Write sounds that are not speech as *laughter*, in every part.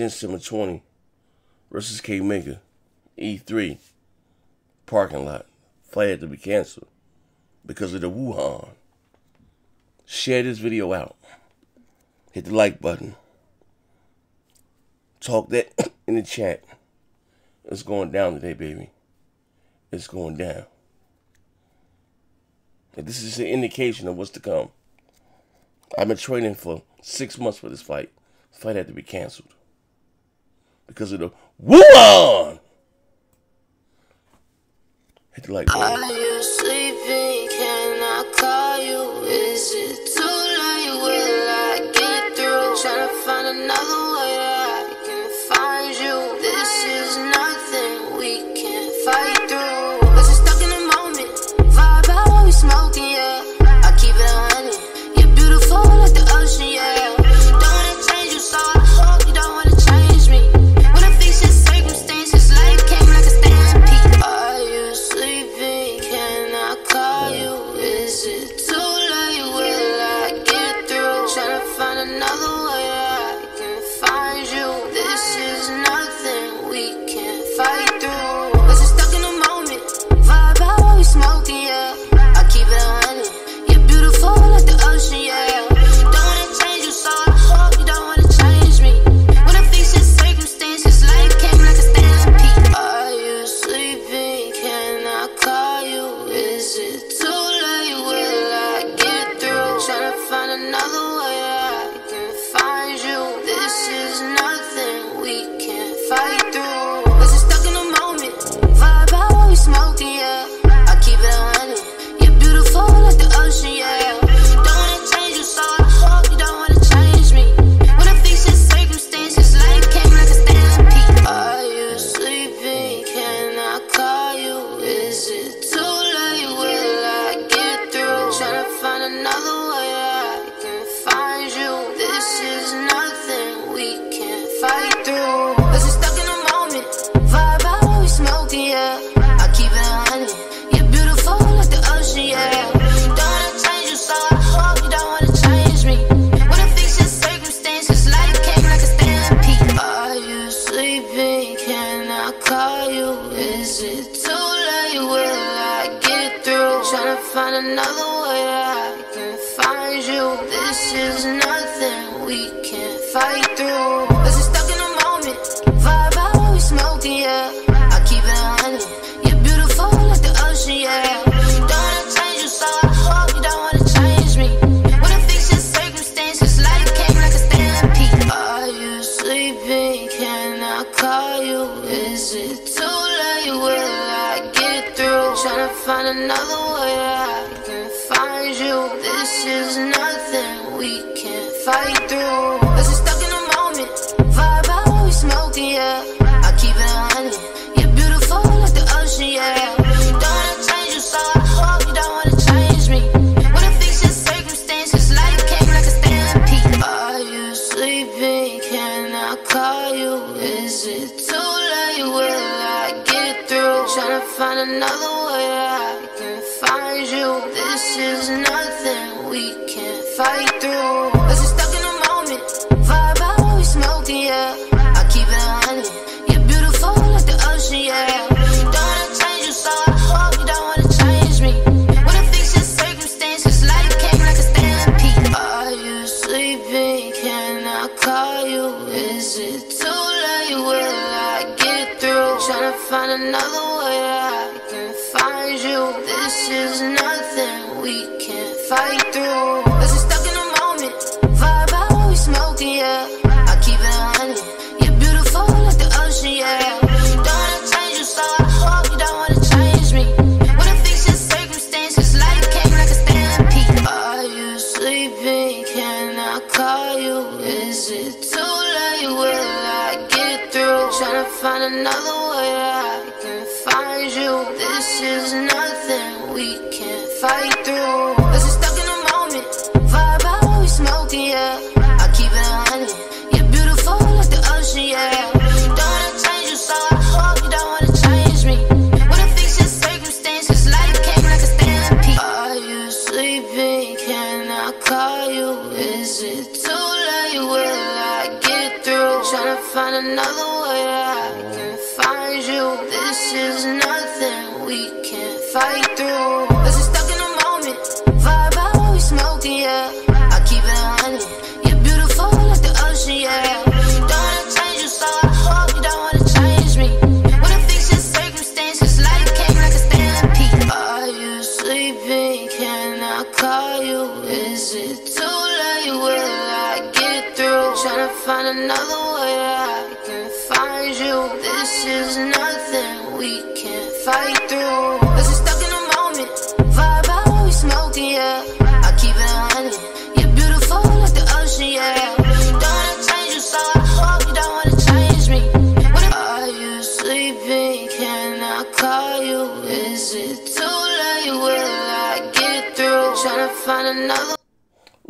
Jensen Matoni versus K Mega. E3 parking lot flag to be canceled because of the Wuhan. Share this video out. Hit the like button. Talk that *coughs* in the chat. It's going down today, baby. It's going down. And this is an indication of what's to come. I've been training for six months for this fight. This fight had to be canceled because of the Wuhan. Hit the like. Are you sleeping? Can I call you? Is it too late? Will I get through? Trying to find another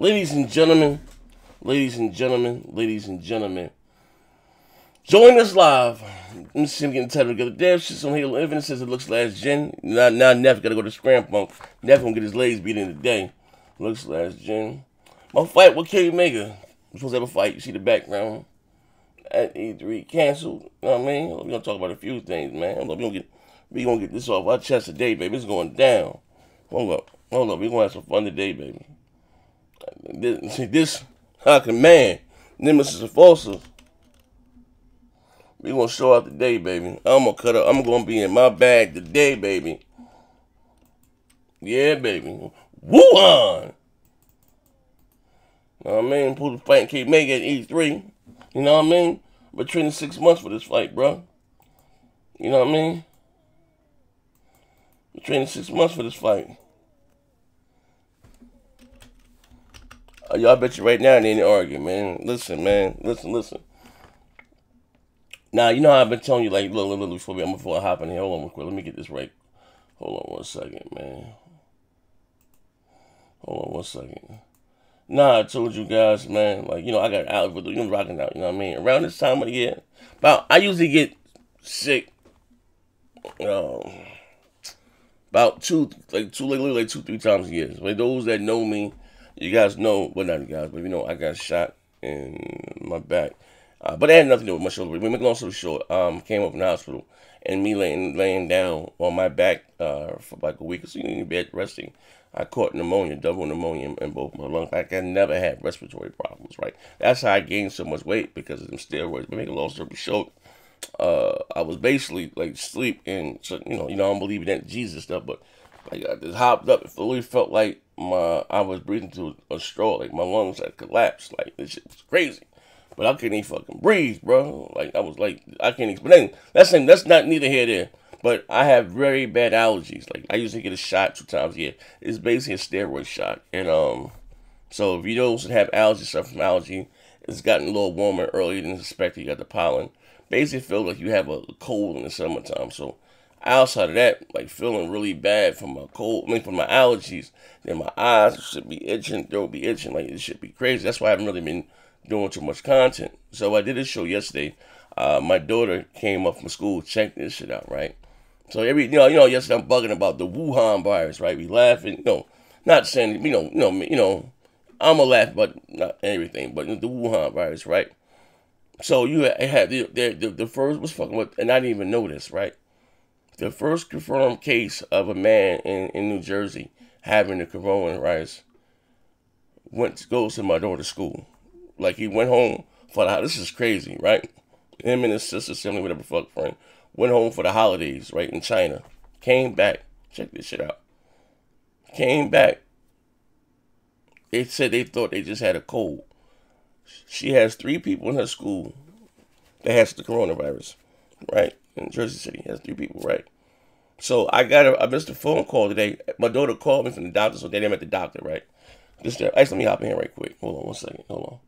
Ladies and gentlemen, ladies and gentlemen, ladies and gentlemen, join us live. Let me see him getting title together. Damn shit's on here. Evidence says it looks last gen. Now, now Neff gotta go to Scram Punk. Neff gonna get his legs beat in the day. Looks last gen. My fight with Kenny Mega. I'm supposed to have a fight. You see the background at E3 canceled. You know what I mean? We're gonna talk about a few things, man. We're gonna get we gonna get this off our chest today, baby. It's going down. Hold up. Hold up. We're gonna have some fun today, baby. This, see this can man, Nemesis and Forces. We gonna show out today, baby. I'm gonna cut up. I'm gonna be in my bag today, baby. Yeah, baby. Wuhan. Know what I mean? Pull the fight and keep making it E3. You know what I mean? But training six months for this fight, bro. You know what I mean? Been training six months for this fight. Y'all bet you right now they ain't arguing, man. Listen, man. Listen, listen. Now, you know I've been telling you, like, look, look, look, before, we, before I hop in here. Hold on real quick. Let me get this right. Hold on one second, man. Hold on one second. Nah, I told you guys, man, like, you know, I got out with the, you know, rocking out, you know what I mean? Around this time of the year, about, I usually get sick, um, about two, like, two, like, like two, three times a year. Like, those that know me, you guys know, well, not you guys, but you know, I got shot in my back. Uh, but it had nothing to do with my shoulder. We make long story short, um, came up in the hospital, and me laying laying down on my back uh, for like a week or so in bed resting. I caught pneumonia, double pneumonia in both my lungs. Like I never had respiratory problems, right? That's how I gained so much weight because of them steroids. But make a long story short, uh, I was basically like sleep and you know, you know, I don't believe in that Jesus stuff, but like I just hopped up. It fully felt like my I was breathing through a straw, like my lungs had collapsed. Like this shit was crazy. But I couldn't even fucking breathe, bro. Like I was like I can't explain. That's that's not neither here there. But I have very bad allergies. Like I usually get a shot two times a year. It's basically a steroid shot. And um so if you those that have allergies suffer from allergy, it's gotten a little warmer earlier than expected. You got the pollen. Basically feel like you have a cold in the summertime. So outside of that, like feeling really bad from my cold, I mean from my allergies, then my eyes should be itching, throat be itching, like it should be crazy. That's why I haven't really been doing too much content. So I did a show yesterday. Uh, my daughter came up from school, checked this shit out, right? So every you know, you know, yesterday I'm bugging about the Wuhan virus, right? We laughing, you know, not saying you know, you know, you know, I'm a laugh, but not everything, but the Wuhan virus, right? So you had the the, the first was fucking with, and I didn't even know this, right? The first confirmed case of a man in, in New Jersey having the coronavirus went to, goes to my daughter's school. Like he went home for the this is crazy, right? Him and his sister, sibling, whatever fuck friend, went home for the holidays, right, in China. Came back. Check this shit out. Came back. They said they thought they just had a cold. She has three people in her school that has the coronavirus, right? In Jersey City, has three people, right? So I got a, I missed a phone call today. My daughter called me from the doctor, so they didn't at the doctor, right? Just actually, let me hop in here right quick. Hold on one second. Hold on.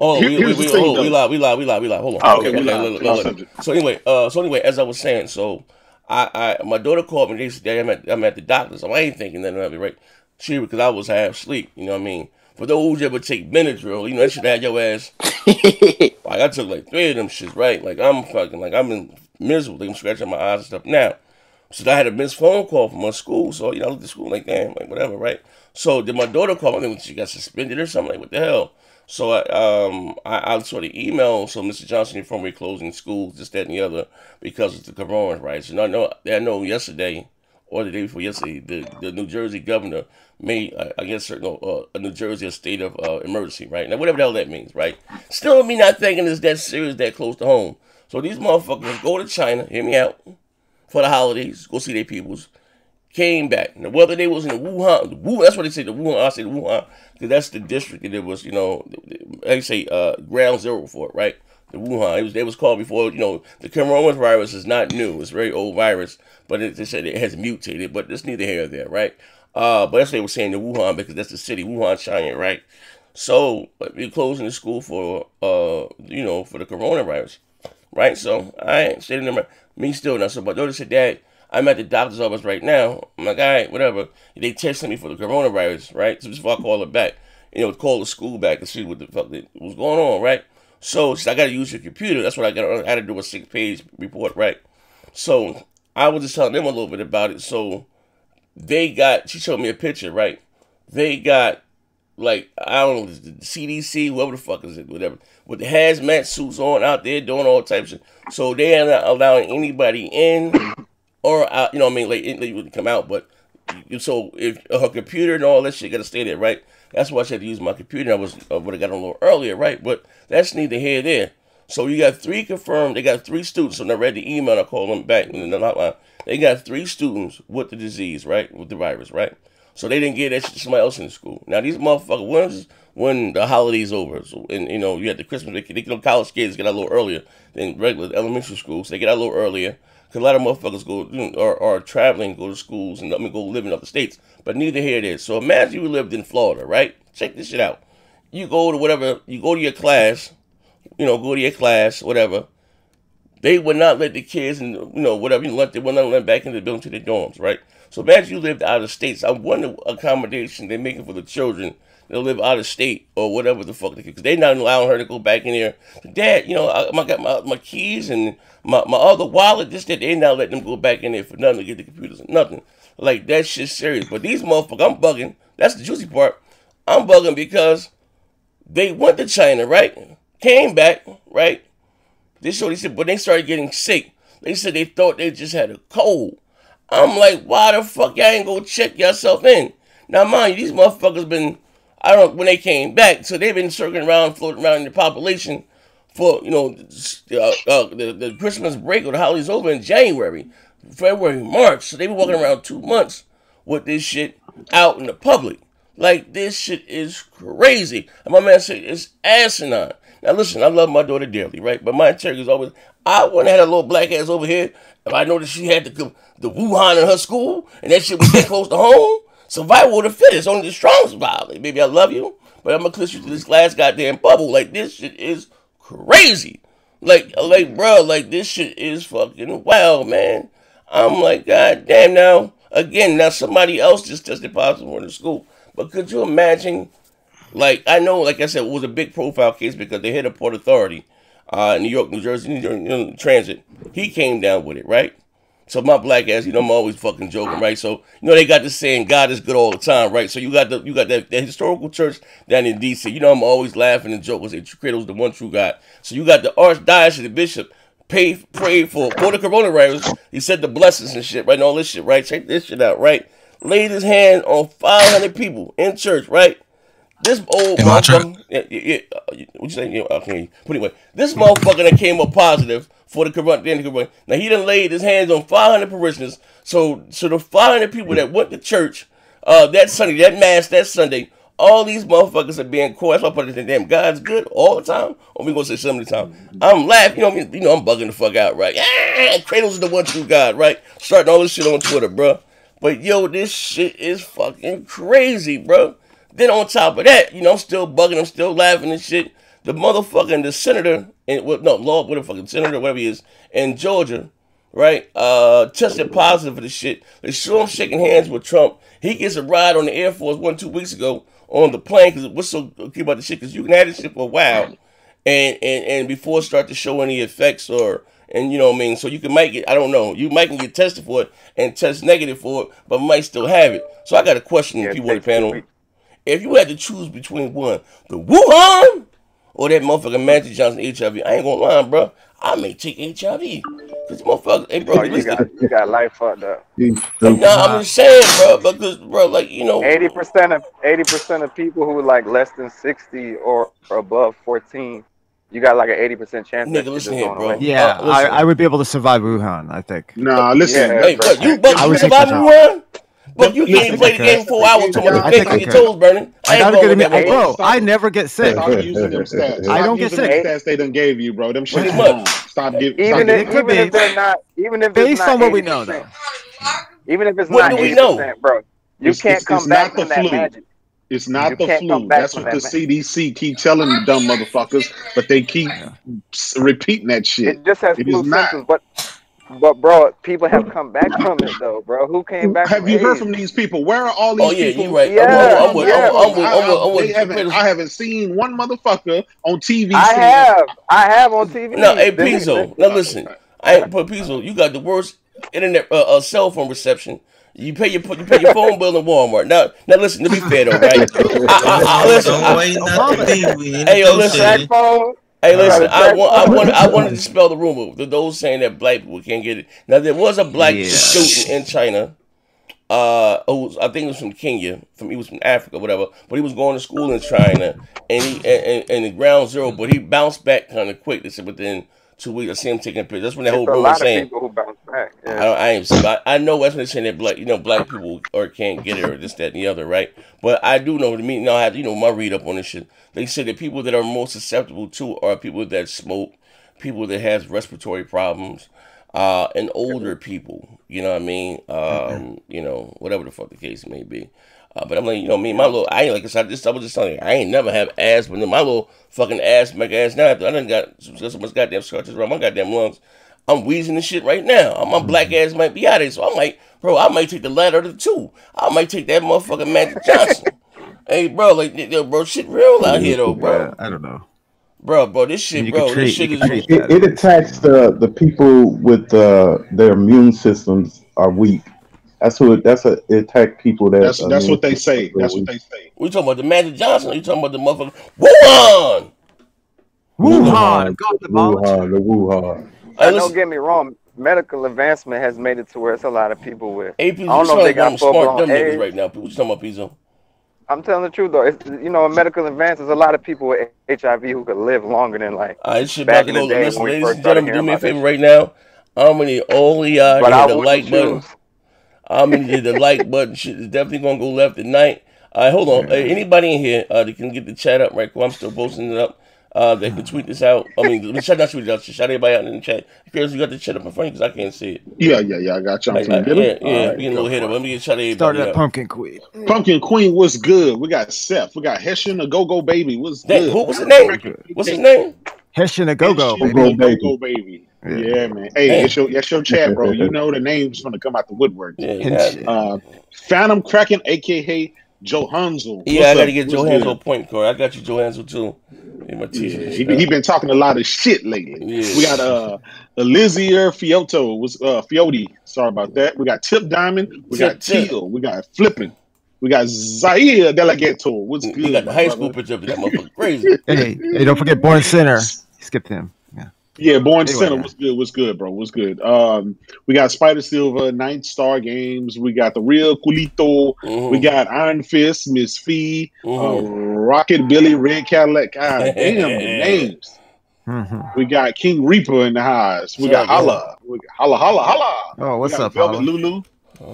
Oh, we, we, we, hold on, we live, we live, we live, we live. Hold on. Oh, okay, okay, okay. live. Look, look, look. So anyway, uh, so anyway, as I was saying, so I, I, my daughter called me. They said I'm at, I'm at the doctor's. So I ain't thinking nothing of it, right? She because I was half asleep. You know what I mean? For those who ever take Benadryl, you know that should have your ass. *laughs* like I took like three of them shits, right? Like I'm fucking like I'm in miserable. Like, I'm scratching my eyes and stuff now. So I had a missed phone call from my school. So, you know, I looked at school like, damn, like, whatever, right? So did my daughter call me? Think she got suspended or something. Like, what the hell? So I, um, I, I sort of emailed, so Mr. Johnson, you're from we're closing schools, this, that, and the other, because of the coronavirus. Right? And I know, I know yesterday, or the day before yesterday, the, the New Jersey governor made, guess, certain, uh, New Jersey a state of uh, emergency, right? Now, whatever the hell that means, right? Still, me not thinking it's that serious, that close to home. So these motherfuckers go to China, hear me out, for the holidays, go see their peoples, came back. Now, whether they was in Wuhan, Wuhan, that's what they say, the Wuhan, I say the Wuhan, because that's the district that it was, you know, they say uh, ground zero for it, right? The Wuhan, it was, they was called before, you know, the coronavirus is not new. It's a very old virus, but it, they said it has mutated, but it's neither here or there, right? Uh, but that's what they were saying, the Wuhan, because that's the city, Wuhan, China, right? So, we're closing the school for, uh, you know, for the coronavirus right? So I stayed in there. Me still now. So my daughter said, Dad, I'm at the doctor's office right now. I'm like, all right, whatever. They tested me for the coronavirus, right? So before I call her back, you know, call the school back to see what the fuck was going on, right? So I got to use your computer. That's what I got. I had to do a six page report, right? So I was just telling them a little bit about it. So they got. She showed me a picture, right? They got like I don't know CDC, whoever the fuck is it, whatever, with the hazmat suits on out there doing all types of. So they are not allowing anybody in *coughs* or out. You know, what I mean, like they wouldn't come out, but so if her computer and all that shit got to stay there, right? That's why I had to use my computer. I was uh, would have got on a little earlier, right? But that's neither here nor there. So you got three confirmed. They got three students. So I read the email. I called them back in the hotline. They got three students with the disease, right? With the virus, right? So they didn't get that shit to somebody else in the school. Now these motherfuckers, when when the holidays over, so and you know you had the Christmas, they, they college kids get out a little earlier than regular elementary schools. They get out a little earlier because a lot of motherfuckers go you know, are, are traveling, go to schools, and I mean go live in other states. But neither here it is. So imagine you lived in Florida, right? Check this shit out. You go to whatever, you go to your class, you know, go to your class, whatever. They would not let the kids and you know whatever you let they would not let them back into the building to their dorms, right? So imagine you lived out of states. I wonder accommodation they're making for the children that live out of state or whatever the fuck they because they're not allowing her to go back in there. Dad, you know, I, I got my, my keys and my, my other wallet, just that they're not letting them go back in there for nothing to get the computers nothing. Like that shit's serious. But these motherfuckers, I'm bugging. That's the juicy part. I'm bugging because they went to China, right? Came back, right? This shorty said, but they started getting sick. They said they thought they just had a cold. I'm like, why the fuck y'all ain't go check yourself in? Now, mind you, these motherfuckers been, I don't when they came back, so they've been circling around, floating around in the population for, you know, uh, uh, the, the Christmas break or the holidays over in January, February, March. So they been walking around two months with this shit out in the public. Like, this shit is crazy. And my man said, it's asinine. Now, listen, I love my daughter dearly, right? But my integrity is always, I wouldn't have had a little black ass over here if I noticed she had the, the Wuhan in her school and that shit was that close to home. Survival of the fittest, only the strong survive. Like, baby, I love you, but I'm gonna clip you to this glass goddamn bubble. Like, this shit is crazy. Like, uh, like, bro, like, this shit is fucking wild, man. I'm like, god damn, now, again, now somebody else just tested positive in the school. But could you imagine, like, I know, like I said, it was a big profile case because they hit a port authority uh, New York, New Jersey, New New York Transit. He came down with it, right? So my black ass, you know, I'm always fucking joking, right? So you know they got this saying, "God is good all the time," right? So you got the you got that, that historical church down in D.C. You know, I'm always laughing and joking, saying Kratos the one true God. So you got the archdiocese, the bishop, pay pray for for the coronavirus. He said the blessings and shit, right? And all this shit, right? Check this shit out, right? Laid his hand on 500 people in church, right? This old church. motherfucker, yeah, yeah, yeah, uh, what you say? Yeah, okay. But anyway, this motherfucker that came up positive for the corona, the corona. Now he done laid his hands on 500 parishioners. So, so the 500 people that went to church uh, that Sunday, that mass that Sunday, all these motherfuckers are being caught. That's why I put it in damn God's good all the time. Or we gonna say so many times. I'm laughing, you know, I mean? you know, I'm bugging the fuck out, right? Ah, Kratos is the one true God, right? Starting all this shit on Twitter, bro. But yo, this shit is fucking crazy, bro. Then on top of that, you know, I'm still bugging, I'm still laughing and shit. The motherfucker motherfucking the senator and well, no law, what the fucking senator, whatever he is, in Georgia, right? Uh, tested positive for the shit. They saw him shaking hands with Trump. He gets a ride on the Air Force one two weeks ago on the plane because what's so key about the shit? Because you can have this shit for a while, and and and before it start to show any effects or and you know what I mean. So you can make it. I don't know. You might can get tested for it and test negative for it, but might still have it. So I got a question Yeah, it people on the panel. weeks. If you had to choose between one, the Wuhan or that motherfucking Magic Johnson HIV, I ain't gonna lie, bro. I may take HIV. Cause motherfucker, hey, bro, Oh, you got you got life fucked up. No, I'm just saying, bro, because, bro, like, you know, Eighty percent of eighty percent of people who are like less than sixty or above fourteen, you got like an eighty percent chance Nigga, listen here, bro. away. Yeah, Uh, listen. I, I would be able to survive Wuhan. I think. Nah, listen. Yeah. hey, bro, you buck I you would think take about the me one? But you can't even play the game for four hours talking about I the think face I and your toes burning. I I gotta get with bro. Bro, I never get sick. Stop using them stats. I don't get using them sick. stats they done gave you, bro. Them Pretty shit's much. wrong. Stop giving. Even It if even if they're not even if it's Based not on what we know, though. Even if it's What not do we eighty know? bro, you It's- can't it's- come it's back from that magic. It's not You the can't flu. That's from what the that, CDC keep telling the dumb motherfuckers, but they keep repeating that shit. It just has It flu symptoms, but but bro, people have come back from it though, bro. Who came back? Have from you heard from these people? Where are all these Oh, yeah, people? you right. I'm Yeah, I'm with- I, I'm with- I'm I- with they haven't, Kratos. I haven't seen one motherfucker on TV. I saying, have, I have on TV. No, hey, They- Pizzo. Now listen, I ain't put Pizzo. You got the worst internet, uh, uh, cell phone reception. You pay your you pay your phone bill in Walmart. Now, now listen. To be fair though, right? *laughs* I, I, I, listen. Don't I, wait not to be. We ain't Hey, yo, listen. Negotiating. Black phone. hey, listen. I want I want I wanted to dispel the rumor. The those saying that black people can't get it. Now there was a black Yeah. student in China. Uh, was, I think it was from Kenya. From he was from Africa, whatever. But he was going to school in China, and he and, and, and at ground zero. But he bounced back kind of quick. They said within two weeks. I see him taking pictures. That's when that whole It's a rumor lot was of saying. people who bounce back. I Yeah. don't, I ain't. I, I know that's when they're saying that black, you know, black people or can't get it or this, that, and the other, right? But I do know. To me, now I have, you know, my read up on this shit. They say that people that are more susceptible to are people that smoke, people that has respiratory problems, uh, and older people. You know what I mean? Um, you know, whatever the fuck the case may be. Uh, but I'm like, you know, me, my little, I ain't like I said, this, I was just telling you, I ain't never have asthma. My little fucking asthma, ass now, I done got so much goddamn scratches around my goddamn lungs. I'm wheezing and shit right now. My black ass might be out of it. So I might, bro, I might take the latter of the two. I might take that motherfucking Magic *laughs* Johnson. hey, bro, like, yo, bro, shit real out here, though, bro. Yeah, I don't know. Bro, bro, this shit, You bro, can this shit you is. It, it attacks the the people with uh, their immune systems are weak. That's who. That's a, attack people that. That's that's immune what they say. That's what they say. We talking about the Magic Johnson? Or you talking about the motherfucker Wuhan? Wuhan, got the. Wuhan, the Wuhan. Hey, And don't get me wrong, medical advancement has made it to where it's a lot of people with. AP, you I don't know if they got sound like smart full-blown dumb niggas AIDS. right now. People, you talking about Pizzo? I'm telling the truth though. It's you know, in medical advance, there's a lot of people with HIV who could live longer than like. All right, shit Back in the day Listen, when we ladies first and gentlemen, do me a favor right now. I'm gonna need all of y'all to hit the wouldn't like button. Choose. I'm gonna hit the like button. Shit is definitely gonna go left tonight. All right, hold on. Hey, anybody in here uh, that can get the chat up right quick? I'm still posting it up. Uh, they can tweet this out. I mean, shout not tweet it out. Shout everybody out in the chat. Chris, you got the chat up in front because I can't see it. Yeah, yeah, yeah. I got you. I'm Like, finna uh, yeah, yeah. All we right, getting a little hit up. Let me get shout everybody Started at. Pumpkin Queen. Pumpkin Queen, what's good? We got Seth. We got Hessian, a Go Go Baby. What's That, good? who was his name? What's his name? Hessian a go go. Hessian, Go-Go a Baby. Go Go Baby. Yeah. Yeah, man. Hey, Damn. it's your, it's your chat, bro. You *laughs* know the name's gonna come out the woodwork. Yeah, Uh, Phantom Kraken, aka Joe Hansel. Yeah, I gotta up? get What's Joe good? Hansel point card. I got you, Joe Hansel too. He my teacher. He, he been talking a lot of shit lately. Yeah. We got uh Elizier Fioto was uh Fioti. Sorry about that. We got Tip Diamond. We Tip, got Tip. Teal. We got Flipping. We got Zaire Delegator. What's good? He got the high brother? school picture of that *laughs* motherfucker crazy. Hey, hey, don't forget Born Sinner. Skipped him. Yeah. Yeah, Born Anyway, Center yeah. was good. What's good, bro. What's good. Um, we got Spider Silver, Ninth Star Games. We got the real Culito. We got Iron Fist, Miss Fee, uh, mhm. Rocket Billy, Red Cadillac. God *laughs* damn the names. Mhm. We got King Reaper in the house. We Shut got Holla. We got Holla, Holla, Holla. Oh, what's up, Velvet Holla? Lulu.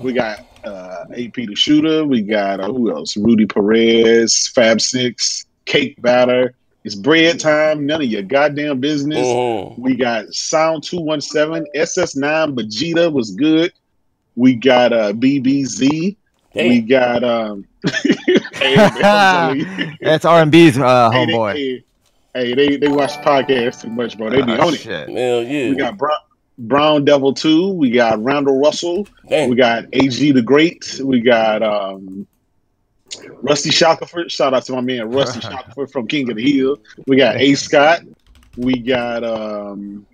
We got uh, AP the Shooter. We got uh, who else? Rudy Perez, Fab Six, Cake Batter. It's bread time. None of your goddamn business. Mhm. We got Sound 217, SS9, Vegeta was good. We got uh BBZ. We got um *laughs* hey, *laughs* hey, That's R&B's uh, homeboy. hey, hey, they they watch podcasts too much, bro. They be Oh, on it. Hell yeah. We got Brown, Brown Devil 2. We got Randall Russell. Damn. We got AG the Great. We got um Rusty Shackelford. Shout out to my man Rusty *laughs* Shackelford from King of the Hill. We got A Scott. We got um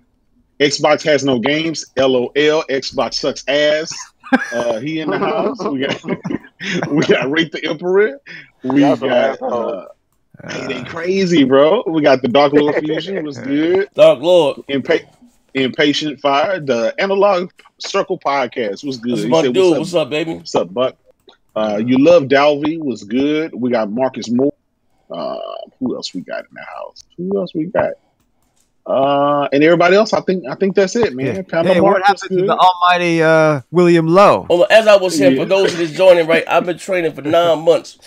Xbox has no games. LOL. Xbox sucks ass. Uh, he in the house. We got *laughs* we got Rate the Emperor. We Y'all got assholes. uh, they crazy, bro. We got the Dark Lord Fusion was good. Dark Lord. Impa- Impatient Fire, the Analog Circle podcast was good. What's He my said, dude? What's What's up, up, baby? what's up, Buck? Uh, you love Dalvey was good. We got Marcus Moore. Uh, who else we got in the house? Who else we got? Uh, and everybody else, I think I think that's it, man. Yeah. Hey, what happened to the almighty uh, William Lowe? Oh, as I was saying, Yeah. for those that is joining, right, I've been training for nine months.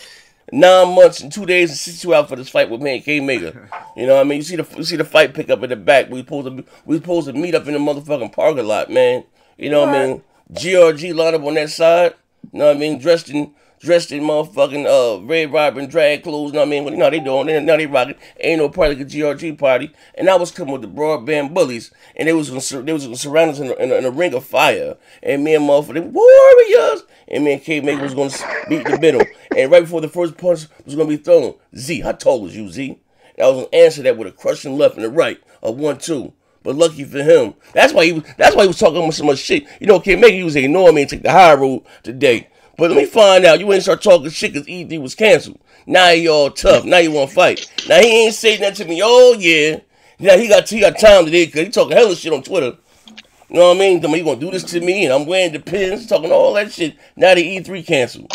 Nine months and two days and six 62 hours for this fight with me and K Mega. You know what I mean? You see the you see the fight pick up in the back. We supposed to we supposed to meet up in the motherfucking parking lot, man. You know what I mean? GRG lined up on that side. You know what I mean? Dressed in dressed in motherfucking uh red robin drag clothes, you know what I mean? What you know they doing? They, now they rocking. Ain't no party like a GRG party. And I was coming with the broadband bullies, and they was gonna they was gonna surround us in a, in, a, in a ring of fire. And me and motherfucking warriors, and me and K Make was gonna beat the middle. And right before the first punch was gonna be thrown, Z, I told it you, Z. I was gonna answer that with a crushing left and a right, a one two. But lucky for him, that's why he was. That's why he was talking so much shit. You know, K Make he was ignoring me and take the high road today. But let me find out. You ain't start talking shit because E3 was canceled. Now you all tough. Now you want to fight. Now he ain't saying that to me. Oh yeah. Now he got he got time today because he talking hella shit on Twitter. You know what I mean? He gonna do this to me, and I'm wearing the pins, talking all that shit. Now the E3 canceled.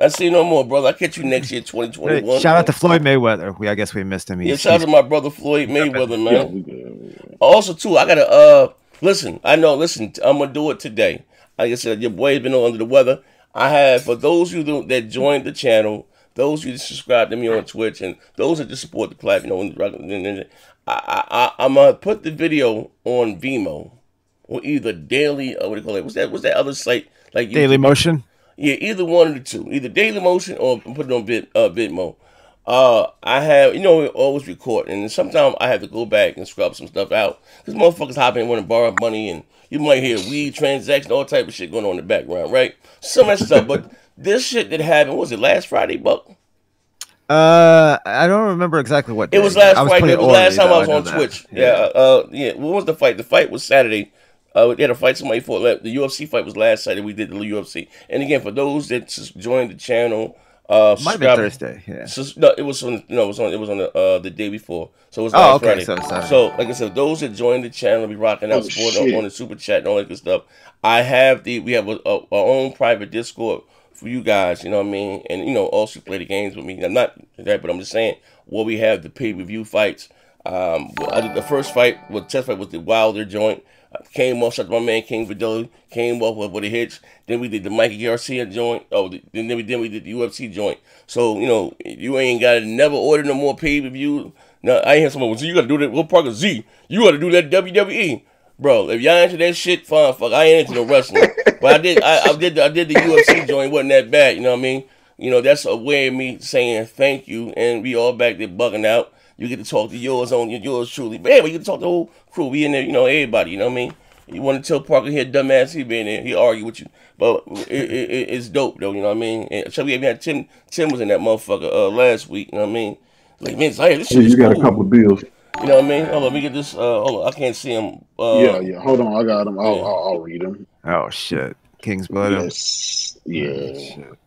I see no more, brother. I catch you next year, Hey, 2021. shout out to Floyd Mayweather. We I guess we missed him. yeah, shout out to my brother Floyd Mayweather, man. Yeah, we good. we good. Also, too, I gotta uh listen. I know. Listen, I'm gonna do it today. Like I said, your boy's been under the weather. I have for those of you that joined the channel, those of you that subscribe to me on Twitch, and those that just support the platform. You know, I, I, I, I'm gonna put the video on Vimo or either Daily. Uh, what do you call it? What's that? What's that other site? Like Daily YouTube? Motion. Yeah, either one of the two, either Daily Motion or put it on Bit uh, Bitmo. Uh, I have you know we always record, and sometimes I have to go back and scrub some stuff out because motherfuckers hop in want to borrow money, and you might hear weed transaction, all type of shit going on in the background, right? Some of that stuff, but this shit that happened was it last Friday, Buck? Uh, I don't remember exactly what. It was day. last I was Friday. It was orally, last time I was on. Twitch. Yeah. Uh. Yeah. What was the fight? The fight was Saturday. Uh, they had a fight somebody fought. la- The UFC fight was last Saturday. We did the UFC. And again, for those that just joined the channel, uh, Might have been Thursday. Yeah. So, no, it was on. No, it was on. It was on the uh, the day before. So it was Oh, okay, Friday. so it's Saturday. So, like I said, those that joined the channel, be rocking out, Oh, support on, on the super chat and all that good stuff. I have the. We have a, a, our own private Discord for you guys. You know what I mean? And you know, also play the games with me. I'm not that, but I'm just saying where we have the pay per view fights. Um, I did the first fight, was test fight was the Wilder joint. Came off, shot my man King Vidal, came off with, with a hitch. Then we did the Mikey Garcia joint. Oh, the- then we then we did the UFC joint. So you know, you ain't got to never order no more pay per view. No, I ain't hear someone. So you got to do that. What Parker Z? You got to do that WWE, bro. If y'all into that shit, fine. Fuck, I ain't into no wrestling. but I did. I, I did. The, I did the UFC joint. Wasn't that bad. You know what I mean? You know, that's a way of me saying thank you, and we all back there bugging out. You get to talk to yours on yours truly, but anyway, you get to talk to the whole crew. We in there, you know, everybody. You know what I mean? You want to tell Parker here, dumbass, he been there, he argue with you, but it, it, it- it's dope though. You know what I mean? And so we even had Tim. Tim was in that motherfucker uh, last week. You know what I mean? Like man, it's like, this Yeah, shit is you got a couple of bills. You know what I mean? Hold on, let me get this. Uh, hold on, I can't see him. Uh, yeah, yeah. Hold on, I got him. I'll, yeah. I'll, I'll read them. Oh shit. King's blood. Oh, Yes, yeah. shit.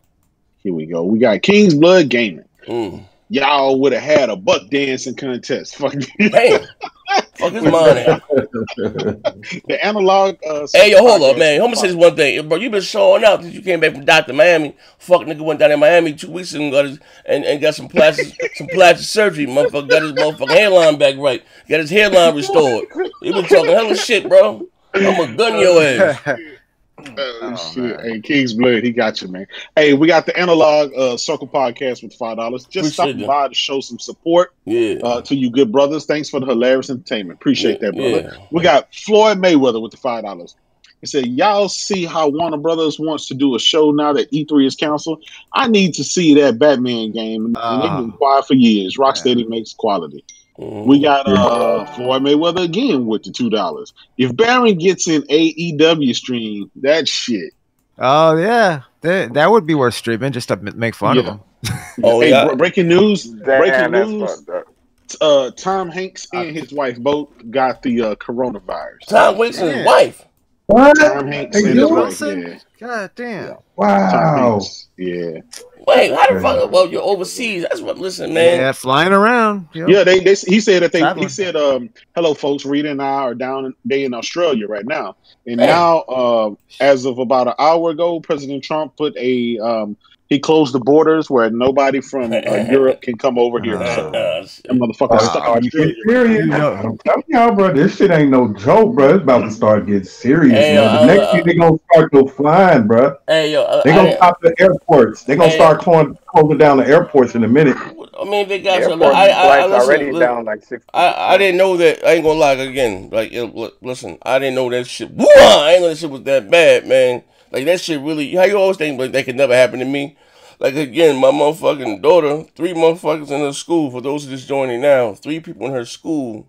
Here we go. We got King's Blood Gaming. Mm. Y'all would have had a buck dancing contest. *laughs* Fuck Damn. *laughs* Fuck his mind at? the analog. Uh, Hey, yo, hold up, podcast- man. Let me say this one thing. Bro, you been showing up since you came back from Dr. Miami. Fuck nigga went down in Miami two weeks ago and got, his, and, and got some plastic *laughs* some plastic surgery. Motherfucker got his motherfucking hairline back right. Got his hairline restored. You been talking hella shit, bro. I'm gonna gun your ass. Oh, Oh, shit. man. Hey, King's Blood, he got you, man. Hey, we got the analog uh, circle podcast with five dollars. Just Appreciate stopping that. by to show some support Yeah. uh, to you good brothers. Thanks for the hilarious entertainment. Appreciate that, brother. Yeah. We got Floyd Mayweather with the five dollars. He said, "Y'all see how Warner Brothers wants to do a show now that E3 is canceled? I need to see that Batman game, and Ah. they've been quiet for years. Rocksteady makes quality. We got uh Floyd Mayweather again with the two dollars. If Baron gets an AEW stream, that shit. Oh yeah. That, that would be worth streaming just to make fun of him. *laughs* Oh, hey, yeah. br- breaking news! breaking Damn, that's news! Uh, Tom Hanks and his wife both got the uh, coronavirus. Tom Waits and his wife. What? Tom Hanks Hey, and his wife. Yeah. God damn. Tom Wow. Hanks. Yeah. Wait, how the fuck? Well, you're overseas. That's what. Listen, man. Yeah, flying around. Yep. Yeah, they, they he said that they Traveling. he said um hello folks Rita and I are down in, they in Australia right now and Hey. now uh, as of about an hour ago President Trump put a um he closed the borders where nobody from uh, *laughs* Europe can come over here so Uh, that motherfucker Uh, stuck are in serious? You know- I'm telling y'all, bro, this shit ain't no joke, bro. It's about to start getting serious. Hey, man. uh, the next uh, thing they gonna start go flying, bro. Hey, yo. Uh, They gonna I, stop the airports. They gonna Hey. start closing, closing down the airports in a minute. I mean, they got some. I, I, I, flights listen, already look, down like six. I, I didn't know that. I ain't gonna lie again. Like, it, look, listen, I didn't know that shit. Woo, I ain't know that shit was that bad, man. Like that shit really. How you always think like that could never happen to me? Like again, my motherfucking daughter, three motherfuckers in her school. For those who just joining now, three people in her school.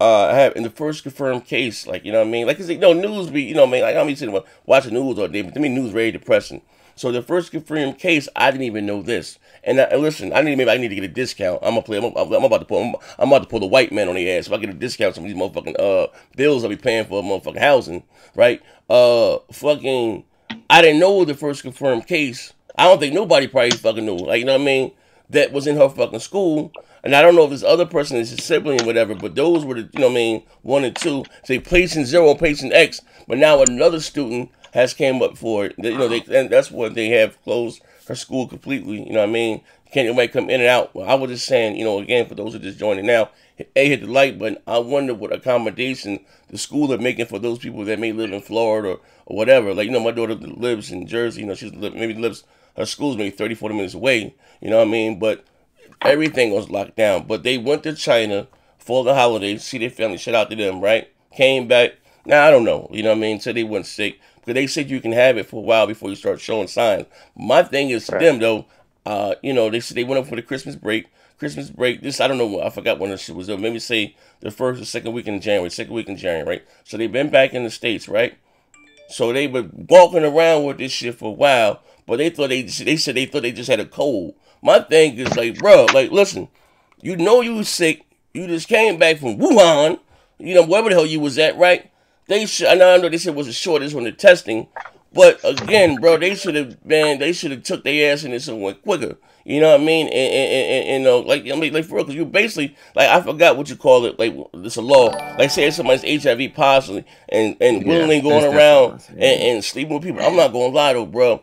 Uh, have in the first confirmed case, like you know what I mean, like 'cause, you know news be you know what I mean, like I'm used to watching news all day, but to me news very depressing. So the first confirmed case, I didn't even know this. And, I, listen, I need maybe I need to get a discount. I'm gonna play. I'm, I'm, about to pull. I'm, I'm about to pull the white man on the ass. If I get a discount, some of these motherfucking uh bills I'll be paying for motherfucking housing, right? Uh, fucking. I didn't know the first confirmed case. I don't think nobody probably fucking knew. Like you know what I mean? That was in her fucking school. And I don't know if this other person is his sibling or whatever, but those were the you know what I mean one and two. Say patient zero patient X, but now another student has came up for it. You know they and that's what they have closed her school completely. You know what I mean? Can't nobody come in and out. Well, I was just saying, you know, again for those who just joining now, a hit the like button. I wonder what accommodation the school are making for those people that may live in Florida or, or whatever. Like you know, my daughter lives in Jersey. You know, she's maybe lives her school's maybe 30, 40 minutes away. You know what I mean? But everything was locked down. But they went to China for the holidays, see their family, shout out to them, right? Came back. Now I don't know, you know what I mean? Said they weren't sick. Because they said you can have it for a while before you start showing signs. My thing is to Right. them though, uh, you know, they said they went up for the Christmas break. Christmas break, this I don't know, I forgot when this shit was up. Maybe say the first or second week in January, second week in January, right? So they've been back in the States, right? So they were walking around with this shit for a while, but they thought they they said they thought they just had a cold. My thing is like, bro, like listen, you know you was sick. You just came back from Wuhan, you know wherever the hell you was at, right? They should. I know, I know they said it was the shortest on the testing, but again, bro, they should have been. They should have took their ass in this and went quicker. You know what I mean? And, and, and, you know, like I mean, like for real, because you basically like I forgot what you call it. Like it's a law. Like say somebody's HIV positive and and willingly there's going around ones, and, and sleeping with people. I'm not gonna lie though, bro.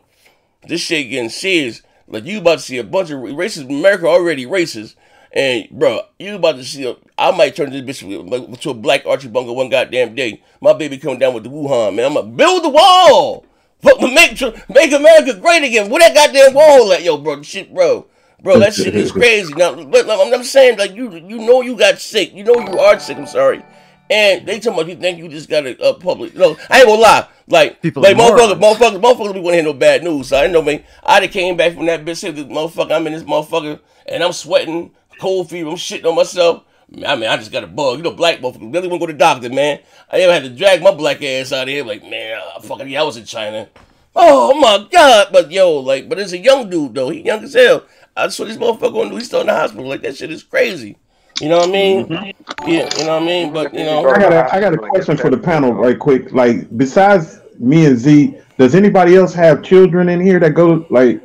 This shit getting serious. Like you about to see a bunch of racists. America already racist. And bro, you about to see a, I might turn this bitch to a black Archie Bunker one goddamn day. My baby coming down with the Wuhan, man. I'm gonna build the wall. Make make America great again. Where that goddamn wall at, yo, bro? Shit, bro. Bro, that shit is *laughs* crazy. Now, but I'm, I'm saying, like, you you know you got sick. You know you are sick. I'm sorry. And they talking about you think you just got a uh, public. No, I ain't gonna lie. Like, People like motherfuckers, morons. motherfuckers, motherfuckers be want to hear no bad news. So I know, man. I done came back from that bitch. Said this motherfucker, I'm in this motherfucker, and I'm sweating, cold fever. I'm shitting on myself. I mean, I just got a bug. You know, black motherfuckers really want to go to the doctor, man. I ever had to drag my black ass out of here. Like, man, uh, fucking, yeah, I was in China. Oh my god, but yo, like, but it's a young dude though. He young as hell. I saw this motherfucker going. He's still in the hospital. Like that shit is crazy. You know what I mean? Mm-hmm. Yeah, you know what I mean. But you know, I got a I got a question for the panel, right quick. Like, besides me and Z, does anybody else have children in here that go like?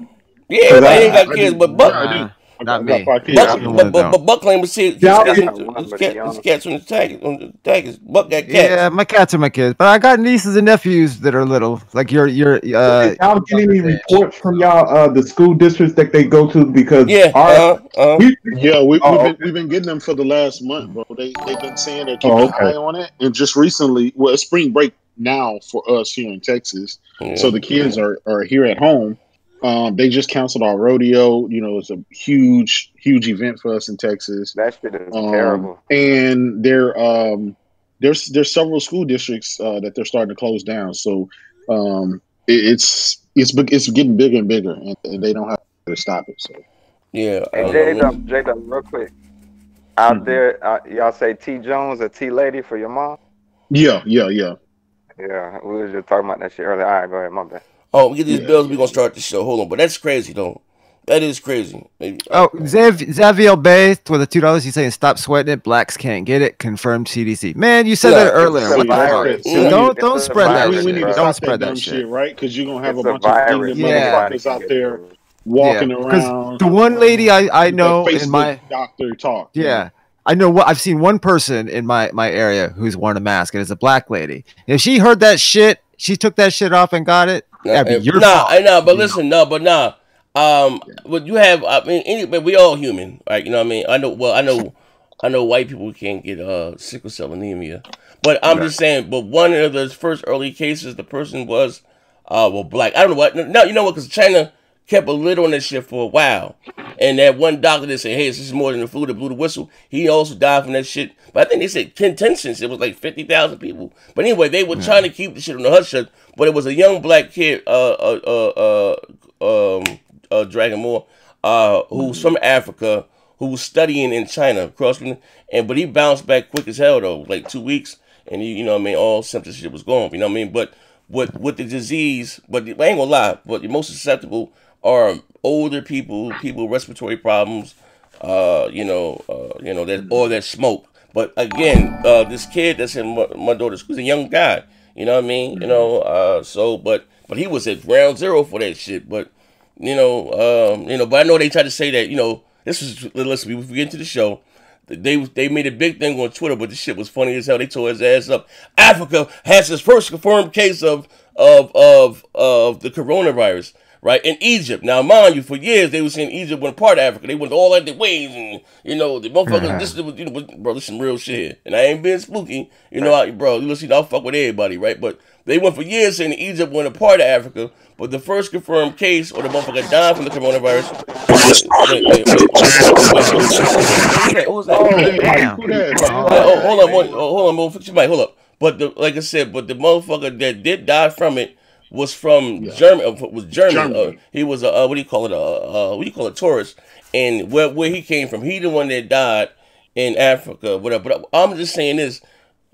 yeah, I ain't got I kids, do. but Buck, Yeah, I do. Nah, I not me. got five kids. Buck, Yeah, but, but, but Buck claimed to see his Yeah, cats, yeah. his cat- his cats on the tag on the tag. Buck got cats. Yeah, my cats are my kids, but I got nieces and nephews that are little. Like your your uh Did y'all get any reports from y'all uh the school districts that they go to because Yeah, our, uh, uh, we, Yeah, we, Oh, we've, been, we've been getting them for the last month, bro. They they've been saying they're keeping Oh, okay. an eye on it, and just recently, well, it's spring break now for us here in Texas, yeah. so the kids are are here at home. Um, they just canceled our rodeo. You know, it's a huge, huge event for us in Texas. That shit is Um, terrible. and there um there's there's several school districts uh, that they're starting to close down so um it, it's it's it's getting bigger and bigger and, and they don't have to stop it so yeah. I Hey, don't J. Dub, J Dub, real quick. Out Mhm. there, uh, y'all say T Jones or T Lady for your mom? yeah yeah yeah Yeah, we was just talking about that shit earlier. All right, go ahead, my bad. Oh, we get these Yeah. bills. We gonna start the show. Hold on, but that's crazy though. That is crazy. oh Zav Xavier Bay with the two dollars. He's saying stop sweating it. Blacks can't get it. Confirmed CDC. Man, you said Yeah, that earlier. it's a virus. fuck? Yeah. Don't It's don't spread that we, we need shit. to. Don't spread that shit, shit. right because you're gonna have It's a a bunch virus. of ignorant Yeah. motherfuckers out there walking Yeah, around The one lady I I know that in my doctor talk Yeah. I know what I've seen one person in my my area who's worn a mask and it's a black lady. If she heard that shit, she took that shit off and got it. That'd be your nah, fault. I know, but listen, no, but nah. Um, but you have, I mean, any, but we all human, right? You know what I mean? I know, well, I know, I know white people can't get uh sickle cell anemia, but I'm just saying. But one of the first early cases, the person was, uh, well, black. I don't know what. No, you know what? Because China kept a lid on this shit for a while, and that one doctor that said, "Hey, this is more than the flu that blew the whistle." He also died from that shit. But I think they said ten, 10 cents. It was like fifty thousand people. But anyway, they were trying to keep the shit on the hush shut. But it was a young black kid, uh, uh, uh, uh um, uh, Dragon Moore, uh, who's from Africa, who was studying in China, cross and but he bounced back quick as hell though, like two weeks, and he, you know, what I mean, all symptoms shit was gone. You know what I mean? But with with the disease, but I ain't gonna lie, but the most susceptible are older people, people with respiratory problems, uh, you know, uh, you know that or that smoke. But again, uh, this kid that's in my, my daughter's school, he's a young guy. You know what I mean? You know, uh, so but but he was at ground zero for that shit. But you know, um, you know, but I know they tried to say that. You know, this is listen. We get into the show, they they made a big thing on Twitter, but the shit was funny as hell. They tore his ass up. Africa has its first confirmed case of of of of the coronavirus. Right in Egypt. Now, mind you, for years they were saying Egypt wasn't part of Africa. They went all out their ways, and you know the motherfuckers. This was, you know, bro, this some real shit here. And I ain't being spooky, you know, I, bro. You listen, I'll fuck with everybody, right? But they went for years saying Egypt wasn't a part of Africa. But the first confirmed case, or the motherfucker died from the coronavirus. Wait, wait, wait, wait. Who was that? Who was that? Damn. Who that? Oh, hold on, one, oh, hold on. Fix your mic. Hold up. But the, like I said, but the motherfucker that did die from it was from Germany. Uh, was German. Germany. Uh, he was a uh, what do you call it? Uh, uh, what do you call it? Tourist. And where where he came from, he the one that died in Africa. Whatever. But I'm just saying this,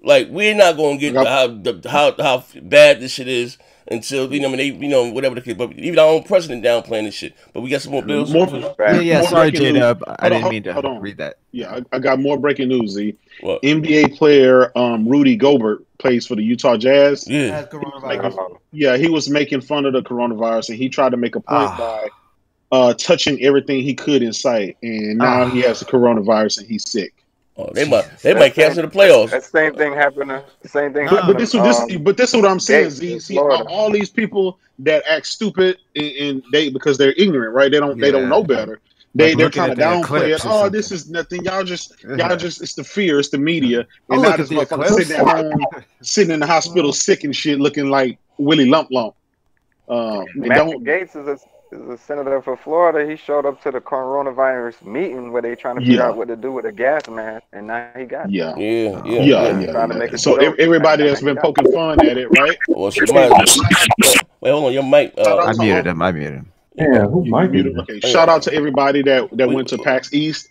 like we're not gonna get how the, how how bad this shit is until you know I mean they you know whatever the case. But even our own president downplaying this shit. But we got some more bills. More- Yeah, yeah. More Sorry, breaking J. Dub. I didn't hold- mean to hold on. read that. Yeah, I, I got more breaking news. Z. What? NBA player um, Rudy Gobert plays for the Utah Jazz. Yeah. Oh, Yeah, he was making fun of the coronavirus, and he tried to make a point Ah. by uh, touching everything he could in sight. And now Ah. he has the coronavirus, and he's sick. Oh, they might they might cancel the playoffs. that same thing happened. To, same thing But, happened. but this, to, this, um, but this is what I'm saying. Gaetz Z. See, all, all these people that act stupid and, and they because they're ignorant, right? They don't they don't know better. They Like they're looking trying at to downplay it. eclipse Oh, something. this is nothing. Y'all just y'all just it's the fear, it's the media, and look now at motherfucker sitting at home, sitting in the hospital, sick and shit, looking like Willie Lump Lump. Um, and Matt don't Gaetz is a, is a senator for Florida. He showed up to the coronavirus meeting where they trying to figure Yeah. out what to do with a gas mask, and now he got it. yeah. Yeah, yeah, Yeah, yeah. Trying to yeah. make So joke. everybody that's been poking fun at it, right? Well, she might. Wait, hold on. Your mic. Uh, I muted him. I muted him. yeah, who You might be? muted. Okay. Shout out to everybody that that went to PAX East.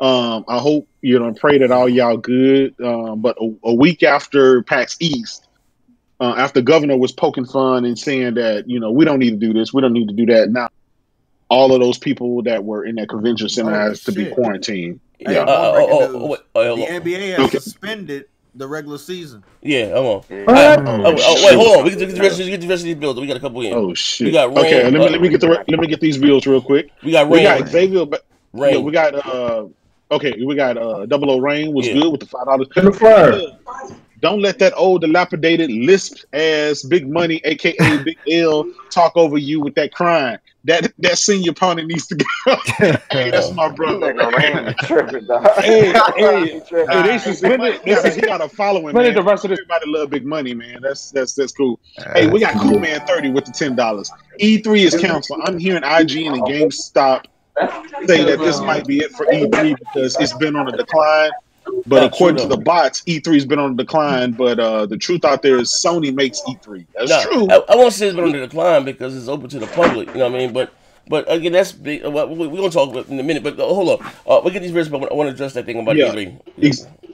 Um, I hope you know and pray that all y'all good. Um, but a, a week after PAX East, uh, after governor was poking fun and saying that you know we don't need to do this, we don't need to do that. Now all of those people that were in that convention center Oh, has to be quarantined. Hey, Yeah. Uh, oh, oh, wait, The. NBA has Okay. suspended the regular season. Yeah, come on. Yeah. Oh, Oh, oh, wait, hold on. We can get the rest. Get the rest of these bills. We got a couple in. Oh shit! We got okay, rain, let me uh, let me get the let me get these bills real quick. We got We got Xavier. ba- rain. Yeah, we got uh. Okay, we got uh Double O Rain was Yeah. good with the five dollars. In the fire. Don't let that old dilapidated lisp ass Big Money, aka *laughs* Big L, talk over you with that crying. That that senior opponent needs to go. *laughs* hey, that's my brother. Nigga ran tripping, dog. Hey, hey, *laughs* He tripping. Hey, they Hey, suspended. They He got, he got a following, suspended man. the rest of the. Everybody love Big Money, man. That's that's that's cool. Hey, we got Cool Man thirty with the ten dollars. E3 is canceled. I'm hearing IGN and GameStop say that this might be it for E3 because it's been on a decline. But Not according true, to the bots, E3's been on a decline. But uh, the truth out there is Sony makes E3. That's No, true. I, I won't say it's been on the decline because it's open to the public. You know what I mean? But but again, that's big. uh, Well, we- we're gonna talk about in a minute. But uh, hold on, uh, we get these risks. But I want to address that thing about Yeah. E3. Ex- E-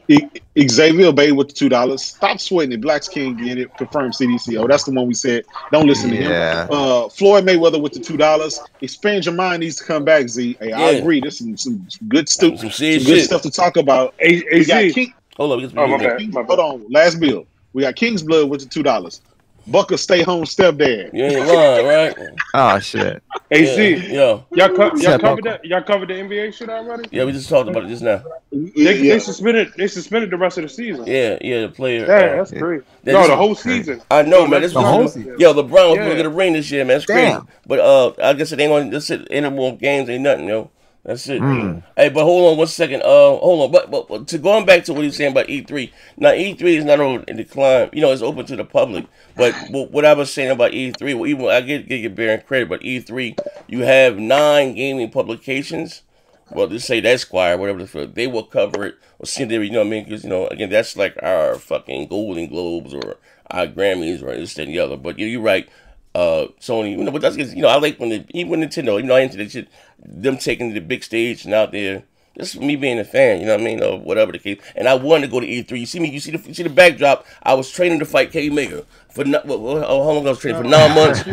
Xavier Bay with the two dollars. Stop sweating it. Blacks can't get it. Confirmed CDC. Oh, that's the one we said. Don't listen to him. Uh, Floyd Mayweather with the two dollars. Expand your mind needs to come back. Z. Hey, I agree. There's some some, some good stu- Some some good shit. stuff to talk about. A- We got King, Hold on, we get some Oh, my bad. My bad. hold on. Last bill. We got King's Blood with the two dollars. Bucker stay home stepdad. You ain't lying, right? *laughs* Oh shit. AC. Yeah, Y'all, co- y'all covered that. Y'all covered the NBA shit already. yeah. We just talked about it just now. They, Yeah. they suspended. They suspended the rest of the season. Yeah, yeah. The player. Yeah, uh, that's crazy. that No, just- the whole season. I know, man. That's The whole season. Yo, LeBron was Yeah. gonna get a ring this year, man. That's crazy. Damn. But uh, I guess it ain't gonna. That's it. more games ain't nothing, yo. That's it. Mm. Hey, but hold on one second. Uh, hold on. But, but, but to going back to what he's saying about E3. Now E3 is not on in decline. You know, it's open to the public. But *sighs* what, what I was saying about E3, well, even I get get you bearing credit, but E3, you have nine gaming publications. Well, just say that Esquire, whatever the fuck, they will cover it or send it. You know what I mean? Because you know, again, that's like our fucking Golden Globes or our Grammys or this and the other. But you, you're right. Uh, Sony, you know, but that's you know, I like when the even Nintendo, you know, I into that shit, them taking the big stage and out there. Just me being a fan, you know what I mean, or whatever the case. And I wanted to go to E3. You see me, you see the you see the backdrop. I was training to fight K Maker for not, what, what, how long I was training for nine months.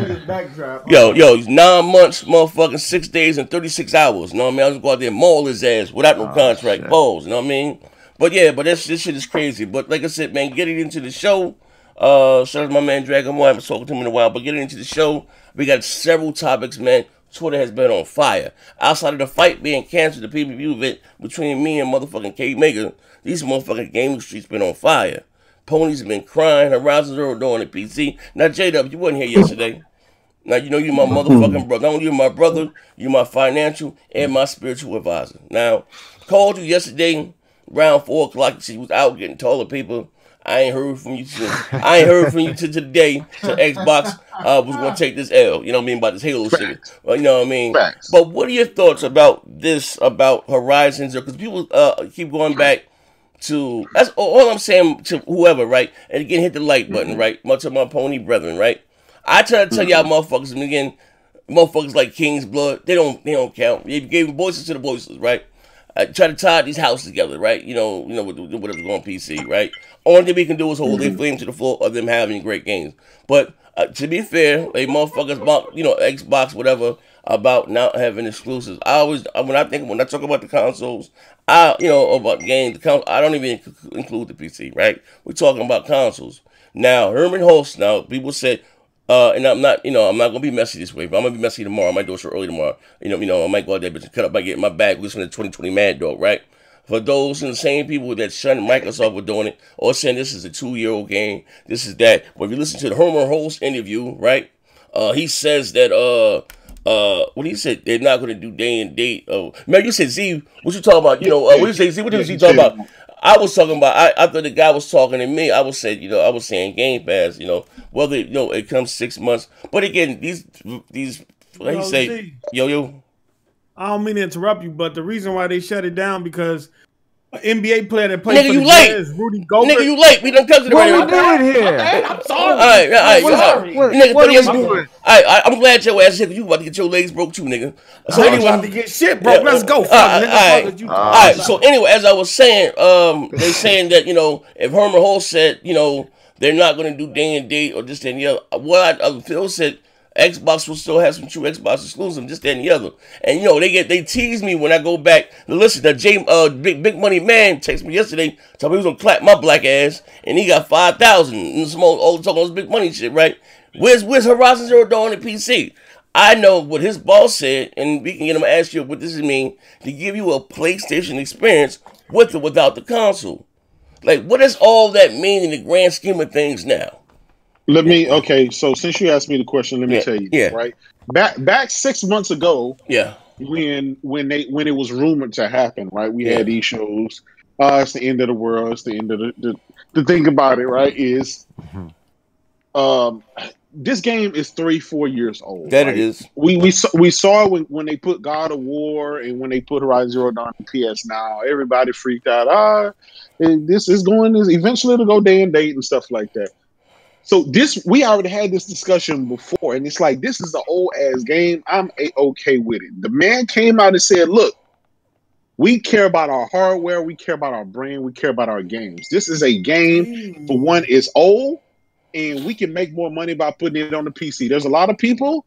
Yo, yo, nine months, motherfucking six days and 36 hours. You know what I mean? I was go out there and maul his ass without no Oh, contract. shit. Pause. You know what I mean? But yeah, but this, this shit is crazy. But like I said, man, getting into the show, uh, shout out to my man Dragon. I haven't spoken to him in a while, but getting into the show, we got several topics, man. Twitter has been on fire. Outside of the fight being canceled, the pay-per-view event between me and motherfucking K Maker, these motherfucking gaming streets been on fire. Ponies have been crying, Horizon Zero Dawn the PC. Now, J-Dub, you wasn't here yesterday. Now you know you're my motherfucking brother. Not only you're my brother, you're my financial and my spiritual advisor. Now, called you yesterday around four o'clock. She was out getting taller people. I ain't heard from you since. I ain't heard from you to today. To Xbox uh, was gonna take this L. You know what I mean about this Halo shit. Well, you know what I mean. Facts. But what are your thoughts about this? About Horizons? Because people uh, keep going back to that's all I'm saying to whoever, right? And again, hit the like button, right? Much of my pony brethren, right? I try to tell y'all motherfuckers, and again, motherfuckers like King's Blood, they don't they don't count. You gave voices to the voices, right? I try to tie these houses together, right? You know, you know what- whatever's going on PC, right? Only thing we can do is hold their mm-hmm. flame to the floor of them having great games. But uh, to be fair, they motherfuckers about you know Xbox whatever about not having exclusives. I always uh, when I think when I talk about the consoles, I you know about games. The console, I don't even include the PC, right? We're talking about consoles. Now Hermen Hulst. Now people said. Uh, and I'm not, you know, I'm not gonna be messy this way, but I'm gonna be messy tomorrow. I might do a show early tomorrow. You know, you know, I might go out there, but cut up, I get my bag, listen to 2020 Mad Dog, right? For those and the same people that shunned Microsoft were doing it, or saying this is a two-year-old game, this is that. But if you listen to the Homer Holst interview, right? Uh, he says that uh uh what he said they're not gonna do day and date. Oh, man, you said Z. What you talking about? You know, uh, what you say Z? What was he talking about? I was talking about. I, thought the guy was talking to me. I was saying, you know, I was saying Game Pass. You know, whether you know it comes six months, but again, these these Yo, say, yo yo, I don't mean to interrupt you, but the reason why they shut it down because an NBA player that played Nigga, for you the late. Jazz, Rudy Gobert. nigga, you late. We done come to the What radio. are we doing here? I'm sorry. right, all right, What- all right. what- Nigga, what but are we you- doing? all right, I, I'm glad your ass here because you about to get your legs broke too, nigga. So I ain't anyway, about to get shit, bro. Yeah, Let's go. uh, Fuck, nigga. all right. You- Uh, All right. So anyway, as I was saying, um, they saying that you know if Hermen Hulst said you know they're not going to do day and date or this and the other. What I, uh, Phil said, Xbox will still have some true Xbox exclusive, this, that, and the other. And you know, they get they tease me when I go back listen. The J uh big big money man texted me yesterday, told me he was gonna clap my black ass, and he got five thousand and some old, old talking all this big money shit, right? Where's where's Horizon Zero Dawn on the PC? I know what his boss said, and we can get him ask you what this mean to give you a PlayStation experience with or without the console. Like, what does all that mean in the grand scheme of things now? Let me okay. So since you asked me the question, let me Yeah, tell you. yeah. Right back back six months ago, Yeah, when when they when it was rumored to happen, right? We Yeah. had these shows. Uh, it's the end of the world. It's the end of the the, the thing about it, right? Is um this game is three four years old. that right? it is. We we saw, we saw when, when they put God of War and when they put Horizon Zero Dawn on PS Now, everybody freaked out. Ah, this is going is eventually to go day and date and stuff like that. So this we already had this discussion before, and it's like this is an old ass game. I'm a okay with it. The man came out and said, "Look, we care about our hardware, we care about our brand, we care about our games. This is a game for one is old, and we can make more money by putting it on the PC. There's a lot of people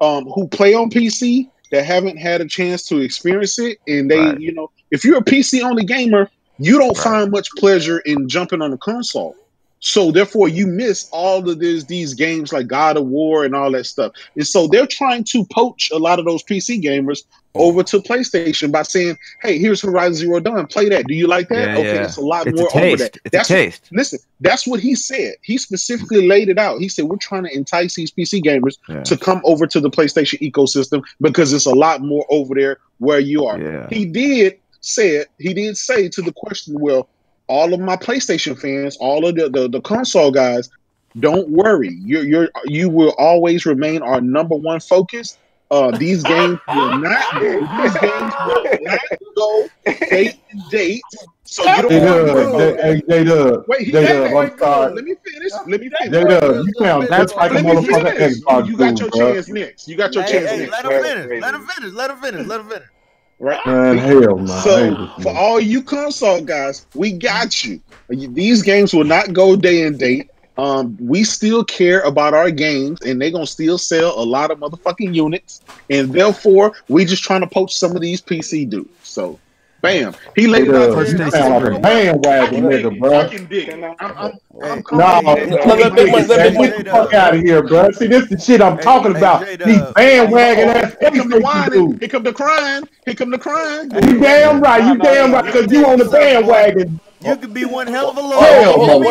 um, who play on PC that haven't had a chance to experience it, and they, Right. you know, if you're a PC only gamer, you don't Right. find much pleasure in jumping on a console. So therefore, you miss all of this, these games like God of War and all that stuff. And so they're trying to poach a lot of those PC gamers oh. over to PlayStation by saying, "Hey, here's Horizon Zero Dawn. Play that. Do you like that? Yeah, okay, yeah. it's a lot It's a more over taste. that. It's a That's taste. listen. That's what he said. He specifically laid it out. He said we're trying to entice these PC gamers Yeah. to come over to the PlayStation ecosystem because it's a lot more over there where you are. He did say it. He did say to the question, well, all of my PlayStation fans, all of the, the, the console guys, don't worry. You're you're you will always remain our number one focus. Uh, these games *laughs* will not these games will not go date to date. So you don't J worry Dub, about J- hey J Dub, Wait, he J said Dub. I'm sorry. Let me finish. Let me finish. J Dub, you sound That's just like a Let me motherfucking finish. Xbox You got your dude, bro. chance next. You got your Hey, chance hey, next. let him finish. Let him finish. Let him finish. Let him finish. Right? Man, hell no. So for all you console guys, we got you. These games will not go day and date. Um, we still care about our games, and they're gonna still sell a lot of motherfucking units, and therefore we just trying to poach some of these PC dudes. So, bam, he J laid it out. Dub, there. First you day a bandwagon nigga, bro. No, comfortable with let- let- let- let- let- man, get the fuck out of here, bro. See, this is the shit I'm Hey, talking hey, about. J-Dub. These bandwagon ass Here come the PlayStation whining. Here come the crying. Here come the crying. You damn right. You No, no, damn right, because you on the bandwagon. You could be one hell of a Hold lawyer.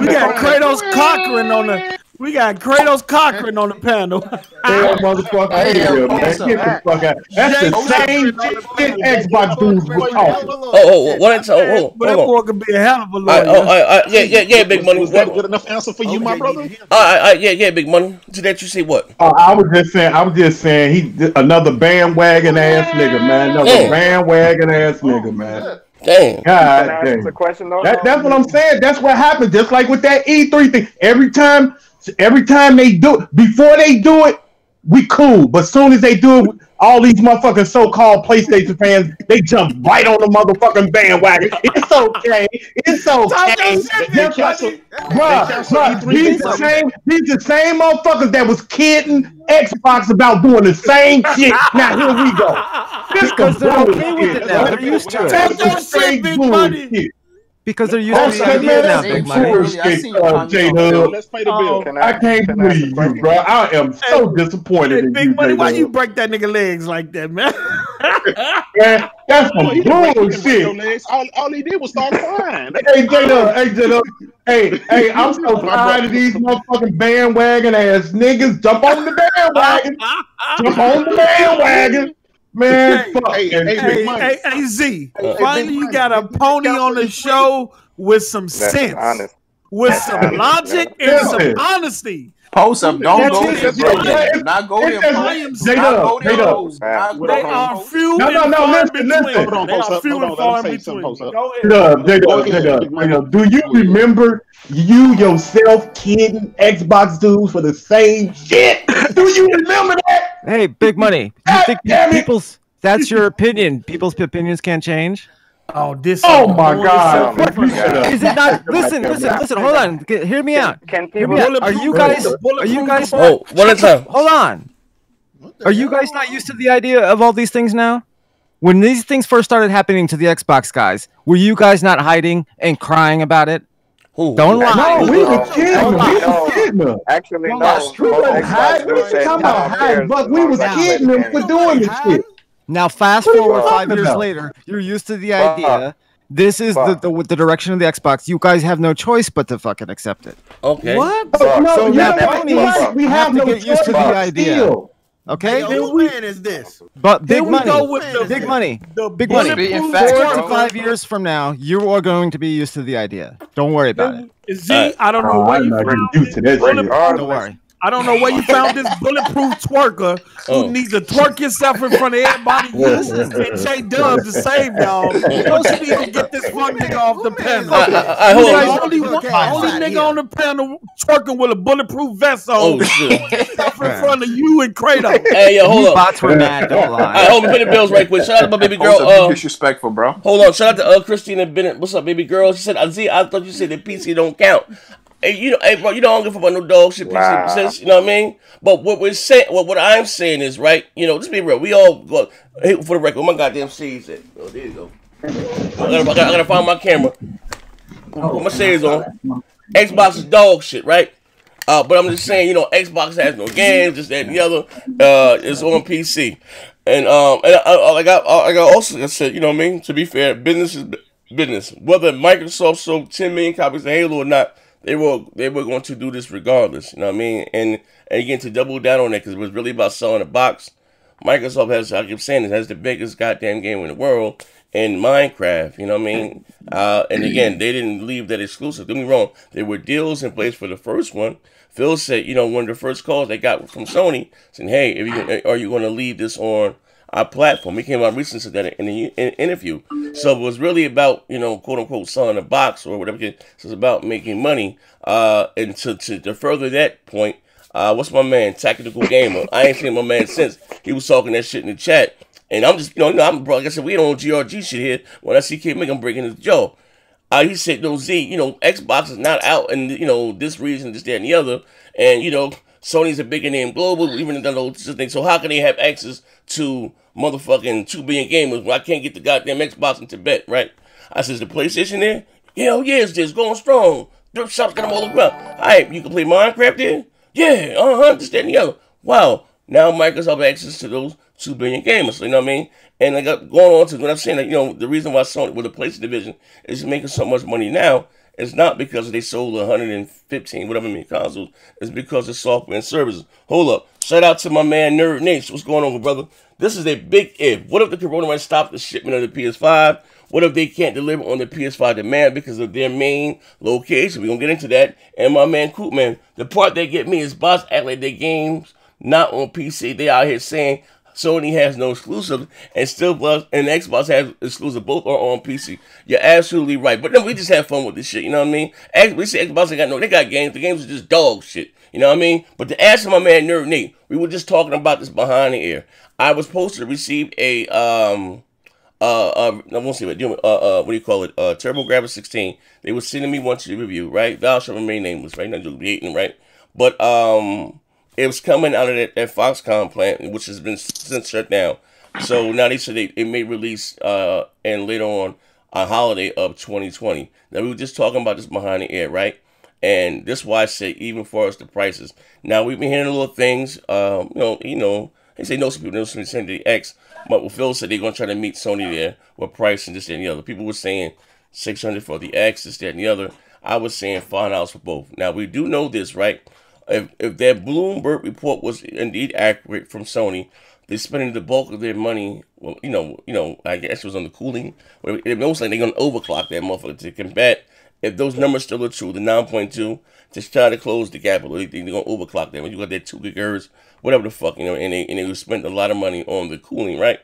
We got uh, uh, Kratos Cochran on the. We got Kratos Cochran on the panel. *laughs* Damn motherfucker out of man. Get the fuck out. That's the same shit Xbox dudes was talking. Oh, oh, one at a time. Hold on, but that boy could be a hell of a All right, lawyer. oh, all right, all right, yeah, yeah, yeah, big money. Was that a good enough answer for you, my brother? all right, all right, yeah, yeah, big money. To that you say what? Uh, I was just saying, I was just saying, he another bandwagon ass nigga, man. Another Yeah. bandwagon ass nigga, man. Damn. God ask damn. a question though? That, that's what I'm saying. That's what happens. Just like with that E3 thing. Every time, every time they do it, before they do it, we cool. But soon as they do it, all these motherfucking so-called PlayStation fans, they jump right on the motherfucking bandwagon. It's okay. It's okay. Just like- Bruh, bruh, these the same, these the same motherfuckers that was kidding Xbox about doing the same shit. Now here we go. This Because they're okay bullshit. with it now. They're used to it. Talk your shit, big money. bullshit. Because they're used That's to the idea man. now, That's big some money. bullshit, uh, J-Dub. Let's pay the Oh. bill. Can I I can't can I believe you, bro. I am so disappointed Hey, in you, big money, why you break that nigga legs like that, man? *laughs* Man, that's Oh, some he didn't break- he didn't break no bullshit. All, all he did was start crying. Hey, J-Dub, hey, J-Dub. Hey, hey, I'm so *laughs* tired of these motherfucking bandwagon ass niggas. Jump on the bandwagon. *laughs* Jump on the bandwagon. Man, Hey, fuck. hey, and hey, shit. hey, Big money. hey, hey, Z. Hey, Finally, Big you Money, got a you pony got on the what show with some That's sense, honest. with That's some honest. logic, Yeah. and some honesty. Post up. Don't That's go there, bro. It's- Not go there, just- post. J-Dub, Not go there, J-Dub. post. Not go They They are post. few No, and no, no, far listen, between. listen. Hold on, They post are up. few Hold and far in between. post up. Go ahead. J-Dub, J-Dub, Go ahead, J-Dub, Big Money. J-Dub. Do you remember you yourself kidding Xbox dudes for the same shit? Do you remember that? Hey, big money. You think damn it. people's that's your opinion? People's opinions can't change. Oh, this. Oh my oh, God. this- Oh my God. Is it not? Listen, listen, listen. Hold on. Get- Hear me out. Can Hear people? me out. Are you guys? Are you guys? Oh, one at a time. Hold on. Are you guys not used to the idea of all these things now? When these things first started happening to the Xbox guys, were you guys not hiding and crying about it? Who? Don't lie. No, we were kidding. no, We was no. kidding them. Actually, no. That's true. Most Hide- we do talking about hide, but we long was as I play kidding them for doing this shit. Now, fast What are you forward five years about? later, you're used to the Fuck. idea. This is the, the the direction of the Xbox. You guys have no choice but to fucking accept it. Okay. What? Fuck. No, So you now know what? companies right. We have have to no get used to the idea. still. Okay, Yo, who man is this? but big we money, go with the big money, The big money. In fact, Four to five years from now, you are going to be used to the idea. Don't worry about it. Z, I don't know Oh, where you not found getting used to this Don't worry. I don't know where you found this bulletproof twerker who *laughs* Oh. needs to twerk himself in front of everybody and J Dub to save y'all. Don't you need to get this fuck nigga off the panel? I, I, I, hold You on. the only, one, only nigga on the panel twerking with a bulletproof vest on Oh shit. in front of you and Kratos. *laughs* Hey, yo, hold These on. bots were mad. Don't *laughs* All right, lie. hold on. Pay the bills right quick. Shout out to my baby girl. Also, be Uh, disrespectful, bro. hold on. Shout out to uh, Christina Bennett. What's up, baby girl? She said, "I see. I thought you said that PC don't count." Hey, you know, hey, bro, you don't give about no dog shit. PC Wow. you know what I mean? But what we're saying, what what I'm saying is right. You know, just be real. We all go. Hey, for the record, my goddamn C's at. Oh, there you go. I gotta, I gotta, I gotta find my camera. Put my shades on. Xbox is dog shit, right? Uh, but I'm just saying, you know, Xbox has no games, this, that, and the other. Uh, it's on PC, and um, and I, I, I, I got also said, you know what I mean. To be fair, business is business. Whether Microsoft sold 10 million copies of Halo or not, they were they were going to do this regardless. You know what I mean? And and again, to double down on that because it was really about selling a box. Microsoft has, I keep saying it, has the biggest goddamn game in the world in Minecraft. You know what I mean? Uh, and again, they didn't leave that exclusive. Don't get me wrong. There were deals in place for the first one. Phil said, you know, one of the first calls they got from Sony saying, "Hey, you are you going to leave this on our platform?" He came out recently said that in an interview. So it was really about you know, quote unquote, selling a box or whatever. So it's about making money. Uh, and to, to to further that point, uh, what's my man, Tactical Gamer? I ain't seen my man since he was talking that shit in the chat. And I'm just, you know, you know I'm bro. Like I said, we don't GRG shit here. When I see Kid Make, I'm breaking his jaw. Uh, he said, "No, Z, you know, Xbox is not out, and you know this reason, this, that, and the other, and you know, Sony's a bigger name global, even in those things. So how can they have access to motherfucking two billion gamers when I can't get the goddamn Xbox in Tibet, right?" I says, "The PlayStation there? Hell yeah, it's just going strong. Thrift shops got them all around. All right, you can play Minecraft there? Yeah, uh huh, this, that, and the other. Wow, now Microsoft access to those two billion gamers. You know what I mean? And I got going on to what I'm saying. That, you know, the reason why Sony with the PlayStation division is making so much money now is not because they sold 115 whatever many consoles. It's because of software and services. Hold up. Shout out to my man Nerd Nate. What's going on, brother? This is a big if. What if the coronavirus stopped the shipment of the PS5? What if they can't deliver on the PS5 demand because of their main location? We're gonna get into that. And my man Coop, man, the part that get me is bots act like their games not on PC. They out here saying Sony has no exclusive and still plus and Xbox has exclusive. Both are on PC. You're absolutely right. But then we just have fun with this shit. You know what I mean? We say Xbox got no. They got games. The games are just dog shit. You know what I mean? But to answer my man Nerd Nate, we were just talking about this behind the air. I was supposed to receive a um uh, uh, I won't say what, uh, uh, what do you call it? Uh, TurboGrafx 16. They were sending me one to review, right? Thou shall remain nameless, right? Not Juliating, right? But, um, it was coming out of that, that Foxconn plant, which has been since shut down. So now they said they, it may release, uh, and later on, a holiday of 2020. Now we were just talking about this behind the air, right? And this is why I say even for us the prices. Now we've been hearing a little things, um, you know, you know, they say no some people, no some send the X. But what Phil said they're gonna try to meet Sony there with price and this that, and the other. People were saying six hundred for the X, this that, and the other. I was saying five dollars for both. Now we do know this, right? If if that Bloomberg report was indeed accurate from Sony, they're spending the bulk of their money. Well, you know, you know, I guess it was on the cooling. It looks like they're gonna overclock that motherfucker to combat. If those numbers still are true, the nine point two, just try to close the gap. Or they think they're gonna overclock them. when you got that two gigahertz, whatever the fuck, you know, and they and they spent a lot of money on the cooling, right?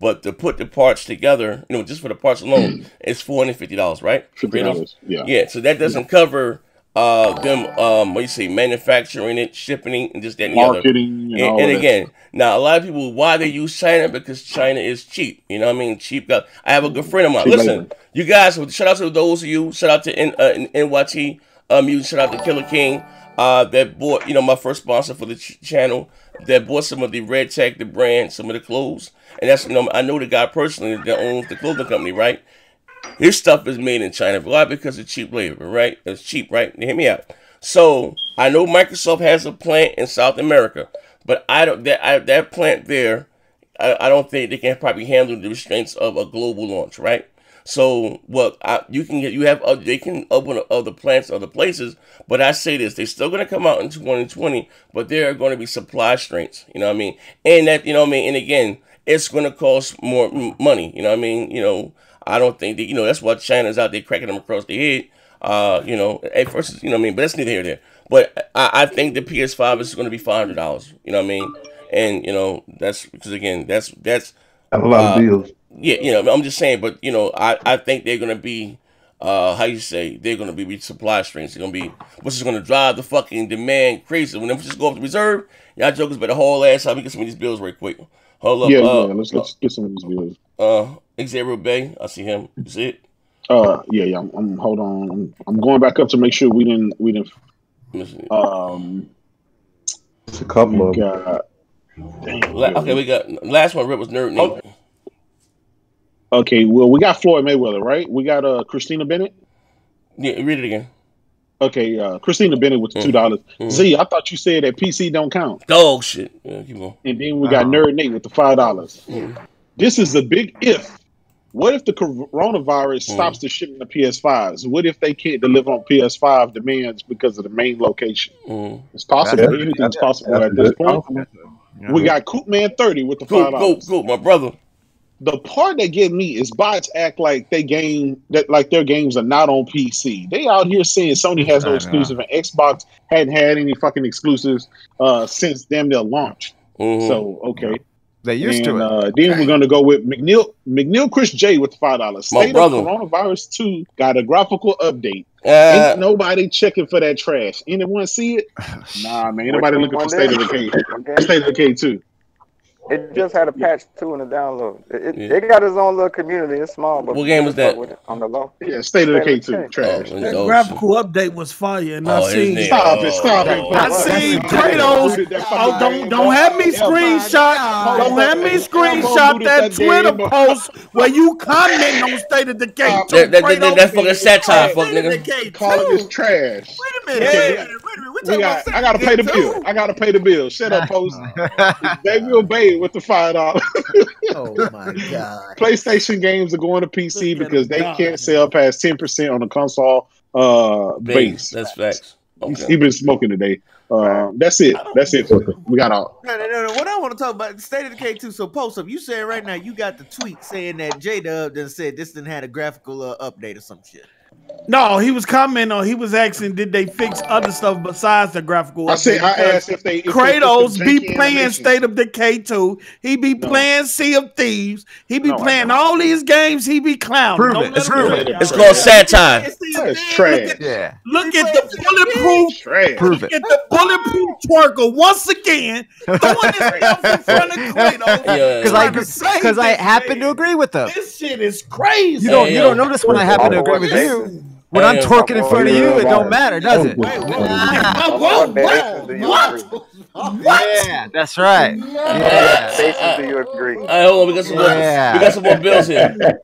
But to put the parts together, you know, just for the parts alone, mm. it's four hundred fifty dollars, right? Fifty Kratos? dollars. Yeah. Yeah, so that doesn't cover uh, them um, what you say, manufacturing it, shipping it, and just that and other. Marketing and, And, and again, now a lot of people why they use China because China is cheap. You know what I mean? Cheap. I have a good friend of mine. Cheap Listen, labor. you guys. Shout out to those of you. Shout out to N, uh, NYT um, you shout out to Killer King. Uh, that bought you know my first sponsor for the ch- channel. That bought some of the Red Tech, the brand, some of the clothes, and that's you know I know the guy personally that owns the clothing company, right? His stuff is made in China. Why? Because of cheap labor, right? It's cheap, right? Hear me out. So I know Microsoft has a plant in South America, but I don't that I, that plant there. I, I don't think they can probably handle the restraints of a global launch, right? So what I, you can get, you have uh, they can open other plants other places, but I say this, they're still going to come out in 2020, but there are going to be supply strains. You know what I mean? And that you know what I mean. And again, it's going to cost more money. You know what I mean? You know, I don't think that you know that's why China's out there cracking them across the head. Uh, you know, at first, you know what I mean, but that's neither here nor there. But I, I think the PS5 is going to be five hundred dollars. You know what I mean? And you know that's because again, that's that's a lot uh, of bills. yeah, you know, I'm just saying, but you know, I, I think they're gonna be, uh, how you say, they're gonna be supply strings. They're gonna be, which is gonna drive the fucking demand crazy. When them just go off the reserve, y'all jokers better haul ass out. We get some of these bills right quick. Hold up, Yeah, uh, yeah. Let's let's get some of these bills. uh, Xavier Bay, I see him. You see it? Uh, yeah, yeah. I'm, I'm hold on. I'm, I'm going back up to make sure we didn't we didn't. Let me. Um, It's a couple of got. Damn, La- okay, we got last one. Rip was nerd name. Okay, well, we got Floyd Mayweather, right? We got uh Christina Bennett. Yeah, read it again. Okay, uh Christina Bennett with the two dollars. Mhm. Z, I thought you said that PC don't count. Dog shit. Yeah, keep going. And then we got Oh. Nerd Nate with the five dollars. Mm. This is a big if. What if the coronavirus Mm. stops the shipment of PS5s? What if they can't deliver on PS5 demands because of the main location? Mm. It's possible. That's- Anything's that's- possible that's at this point. compliment. We got Coop Man 30 with the Go, five go, dollars. go, my brother. The part that get me is bots act like they game that like their games are not on PC. They out here saying Sony has no exclusive and Xbox hadn't had any fucking exclusives uh since damn their launch. Mhm. So okay. They used and, to it. Uh, then we're gonna go with McNeil McNeil Chris J with five dollars. My State of brother. Coronavirus 2 got a graphical update. Uh, Ain't nobody checking for that trash. Anyone see it? *sighs* Nah, man. Ain't nobody looking for State of is? Decay. State of the Decay 2. It just had a patch two in the download. It, it, Yeah. it got its own little community. It's small, but What game was that? on the low. Yeah, State of Decay 2. Trash. Oh, That oh, graphical update was fire, and I Oh, his seen. name. Stop it, stop it. Oh, I What? seen oh, Kratos. Oh, don't don't have me screenshot. Don't have me screenshot that Twitter post where you commenting on State of Decay. Stop to That, that, that, Kratos. that fucking satire, fuck State of nigga. Decay Calling two. trash. Wait a minute. Wait a minute. Wait a minute. We We got, I gotta pay the Decay bill. I gotta pay the bill. Shut up, post. David Bay with the five dollars. *laughs* Oh my god. PlayStation games are going to PC Look because they him, can't sell past ten percent on the console uh Base. base. That's facts. He's, Okay. he been smoking today. Uh, that's it. That's it. We got all. No, no, no, no. What I want to talk about, State of Decay two. So, post up. You saying right now you got the tweet saying that J Dub done said this didn't had a graphical uh, update or some shit. No, he was commenting on. He was asking, did they fix other stuff besides the graphical? I said? I asked if they if Kratos fixed the be playing animation. State of Decay 2. He be No. playing Sea of Thieves. He be No, playing all these games. He be clowning. Prove it. let him Prove it. It's y'all. called satire. It's That's trash. Look at, Yeah. Look at the bulletproof. Trash. Prove Look it. at the bulletproof twerker once again throwing himself in front of Kratos. *laughs* Yeah. Because I trying to save because I happen to agree with them. This shit is crazy. You don't you don't notice when I happen to agree with you. When I'm Hey, twerking in front of you, it don't matter, does it? Wait, wait, whoa, what whoa, what? What? Yeah, that's right. On Yeah. what basis do you agree? Hold on. We got some more. Yeah. We got some more bills here. *laughs*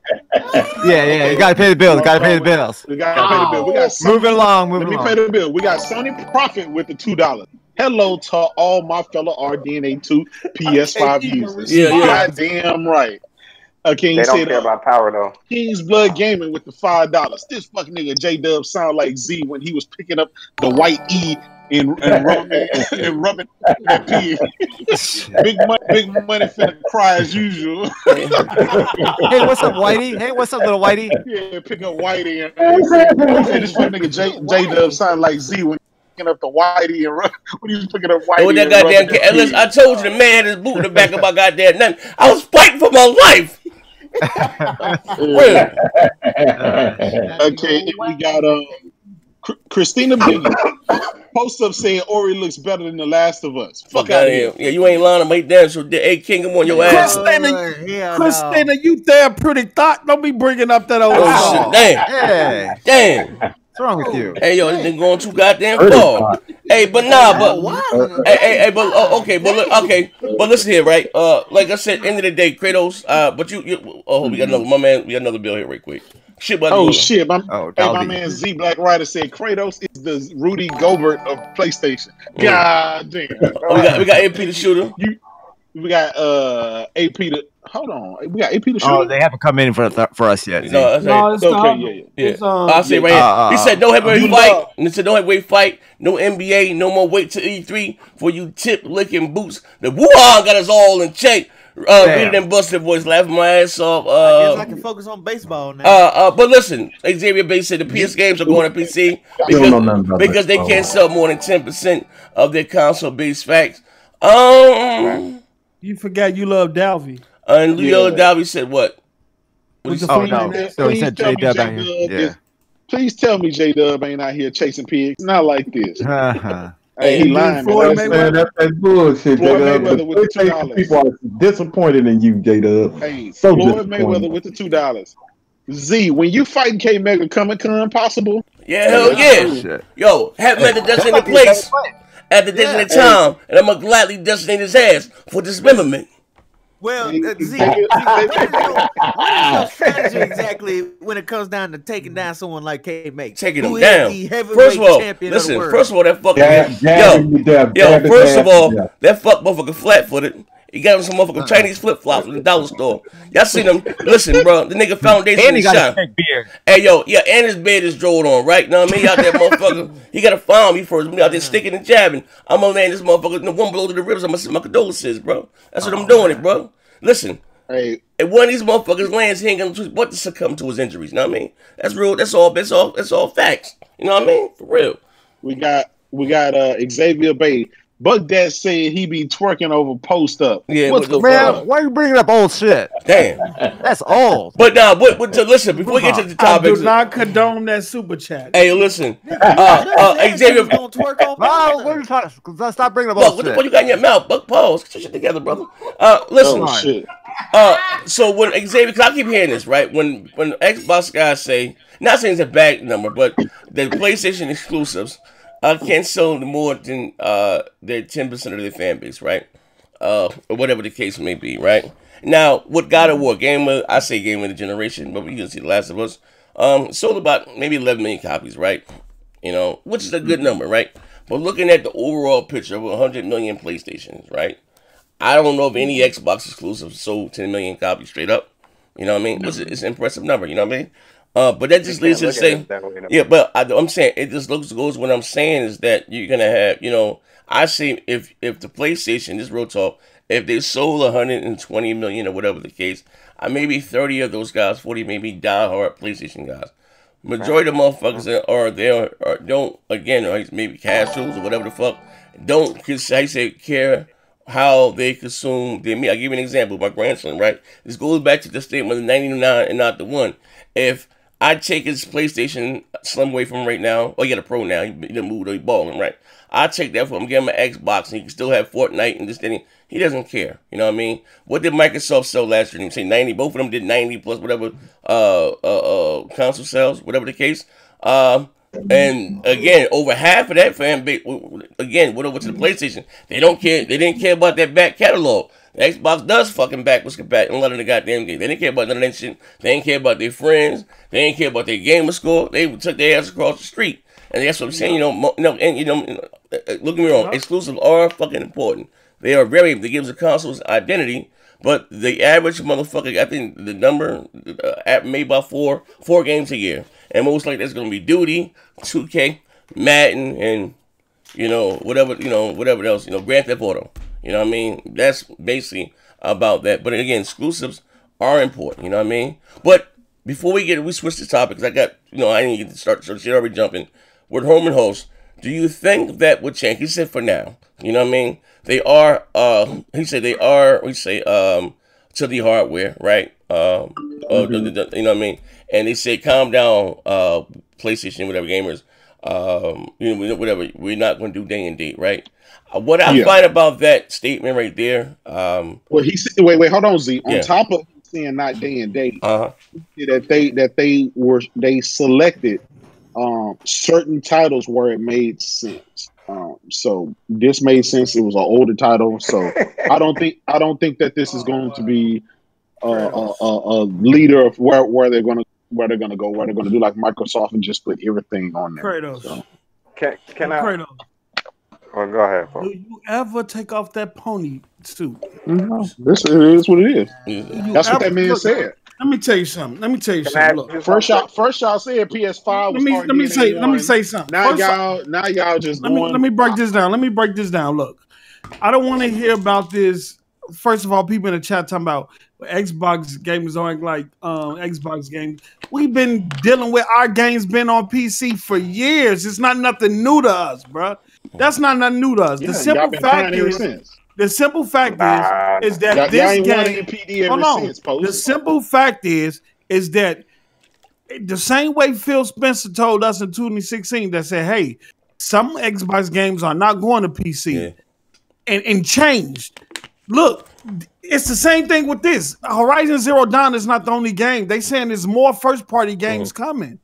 Yeah, yeah. You gotta pay the bills. Gotta pay the bills. We got to pay the bill. We got Sony- Moving along, Let me along. pay the bill. We got Sony Profit with the two dollars. Hello to all my fellow RDNA two PS5 users. Yeah, yeah. Goddamn right. Okay, you They don't said care uh, about power though. King's Blood Gaming with the five dollars. This fucking nigga J Dub sound like Z when he was picking up the white E and, and rubbing *laughs* and rubbing that P. big money, big money finna cry as usual. *laughs* Hey, what's up, Whitey? Hey, what's up, little Whitey? yeah, pick up Whitey and and this fucking nigga J J Dub sound like Z when picking up the Whitey and rub, when he was picking up Whitey. And with that and goddamn rubbing cat. Listen, P. I told you the man had his boot in the back of my goddamn nothing. I was fighting for my life. Where? *laughs* *laughs* Okay, and we got um, Christina Biggie post up saying Ori looks better than The Last of Us. Fuck, Fuck out out of here. here. Yeah, you ain't lying. Mate, damn. So, hey, King, come on your ass. Christina, Oh, hell Christina, you damn pretty thought. Don't be bringing up that old Oh, shit. Damn. Hey, Damn. What's wrong with you? Hey, yo, this been going too goddamn Pretty far. Hey, but nah, but Wow. hey, hey, hey, but oh, okay, but look, okay, but listen here, right? Uh, like I said, end of the day, Kratos. Uh, but you, you oh, we got another, my man, we got another bill here, right quick. Shit, but Oh shit, my, Oh, hey, my man Z Black Rider said Kratos is the Rudy Gobert of PlayStation. God damn. Oh, we got we got AP the shooter. You, We got uh AP to hold on. We got AP to shoot. Oh, they haven't come in for th- for us yet. No, I say, No, it's okay, not. yeah, yeah. yeah. It's, um, I say right Uh, here. uh, he said no heavyweight you fight. know- And he said no heavyweight fight. No NBA. No more wait to E3 for you tip licking boots. The Wuhan got us all in check. Uh, Damn. better than busted voice, laughing my ass off. I guess I Uh, can focus on baseball now. uh, uh, but listen, Xavier Bay said the PS games are going to PC You don't know because, because they can't sell more than ten percent of their console-based facts. Um, You forgot you love Dalvy. and Leo Yeah. Dalby said what? What he Oh flame no! in So he Please said tell J me Dub J out here. Dub Yeah. Please tell me J Dub ain't out here chasing pigs. Not like this. *laughs* Uh-huh. Hey, he lying, Floyd man. Man, that, that's bullshit, J Floyd Dub. Mayweather with the The $2. people are disappointed in you, J Dub. Hey, So Floyd disappointed. Mayweather with the two dollars. Z, when you fighting K Mega Comic Con possible? Yeah, hell yeah. Shit. Yo, have him at the place at the designated Yeah. time, and I'm gonna gladly designate his ass for dismemberment. Well, uh, Z, hey, what is your, *laughs* what is your strategy exactly when it comes down to taking down someone like K Make? Taking who him is down. the heavyweight First of all, champion of listen. First of all, that fucking Jab, yo, jabbing you, jab, yo. First ass of all, to that fuck motherfucker flat footed. He got him some motherfucking Chinese flip flops in the dollar store. Y'all seen him? Listen, bro, the nigga foundation And he is got a shot. fake beard. Hey yo, yeah, and his bed is drilled on, right? Know what I mean? He out there, motherfucker. *laughs* He gotta find me first. Me out there sticking and jabbing. I'm gonna land this motherfucker. The one blow to the ribs. I'm gonna send my condolences, bro. That's what I'm doing, it, bro. Listen, Hey, if one of these motherfuckers lands, he ain't gonna choose but to succumb to his injuries. Know what I mean? That's real. That's all. That's all. That's all facts. You know what I mean? For real. we got we got uh Xavier Bay. Buck Dad said he be twerking over post up. Yeah, What's what the the Man, fuck? why are you bringing up old shit? Damn. That's old. But now, what? what to, listen, before we get to the I do not condone that super chat. Hey, listen. Uh, uh, it. Xavier. He's gonna twerk on No, what are you talking? Stop bringing up Buck, old what shit. fuck you got in your mouth? Buck, pause. Get your shit together, brother. Uh, listen. Oh shit. Uh, so when Xavier, because I keep hearing this, right? When when Xbox guys say, not saying it's a bad number, but the PlayStation exclusives uh, can't sell more than uh their ten percent of their fan base, right? Uh, or whatever the case may be, right? Now, what God of War game of I say game of the generation, but you can see The Last of Us, um, sold about maybe eleven million copies, right? You know, which is a good number, right? But looking at the overall picture of 100 million PlayStations, right? I don't know if any Xbox exclusive sold 10 million copies straight up. You know what I mean? It's, it's an impressive number. You know what I mean? Uh, but that just leads to say, it that way, no. yeah. But I, I'm saying it just looks goes. What I'm saying is that you're gonna have, you know, I see if if the PlayStation, this real talk, if they sold 120 million or whatever the case, I maybe 30 of those guys, 40 maybe diehard PlayStation guys. Majority of motherfuckers that are there are don't again or maybe casuals or whatever the fuck don't I say care how they consume their meat. I give you an example. My grandson, right? This goes back to the statement of 99 and not the one. If I take his PlayStation Slim away from right now, oh, he got a Pro now. He, he done moved, he balling, right? I take that from him, give him an Xbox, and he can still have Fortnite and this thing. He doesn't care. You know what I mean? What did Microsoft sell last year? They say 90. Both of them did 90 plus whatever uh, uh, uh, console sales, whatever the case. Um, and again, over half of that fan base, again, went over to the PlayStation. They don't care. They didn't care about that back catalog. Xbox does fucking backwards compatible in a lot of the goddamn games. They didn't care about none of that shit. They didn't care about their friends. They didn't care about their gamer score. They took their ass across the street. And that's what I'm saying. You know, mo- no, and you know, uh, uh, look at me wrong. Exclusives are fucking important. They are very. They gives the consoles identity. But the average motherfucker, I think the number uh, app made by four four games a year, and most likely that's gonna be Duty, 2K, Madden, and you know whatever you know whatever else you know Grand Theft Auto. You know what I mean? That's basically about that. But again, exclusives are important. You know what I mean? But before we get we switch the topics, I got you know I didn't get to start so shit already jumping. With Hermen Hulst, do you think that would change? He said for now. You know what I mean? They are uh he said they are we say um to the hardware, right? Um uh, the- you know what I mean? And they say calm down, uh PlayStation, whatever gamers. Um, you know, whatever. We're not going to do day and date, right? Uh, what I Yeah. find about that statement right there, um, Well, he said, wait, wait, hold on, Z. On Yeah. top of saying not day and date, uh, huh that they that they were they selected um, certain titles where it made sense. Um, so this made sense. It was an older title, so I don't think I don't think that this is going to be a, a, a, a leader of where where they're going to where they're going to go, where they're going to do like Microsoft and just put everything on there. Kratos. So, Can can I? Kratos. Well, go ahead, folks. Do you ever take off that pony suit? this it is what it is. You That's what that man look, said. Let me tell you something. Let me tell you Can something. Look, First y'all, first y'all said PS5 let me let me say let me say something. Now First, y'all, now y'all just let me let me break this down. Let me break this down. Look, I don't want to hear about this. First of all, people in the chat talking about Xbox games aren't like um, Xbox games. We've been dealing with our games been on PC for years. It's not nothing new to us, bruh. That's not nothing new to us. Yeah, the simple fact is, since. the simple fact Nah, is, is that Y'all, y'all this ain't won game. PD ever Hold on. since. The simple fact is, is that the same way Phil Spencer told us in 2016 that said, "Hey, some Xbox games are not going to PC," yeah. and and changed. Look, it's the same thing with this. Horizon Zero Dawn is not the only game. They saying there's more first party games coming.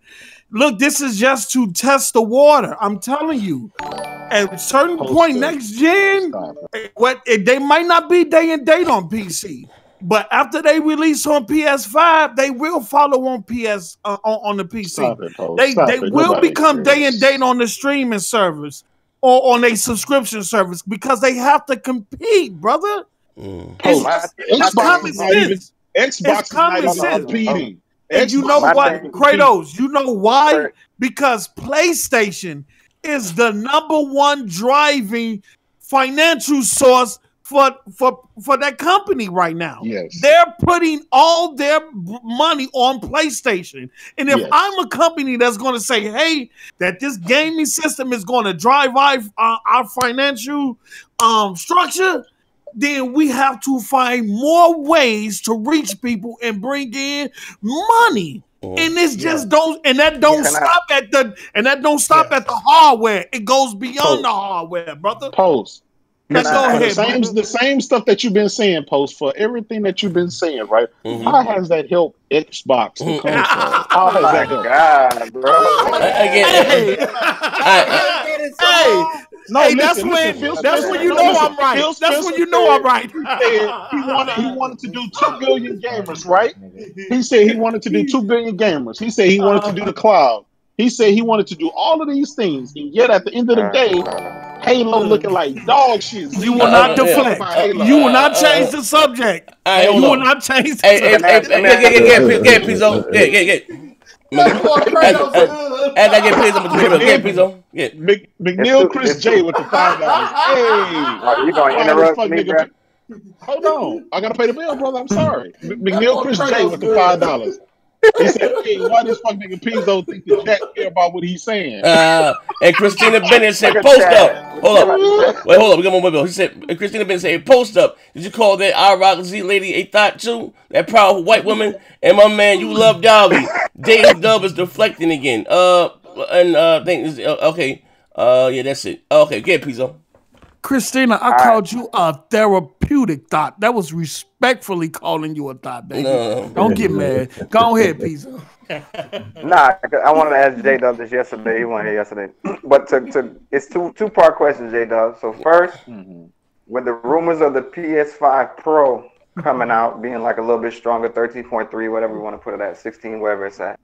Look, this is just to test the water. I'm telling you. At a certain Post point it. next gen, Stop what it, they might not be day and date on PC, but after they release on PS5, they will follow on PS uh, on, on the PC. It, They Stop they it. will Nobody become cares. day and date on the streaming service or on a subscription service because they have to compete, brother. Mm. Post. My- It's Xbox common is not even sense. Xbox It's is not common even sense. competing. And you know is what. Kratos? You know why? Because PlayStation is the number one driving financial source for for for that company right now. Yes. They're putting all their money on PlayStation. And if Yes. I'm a company that's going to say, "Hey, that this gaming system is going to drive our, uh, our financial um structure," then we have to find more ways to reach people and bring in money. Mm. And this just don't and that don't Can I- stop at the and that don't stop at the hardware. It goes beyond the hardware, brother. Post. Let's go I- For the ahead. same, the same stuff that you've been saying, Post, for everything that you've been saying, right? Mhm. How has that helped Xbox, the Mhm. console? How Oh has my that? God, bro. *laughs* I- Again, Hey, I- hey, No, hey, listen, that's listen, when Phil that's Spencer- when you know listen, I'm right. Phil That's when you know said- I'm right. He said he wanted he wanted to do two billion gamers, right? He said he wanted to do two billion gamers. He said he wanted to do the cloud. He said he wanted to do all of these things, and yet at the end of the day, Halo looking like dog shit. You will Uh, not yeah. deflect. Halo. You will not change the subject. I don't You will not change the Hey, hey, hey, subject. hey, get, get, get, get, get, Pizzo. Get, get, get. *laughs* As, as, as I get Pizzo, I'm gonna get Pizzo. Get. Mc, McNeil It's too- Chris it's J with the five dollars. Hey, Oh, you gonna oh, interrupt me, nigga- bro? Hold on, I gotta pay the bill, brother. I'm sorry. *laughs* M- McNeil Chris J with the five dollars. He said, "Hey, why this fuck nigga Pizzo think the chat care about what he's saying?" Uh, and Christina *laughs* Bennett said, post up. Hold up. Wait, hold up. We got one more bill. He said, and Christina Bennett said, post up. Did you call that I Rock Z lady a thought too? That proud white woman? And my man, you love Dolly. Dave Dub is deflecting again. Uh, and, uh, I think, uh, okay. Uh, yeah, that's it. Okay, get Pizzo. Christina, I called you a therapeutic thought. That was respectfully calling you a thought, baby. No. Don't get mad. Go ahead, Pizza. *laughs* Nah, I wanted to ask J Dub this yesterday. He wasn't here yesterday, *clears throat* but to, to it's two two part questions, J Dub. So 1st mm-hmm. with the rumors of the PS5 Pro coming out, being like a little bit stronger, thirteen point three, whatever you want to put it at, sixteen, wherever it's at.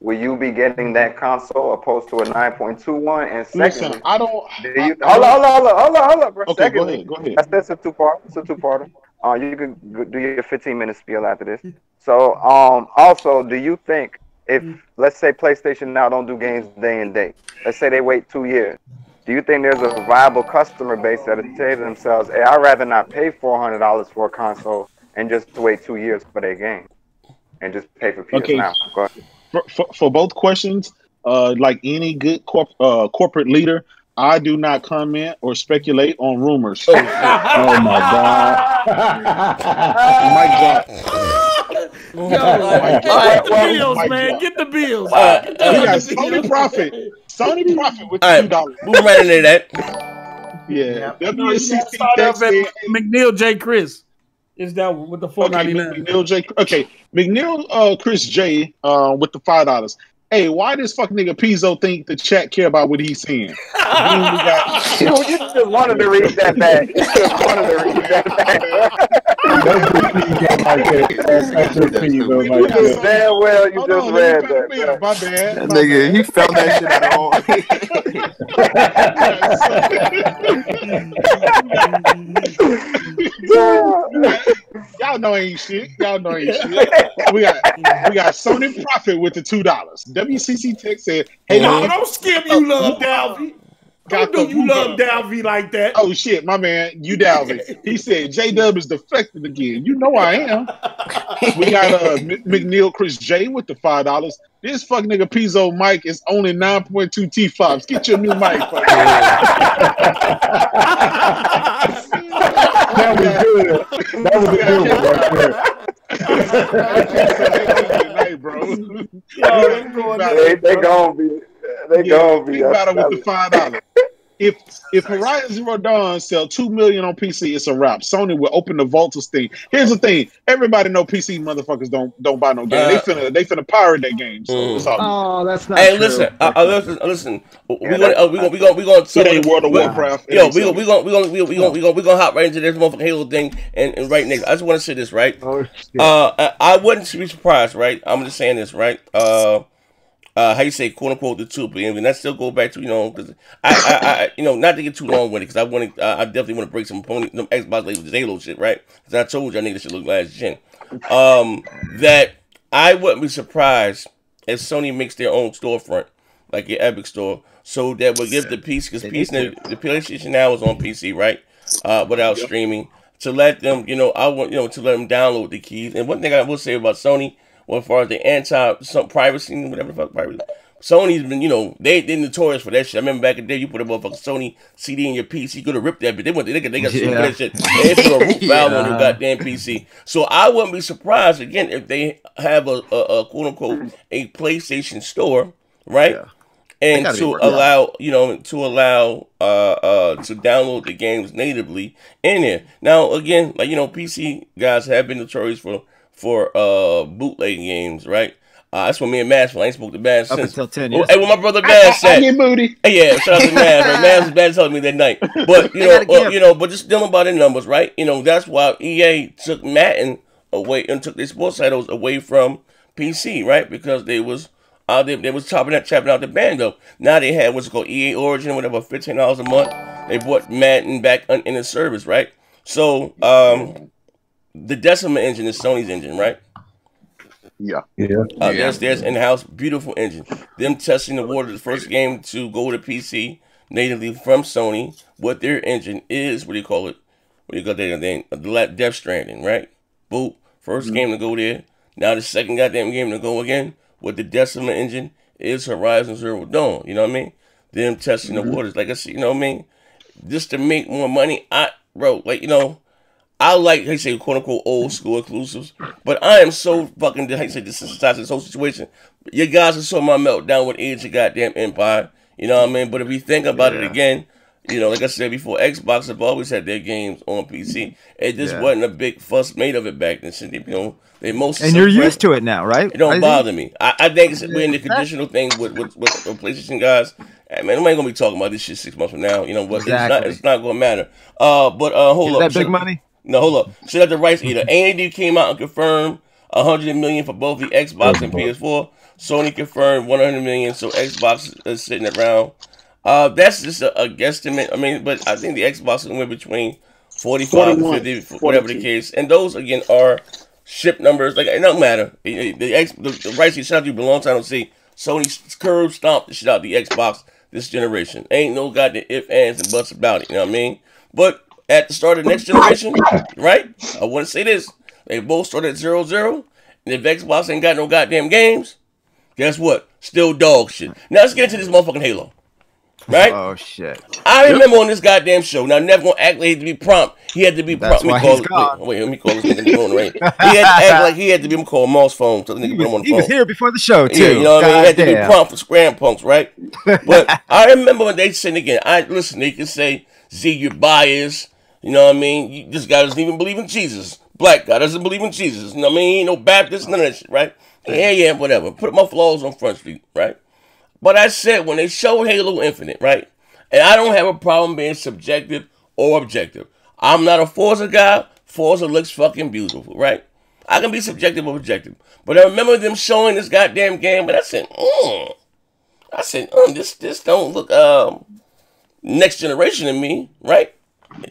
Will you be getting that console opposed to a nine point two one? And Listen, I don't. do you, I- I hold don't- on, hold on, hold on, hold on, bro. Okay, go ahead, go ahead. That's that's a two part. It's a two parter. Uh, you can do your 15 minute spiel after this. So, um, also, do you think if let's say PlayStation now don't do games day and day, let's say they wait two years, do you think there's a viable customer base that'll say to themselves, "Hey, I'd rather not pay four hundred dollars for a console and just wait two years for their game, and just pay for PS Okay. now"? Go ahead. For, for, for both questions, uh, like any good corp, uh, corporate leader, I do not comment or speculate on rumors. Oh *laughs* my god. *laughs* Mike drop. Yo, Mike get drop. the bills, Mike man. drop. Get the bills. Uh, We got Tony Profit. Sony profit with All the right, two dollars. move right into that. Yeah, No, you WSCC gotta start Tech off at said- McNeil J. Chris. Is that with the four Okay, ninety McNeil J. Okay, McNeil, uh, Chris J. Uh, with the five dollars. Hey, why does fuck nigga Pizzo think the chat care about what he's saying? *laughs* Then we got- You, you just wanted to read that back. You just wanted to read that back. That's the thing you can't. That's that's thing you don't You that. damn well you Hold just on, read me find the that. mail. My bad. That my nigga, bad. he found that shit at of *laughs* Y'all know ain't shit. Y'all know ain't shit. We got we got Sony Profit with the two dollars. WCC Tech said, "Hey, No, nigga, don't skip you love Dalvey. got Don't you love Uber." Dalvey like that. Oh shit, my man, you Dalvin. He said J Dub is defected again. You know I am. We got uh M- McNeil Chris J with the five dollars. This fuck nigga Pizzo mic is only nine point two T flops. Get your new mic. *laughs* fuck. That was good. That was a good one right there. Hey, bro. Yo, they going They they gonna be they Yeah, gonna be. big battle with the five dollars. If if Horizon Zero Dawn sell two million on PC, it's a wrap. Sony will open the vault of Steam. Here's the thing: everybody know PC motherfuckers don't don't buy no game. they Uh, finna they finna pirate that game. So Mm. it's all Oh, that's not Hey, true. listen, uh, uh, listen, uh, listen. We Yeah, gonna, uh, we gonna, we gonna, we gonna. It ain't World of Warcraft. Yo, we gonna, we gonna, we gonna, we gonna, we gonna, we gonna, we gonna hop right into this motherfucking Halo thing, and, and right next. I just want to say this, right? Oh, shit. Uh, I, I wouldn't be surprised, right? I'm just saying this, right? Uh, uh, how you say, quote unquote, the two, But and that still go back to you know, because I, I, I, you know, not to get too long with it, because I want to, uh, I definitely want to break some pony, them Xbox labels, Halo shit, right? Because I told you I niggas should look last gen. Um, that I wouldn't be surprised if Sony makes their own storefront, like your Epic store, so that would give the piece because PC, the PlayStation now is on PC, right? Uh, without streaming, to let them, you know, I want, you know, to let them download the keys. And one thing I will say about Sony, well, as far as the anti some privacy, whatever the fuck privacy, Sony's been, you know, they they notorious for that shit. I remember back in the day, you put a motherfucking Sony CD in your PC, you could have ripped that, but they went, they got, they got Yeah. that shit. They put a root *laughs* valve on your Yeah. goddamn PC. So I wouldn't be surprised again if they have a, a, a quote unquote a PlayStation store, right? Yeah. And to working on it. allow, you know, to allow uh uh to download the games natively in there. Now again, like you know, PC guys have been notorious for for uh bootleg games, right? Uh, that's what me and Mass. I ain't spoke to Mass Up since. until 10 Oh, years. Hey, where my brother I, Mass I, I at? get booty. Hey, yeah, shout out to Mavs. Right? Mavs was bad telling me that night. *laughs* But you know, uh, you know, but just dealing by the numbers, right? You know, that's why EA took Madden away and took their sports titles away from PC, right? Because they was uh, they, they was chopping that chopping out the bando. Now they had what's called EA Origin, whatever, fifteen dollars a month. They brought Madden back in the service, right? So um, the Decima engine is Sony's engine, right? Yeah. Yeah. Uh, There's there's in-house beautiful engine. Them testing the water, the first game to go to PC natively from Sony. What their engine is, what do you call it? What do you got there? Then the La- Death Stranding, right? Boop. 1st game to go there. Now the second goddamn game to go again with the Decima engine is Horizon Zero Dawn. You know what I mean? Them testing the waters, like I said, you know what I mean? Just to make more money. I bro, like you know. I like they say quote unquote old school exclusives, but I am so fucking how you say desensitized to this whole situation. You guys are so my meltdown with Age of Goddamn Empire. You know what I mean? But if you think about it again, you know, like I said before, Xbox have always had their games on PC. It just Yeah. wasn't a big fuss made of it back then. So, you know, they mostly And you're used to it now, right? it don't I think- bother me. I, I think it's, we're in the conditional thing with, with, with, with PlayStation guys. Hey, man, nobody gonna be talking about this shit six months from now. You know what? It's not. Exactly. It's not gonna matter. Uh, but uh, hold Is up. that big Should- money? No, hold up. Should have the rights either. AMD came out and confirmed 100 million for both the Xbox and PS4. Sony confirmed 100 million, so Xbox is sitting around. Uh, that's just a, a guesstimate. I mean, but I think the Xbox will win between 45 41, and 50, whatever the case. And those again are ship numbers. Like it don't matter. The, the, X, the, the rights you shot you been a long time to see. Sony curb stomped the shit out the Xbox this generation. Ain't no goddamn if ands and buts about it. You know what I mean? But at the start of the next generation, right? I want to say this: they both started at zero zero, and if Xbox ain't got no goddamn games, guess what? Still dog shit. Now let's get into this motherfucking Halo. right? Oh shit. I remember on this goddamn show. Now, never gonna act like he had to be prompt. He had to be That's prompt. Let me why call he's gone. Wait, wait, let me call this nigga phone, right? *laughs* He had to act like he had to be. I'm call Moss phone. So the nigga He put him on was, the he phone. was here before the show too. Yeah, you know what I mean? He had to be prompt for scram punks, right? But *laughs* I remember when they said again, I listen, they can say, Z, you're biased. You know what I mean? You, this guy doesn't even believe in Jesus. Black guy doesn't believe in Jesus. You know what I mean? He ain't no Baptist, none of that shit, right? Yeah, yeah, whatever. Put my flaws on Front Street, right? But I said when they showed Halo Infinite, right? And I don't have a problem being subjective or objective. I'm not a Forza guy. Forza looks fucking beautiful, right? I can be subjective or objective. But I remember them showing this goddamn game, but I said, mm. I said, mm, this this don't look um next generation to me, right?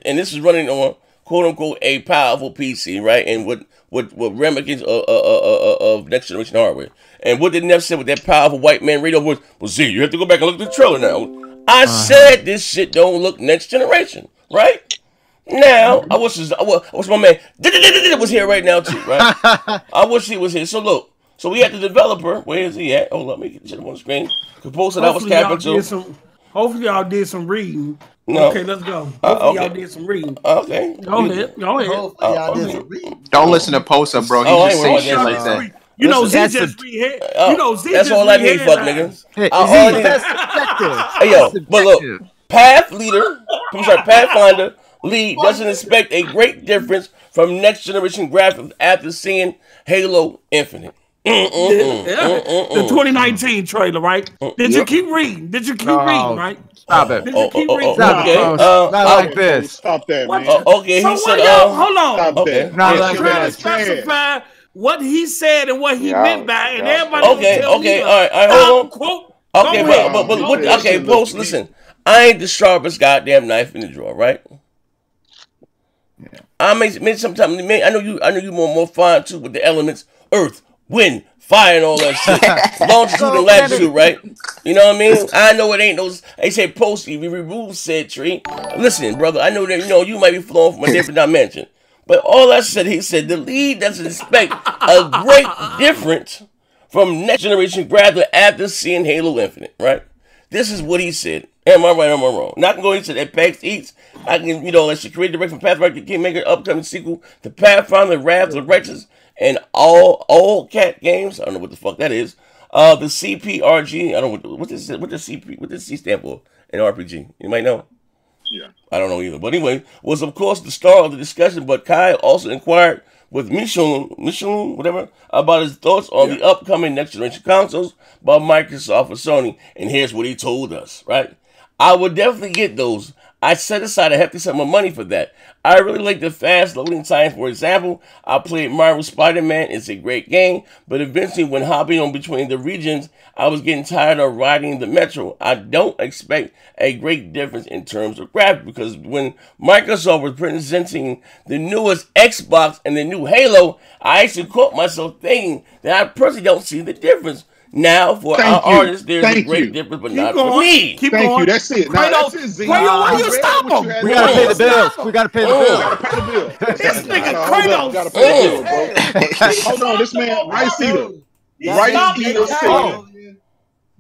And this is running on quote unquote a powerful PC, right? And what what what remedies of, of, of, of next generation hardware. And what did Neff say with that powerful white man radio was, well, Z, you have to go back and look at the trailer now. I said this shit don't look next generation, right? Now, I wish, I wish I wish my man was here right now too, right? *laughs* I wish he was here. So look, so we had the developer. Where is he at? Oh, let me get him on the screen. The poster that was Hopefully y'all capping did too. some. Hopefully y'all did some reading. No. Okay, let's go. Hopefully Uh, okay. y'all did some reading. Okay. Go ahead. Go ahead. Hopefully y'all did some reading. Don't listen to Post Up, bro. He Oh, just say shit like that. that. You know, Z just read head. Oh, You know, Z that's just That's all I need, fuck headlines. nigga. Hey, I Z, already- that's subjective. Hey yo, but look. Path Leader, I'm sorry, Pathfinder Lead doesn't expect a great difference from next generation graphics after seeing Halo Infinite. The 2019 trailer, right? Did you keep reading? Did you keep No. reading, right? Stop it. Did you Oh, keep oh, oh, reading? Stop okay. it, Uh, Not uh, like this. Stop that, man. Uh, okay, so he what said, y'all, uh, hold on. Stop okay. that. Not Yeah, like shit trying to specify what he said and what he Yeah, meant by it, and yeah. everybody Okay, tell okay, me all right, all right, hold on. Quote. Okay, Go but, but, but what, okay, Listen, Post, listen. I ain't the sharpest goddamn knife in the drawer, right? Yeah. I may, may sometimes, may, I know you, I know you more, more fine too with the elements, earth, wind, fire, and all that shit. Longitude and latitude, right? You know what I mean? I know it ain't those. They say post, if you remove said tree. Listen, brother, I know that you know you might be flowing from a different dimension, but all I said, he said the lead doesn't expect a great difference from next generation graphics after seeing Halo Infinite, right? This is what he said. Am I right or am I wrong? Not gonna go into that PAX Eats. I can, you know, let's create direct from Pathfinder Kingmaker upcoming sequel to Pathfinder Wrath of the Righteous and all Owlcat games. I don't know what the fuck that is. Uh the CPRG. I don't know what does what does CP what does C stand for in RPG? You might know. Yeah. I don't know either. But anyway, was of course the star of the discussion, but Kai also inquired with Michelin, Michelin, whatever, about his thoughts on the upcoming next generation consoles by Microsoft or Sony. And here's what he told us, right? I would definitely get those. I set aside a hefty sum of money for that. I really like the fast loading times. For example, I played Marvel Spider-Man. It's a great game, but eventually when hopping on between the regions, I was getting tired of riding the metro. I don't expect a great difference in terms of graphics because when Microsoft was presenting the newest Xbox and the new Halo, I actually caught myself thinking that I personally don't see the difference. Now, for Thank our you. artists, there's a great you. difference, but Keep not going. for me. Keep Thank going. you. That's it. Nah, Kratos, that's it, Z. Kratos, why I you read stop him? We gotta pay the bills. We gotta pay the Oh. bills. Gotta pay the bill. This nigga Hold up, Kratos. Gotta pay the bill, bro. Hold on, this man, Rice Eater. Rice Stop Eater it. said. Oh.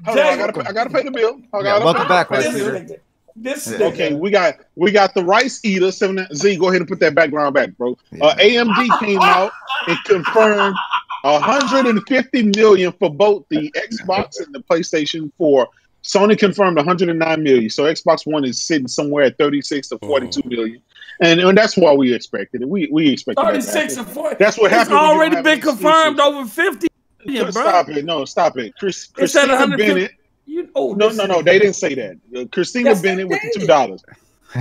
Hold on, I gotta, pay, I gotta pay the bill. I Yeah, gotta welcome back, pay the Rice. Eater. This Yeah. Okay, we got we got the Rice Eater seven Z. Go ahead and put that background back, bro. Uh, AMD came out and confirmed 150 million for both the Xbox and the PlayStation 4. Sony confirmed 109 million. So Xbox One is sitting somewhere at 36 to 42 million. And, and that's what we expected. it. We we expected that to 36 and 40. That's what It's happened when you already been exclusives. confirmed over 50 million, bro. Stop it. No, stop it. Chris, Christina Bennett. You, oh, No, no, no. They didn't say that. Uh, Christina Yes, Bennett with the two dollars.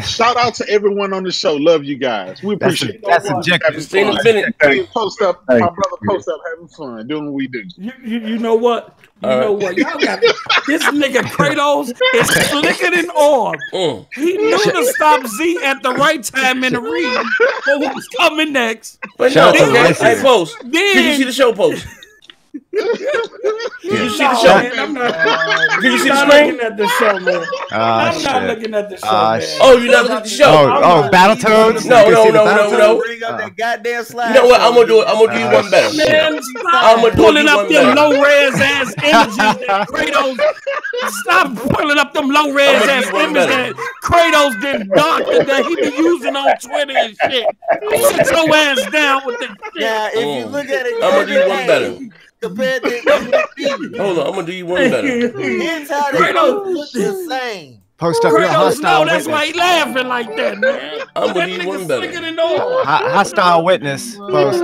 Shout out to everyone on the show. Love you guys. We That's, appreciate it. that's subjective. Christina fun. Bennett. Hey, post up, my brother post up having fun, doing what we do. You, you, you know what? You All know right. what? Y'all got this nigga Kratos is slicker than orb. Mm. He knew to stop Z at the right time in the read for who's coming next. But Shout no, out to hey, Eater. post. Did you see the show post? Did you see the show? man, I'm not. Did you see the I'm not screen? looking at the show, man. Ah, I'm not looking at the show, Ah, man. Oh, you never looked at the show? Oh, I'm oh, not- Battletoads? No, no, no, no, no. Bring up that goddamn slide. You know what? I'm gonna do it. I'm gonna do you Ah, one better. Man, stop I'ma do pulling up one them better. low res ass images that Kratos. Stop pulling up them low res ass images better. that Kratos did doctor that he be using on Twitter and shit. Sit your ass down with the shit. Now, if you Mm. look at it, I'ma do one better. Compared to MVP, Hold on, I'm gonna do you one better. his how they look the same. Post up your Kratos, hostile no, that's why witness. he laughing like that, man. I'm gonna do one better. slicker than all. Ho- Hostile witness. Post.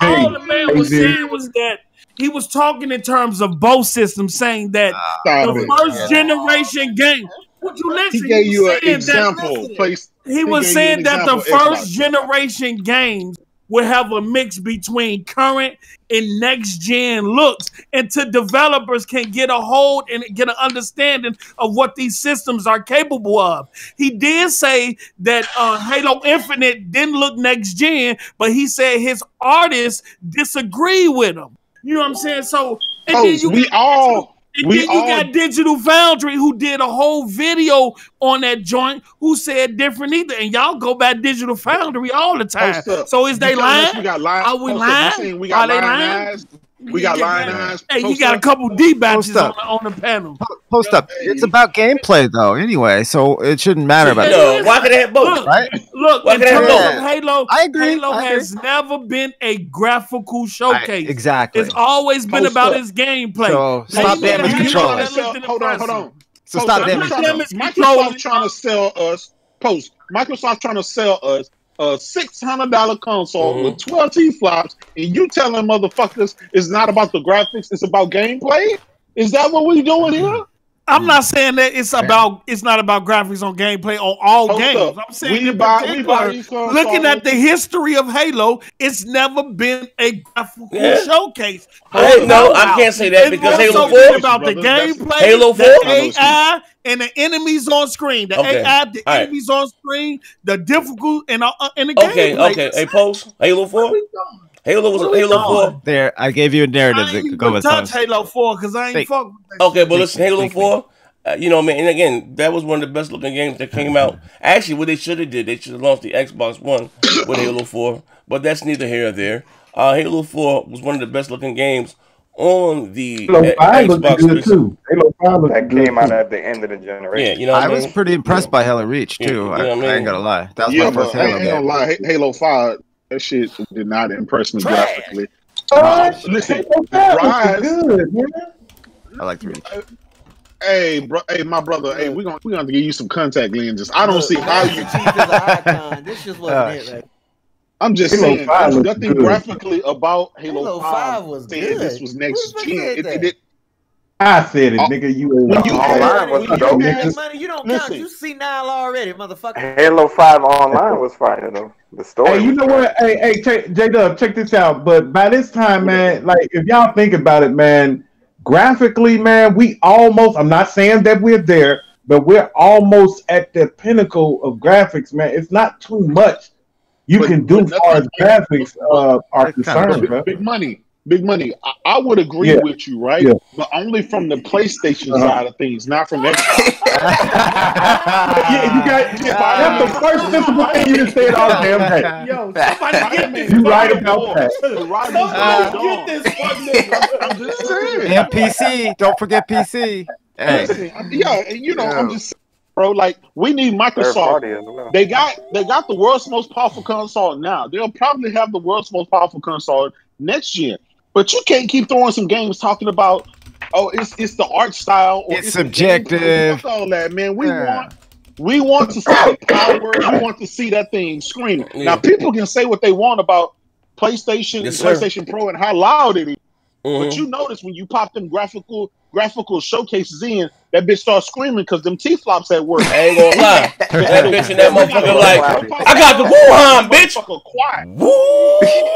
All the man was saying was that he was talking in terms of both systems, saying that Stop the it. first generation game. Would you listen? He gave you an saying that- example. Place. He was saying that the first generation games will have a mix between current and next gen looks, and to developers can get a hold and get an understanding of what these systems are capable of. He did say that uh, Halo Infinite didn't look next gen, but he said his artists disagree with him. You know what I'm saying? So and then you we all and we then you all- got Digital Foundry who did a whole video on that joint who said different either. And y'all go by Digital Foundry all the oh, time. Post up. So is they You telling us lying? We got lying. Are we oh, you lying? We Are got they lying lying? eyes. We got lying eyes. Hey, you Post got a couple D batches on, the- on the panel. Post up. It's about gameplay though, anyway, so it shouldn't matter about No, why could they have both? Look, right? look Why in terms have of? Halo, I agree, Halo I has never been a graphical I- showcase. exactly. It's always been Post about up. its gameplay. So Now, stop you damage control. that Hold on, hold on. So Post stop up. damage control. Damage control. Microsoft trying to sell us post. Microsoft trying to sell us a six hundred dollar console Mhm. with twelve T flops, and you telling motherfuckers it's not about the graphics, it's about gameplay. Is that what we doing here? I'm not saying that it's about it's not about graphics on gameplay on all Hold games. up. I'm saying We in buy- we buy particular, looking at the history of Halo, it's never been a graphical Yeah. showcase. I- no, I can't say that because more Halo so 4 about the Brothers, that's- gameplay, Halo the 4? AI, and the enemies on screen. The Okay. AI, the All right. enemies on screen, the difficult and uh, uh, and the game. Okay, gameplay. okay. Hey, post Halo Four. Halo was What Halo doing? Four. There, I gave you a narrative I that ain't could even go with touch those. Halo Four because I ain't Think. fuck. with that Okay, but listen, Halo think- Four. Uh, you know, man, and again, that was one of the best looking games that came out. Actually, what they should have did, they should have launched the Xbox One with Halo Four, but that's neither here or there. Uh, Halo Four was one of the best looking games on the Halo uh, Five Xbox. good 360. too. Halo Five looked That good came out at the end of the Yeah, generation. you know what I I was pretty impressed by Halo Reach Yeah, too. you know I, what I I ain't gonna lie. That was yeah, my but first I Halo ain't gonna lie. Halo Five, that shit did not impress me Trash. graphically. What? listen, Halo Five Rise- good, man. I like Reach. Hey, bro, hey, my brother, hey, we gonna we gonna have give you some contact lenses. I don't Look, see how you. Master Chief is an icon. This just wasn't Oh, it. Right? I'm just Halo saying, 5 there's nothing good. graphically about Halo, Halo 5, 5 was saying good. this was next Who gen. It, it, it, I said it, Oh, nigga. You when ain't you wrong. Online was when you dope. had- Hey, money, you don't count. Listen. You see Nile already, motherfucker. Halo Five Online was fire though. The story. Hey, you know fire. what? Hey, hey, check, J Dub, check this out. But by this time, man, like if y'all think about it, man, graphically, man, we almost. I'm not saying that we're there, but we're almost at the pinnacle of graphics, man. It's not too much you But- can do as far as graphics uh, are It's kinda concerned, big, bro. big money, big money. I, I would agree Yeah. with you, right? Yeah. But only from the PlayStation Uh-huh. side of things, not from Xbox. *laughs* Yeah, you got. That's the first sensible thing you just said all damn day. Yo, somebody get this. You right about boy. that. Somebody get this fucking nigga. I'm just saying. And PC. Don't forget PC. Hey, Listen, yeah, and you know, I'm just bro. Like we need Microsoft. party. They got they got the world's most powerful console now. They'll probably have the world's most powerful console next year. But you can't keep throwing some games talking about oh it's it's the art style or It's the subjective. all that, man. We Yeah. want we want to see the power. We want to see that thing screaming. Yeah. Now people can say what they want about PlayStation, Yes, sir. PlayStation Pro, and how loud it is. Mhm. But you notice when you pop them graphical graphical showcases in, that bitch starts screaming because them T flops at work. I ain't gonna lie. *laughs* That bitch and that motherfucker like, I got the Wuhan, bitch.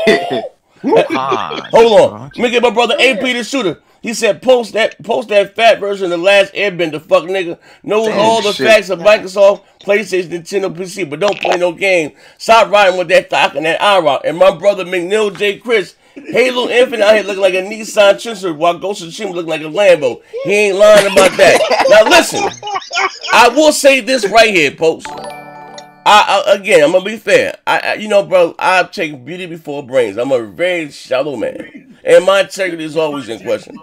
Quiet. *laughs* Woo! Hold on. Let me get my brother AP the shooter. He said post that post that fat version of the last airbender, fuck nigga. Knows Damn, all the shit. facts of Microsoft, PlayStation, Nintendo, PC, but don't play no game. Stop riding with that stock and that IROC. And my brother McNeil J. Chris, Halo Infinite out here looking like a Nissan Chisholm while Ghost of Tsushima looking like a Lambo. He ain't lying about that. Now listen, I will say this right here, post. I, I again, I'm gonna be fair. I, I you know, bro, I take beauty before brains. I'm a very shallow man, and my integrity is always in question.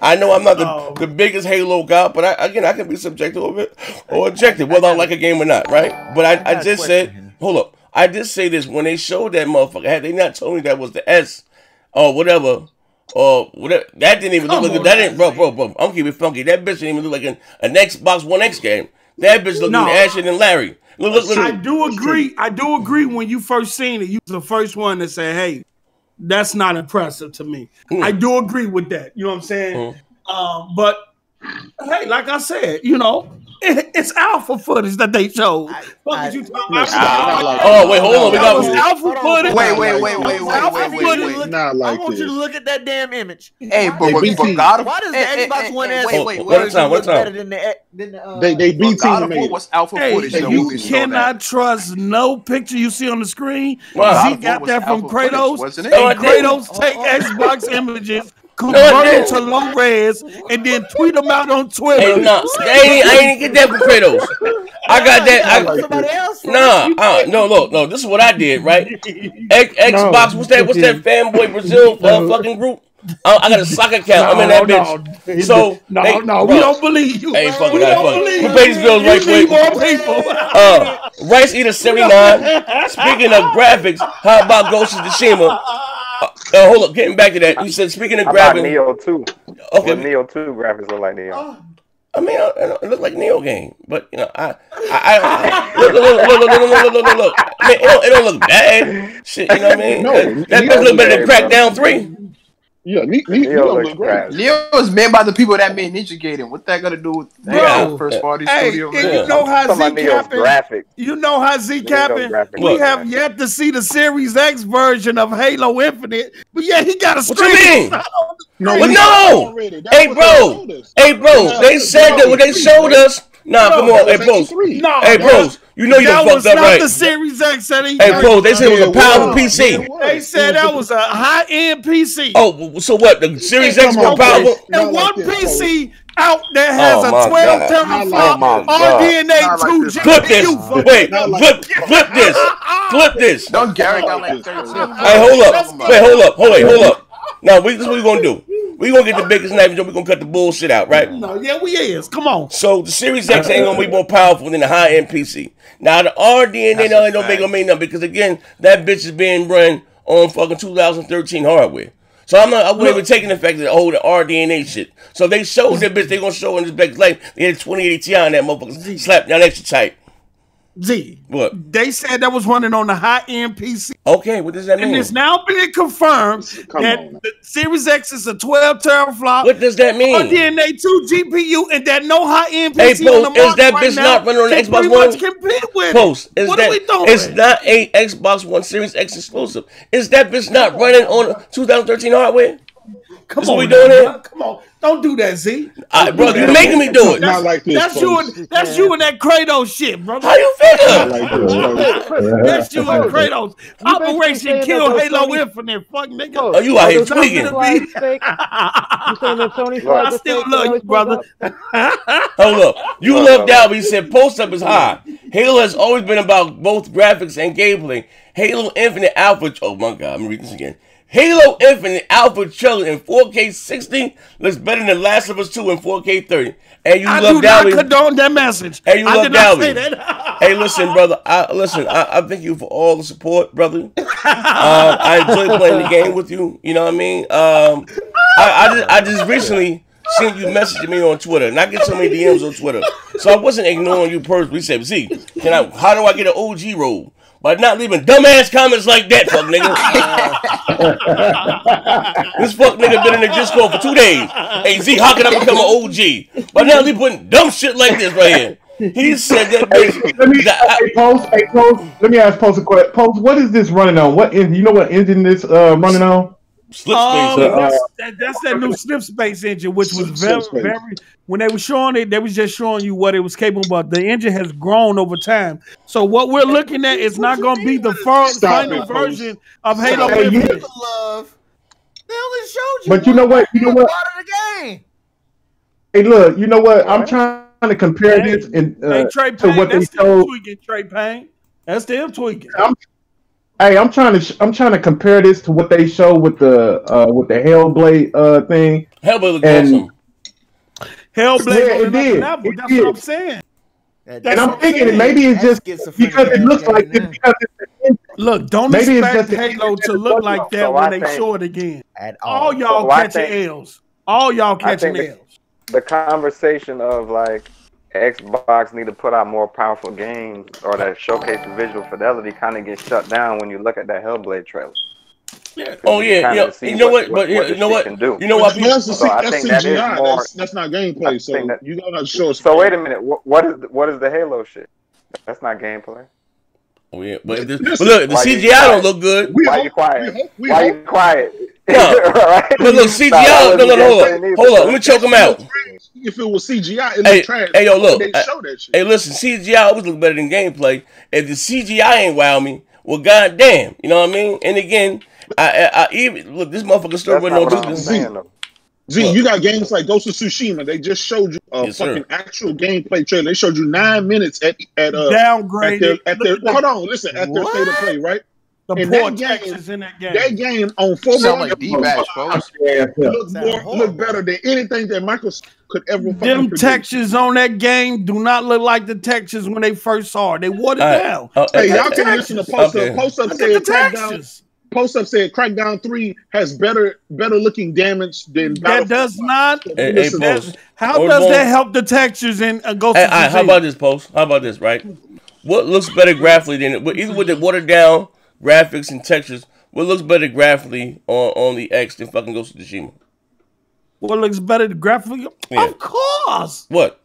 I know I'm not the, the biggest Halo guy, but I, again, I can be subjective of it or objective, whether I like a game or not, right? But I, I just said, hold up, I did say this when they showed that motherfucker. Had they not told me that was the S or whatever, or whatever, that didn't even Come look like that didn't, bro, bro, bro. I'm keeping funky. That bitch didn't even look like an, an Xbox One X game. That bitch looked No. like Asher and Larry. Look, look, look. I do agree. I do agree. When you first seen it, you was the first one to say, "Hey, that's not impressive to me." Hmm. I do agree with that. You know what I'm saying? Um, but hey, like I said, you know, it, it's alpha footage that they showed. What did you talking about? oh wait, hold on. We got alpha footage. Wait, wait, wait, wait, wait, wait, wait. Not like I want you to look at that damn image. Hey, but Bogata. Why does the Xbox One S? Wait, wait, what time? What time? Uh, they they BT What's alpha footage. You cannot trust no picture you see on the screen. He got that from Kratos. Kratos take oh, oh. Xbox images convert them didn't. to low res, and then tweet them out on Twitter. Hey, no, I ain't, I ain't get that from Kratos. I got that. I, somebody else. Nah, uh, no, look, no. This is what I did, right? *laughs* X, Xbox, what's that? What's that fanboy Brazil *laughs* uh, fucking group? I, I got a soccer account. I'm in that bitch. So no, they- no, we bro, don't believe you. Hey, fuck we it, don't fuck it. believe Who you. pays bills You right need quick? more people. Uh, Rice Eater 79. Speaking of graphics, how about Ghost of Tsushima? Uh, hold up, getting back to that. You said speaking of How about graphics. Nioh 2? Okay. What Nioh 2 graphics look like Nioh? I mean, it it looked like Nioh game, but you know, I, I, I look, *laughs* look, look, look, look, look, look, look, look, look. I mean, it don't, it don't look bad. Shit, you know what I mean? No, that that Nioh look better than Crackdown Three. Yeah, Ne- Ne- Nioh Nioh looks great. Nioh was made by the people that made Ninja Gaiden. What that got to do with Bro. first party Hey, studio? and man? you know how Talking Z about capping? You know how Z capping? We What? have yet to see the Series X version of Halo Infinite, but yeah, he got a What you mean? No, no! saw it already. That's Hey, bro. they showed us. Hey, bro, they said that when they showed us. Nah, come on, hey, bros. No, Hey, bros, you know you that was not right? the Series X that he. Hey, bro, they said it was a powerful Yeah, PC. it. They said that was a high end PC. Oh, so what? The Series X Come more powerful? And one PC out that has Oh, a 12 teraflop Oh, my God. RDNA Not like 2 this. Flip this. Wait, flip, flip this. *laughs* Flip this. Don't Gary got like 13. Hey, hold up. Wait, hold up. Hold wait, hold up. Now, we, this is what we're gonna do. We gonna get the biggest knife and we're gonna cut the bullshit out, right? No, yeah, we is. Come on. So the Series X ain't gonna be more powerful than the high end PC. Now the RDNA no, a it don't make fact. no mean nothing because again, that bitch is being run on fucking 2013 hardware. So I'm not, I wouldn't even taking the fact that oh the RDNA shit. So they showed that bitch they gonna show in this back's life. They had 2080 Ti on that motherfucker. Slap down extra tight. Z. What? They said that was running on the high end PC. Okay, what does that And mean? it's now being confirmed Come that on. the Series X is a 12 teraflop What does that mean? RDNA 2 GPU and that no high end Hey, PC Post, on the is that right bitch now not running on the Xbox One? compete with. Post is what that are we doing? it's not a Xbox One Series X exclusive. Is that bitch not running on 2013 hardware? Come That's on, we doing now, here? Come on, don't do that, Z. Don't bro, you that. making me do it. Not like this. That's you and that's you and that Kratos shit, brother. How you Not figure? like this. That's you and Kratos. Operation Kill Halo those Infinite, fuck nigga. Oh, you out here Are tweaking. Sony slides fake? You *laughs* saying that Sony slides I are still fake? love you, brother. *laughs* Hold up. You left out, but you said post up is high. Halo has always been about both graphics and gameplay. Halo Infinite Alpha. Oh my god, I'm gonna read this again. Halo Infinite Alpha trailer in 4K 60 looks better than Last of Us 2 in 4K 30. And you I love do not Dalby. condone that message. Hey, you I love did not say that. *laughs* Hey, listen, brother. I listen. I, I thank you for all the support, brother. Um, I enjoy playing the game with you. You know what I mean? Um, I, I just I just recently seen you messaging me on Twitter, and I get so many DMs on Twitter, so I wasn't ignoring you personally. Said, "Z, can I? How do I get an OG role?" By not leaving dumbass comments like that, fuck nigga. *laughs* this fuck nigga been in the Discord for two days. Hey Z, how can I become an OG? By now he putting dumb shit like this right here. He said that Hey, let me that- hey, post. Hey, post. Let me ask post a question. Post. What is this running on? What engine? You know what engine this uh running on? Slip Um, space. Uh, that's, that, that's that new Slip Space engine, which was very, very. When they were showing it, they was just showing you what it was capable of. The engine has grown over time. So what we're looking at is not going to be the first final it, folks. version of Halo Hey, you- Infinite. love. They only showed you. But you know what? You know what? Part of the game. Hey, look, you know what? I'm trying to compare this in, uh, hey, Trey to what they that's still showed. tweaking. Trey Payne, that's still tweaking. I'm, hey, I'm trying to sh- I'm trying to compare this to what they show with the uh, with the Hellblade uh, thing. Hellblade looked And- awesome. Hellblade Yeah, it did. level. It That's did. what I'm saying. That- And I'm thinking saying. maybe it's just because it looks like this now. because it's Look, don't Maybe it's expect just a- Halo to look like that So when I they think- show it again. At all. All y'all So catching think- L's. All y'all catching think the- the conversation of like Xbox need to put out more powerful games or that showcase the visual fidelity kind of gets shut down when you look at that Hellblade trailer. Oh yeah, kinda yeah. see You know what- what? what- But what you know what? can do. You know what? But that's, the So I that's think that is more- That's, that's not gameplay. So that- you gotta show us. So wait a minute, what, what is what is the Halo shit? That's not gameplay. Oh yeah, but, if this, but look, the CGI don't look good. We Why hope- you quiet? we hope- we Why hope- you quiet? *laughs* No. *laughs* right? But look, CGI. No, no, no, hold gameplay on, hold on. bro. Let me choke him out. If it was CGI, it Hey, looked trash. hey, yo, look. They I- show that shit. Hey, listen, CGI always look better than gameplay. If the CGI ain't wow me, well, goddamn, you know what I mean? And again, I, I, I even look, this motherfucker still That's running not on what Z, Look. you got games like Ghost of Tsushima. They just showed you a Yes, sir. fucking actual gameplay trailer. They showed you nine minutes at at uh at their at their hold on, listen at their state of play, right? the in poor that game- Texas in that game. That game on four Sound million like D-Batch, folks. yeah, yeah. look more look better than anything that Microsoft could ever Them produce. textures on that game do not look like the textures when they first saw it. They watered All right. down. Oh, Hey, hey, y'all can listen to Post Okay. Up. Post Up Look the said Crackdown. textures. Post Up said Crackdown Three has better better looking damage than That does not. Hey, hey, to Post. How Or does more- that help the textures in uh, Ghost Hey, of all right, how about this, post? How about this, right? What looks better graphically than it? Either with the watered down graphics and textures, what looks better graphically on, on the X than fucking Ghost of Tsushima? What looks better graphically? Yeah. Of course. What?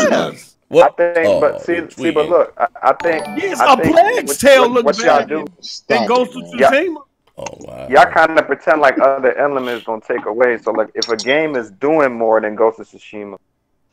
Yes. I think, Oh, but see, you're see, but look, I, I think, Yes, I a think plague's what- tail what, looks what y'all better. do, Then Stop Ghost it, of man. Tsushima. Oh wow. y'all kind of pretend like other elements gonna take away. So like, if a game is doing more than Ghost of Tsushima,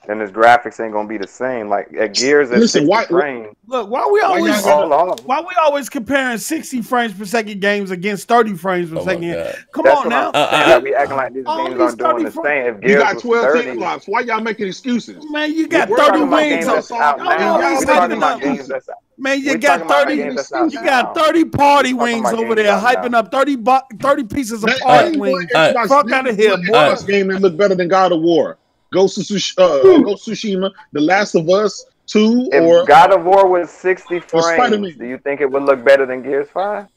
then its graphics ain't gonna be the same. Like at Gears at Listen, 60 why- frames. Look, why we always y'all Hold on, hold why we always comparing 60 frames per second games against 30 frames per Oh second? Come That's on now. I'm Uh, uh, like, we acting like these all games these aren't doing the same. If You got 12 30, flip flops. Why y'all making excuses? Man, you got we're 30 talking wings games on. Y'all now. always We're talking hyping up. games that's out. Man, you We're got 30. games that's out You got 30 party We're wings over there out now. hyping up 30 bu- 30 pieces of That- party wings. one Alright. Fuck outta name here, one boy. Xbox game that look better than God of War, Ghost of Tsush- uh, Ghost of Tsushima, The Last of Us Two, If or God of War was 60 frames, do you think it would look better than Gears 5?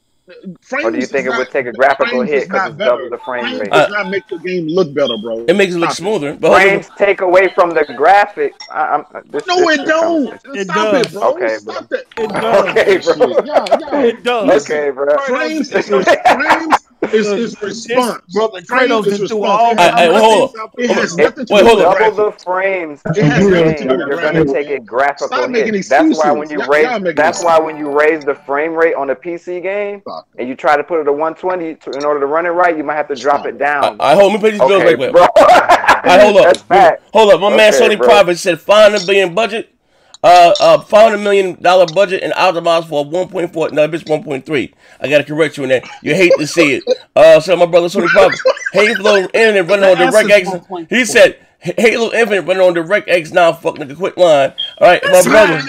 frames uh, Or do you think it not- would take a graphical hit because not it's better. double the frame Frames rate? does uh, not make the game look better, bro. It makes it look Stop smoother. But hold on. Frames take away from the graphics. I, I'm, uh, this, No, this it is don't. conversation. It Stop does. it, bro. Okay, bro. Stop that. *laughs* It does. Okay, bro. Yeah, yeah. It does. Okay, bro. Frames is frames is, is response. brother, Frames Kratos is been through response. all It has Hey, hey, hold on. It has Wait, nothing to wait, do hold with on. Double the frames It in has the nothing to do with you're gonna take a graphical Stop making hit. That's why when you Y'all- raise y'all making that's why when you raise the frame rate on a PC game Stop and you try to put it to 120 to, in order to run it right, you might have to drop it down. I hold me pay these bills okay, right quick. bro. I hold up. *laughs* That's. Hold up. My man Okay, Sony bro. Prophet said 500 billion budget. Uh, uh, 500 million dollar budget and optimized for 1.4. No, it's 1.3. I gotta correct you in that. You hate to see it. Uh, so my brother Sony Prophet, Halo Infinite running on The Direct X. answer's 1.4. He said Halo Infinite running on Direct X. Now, fuck nigga, quick line. All right, my brother.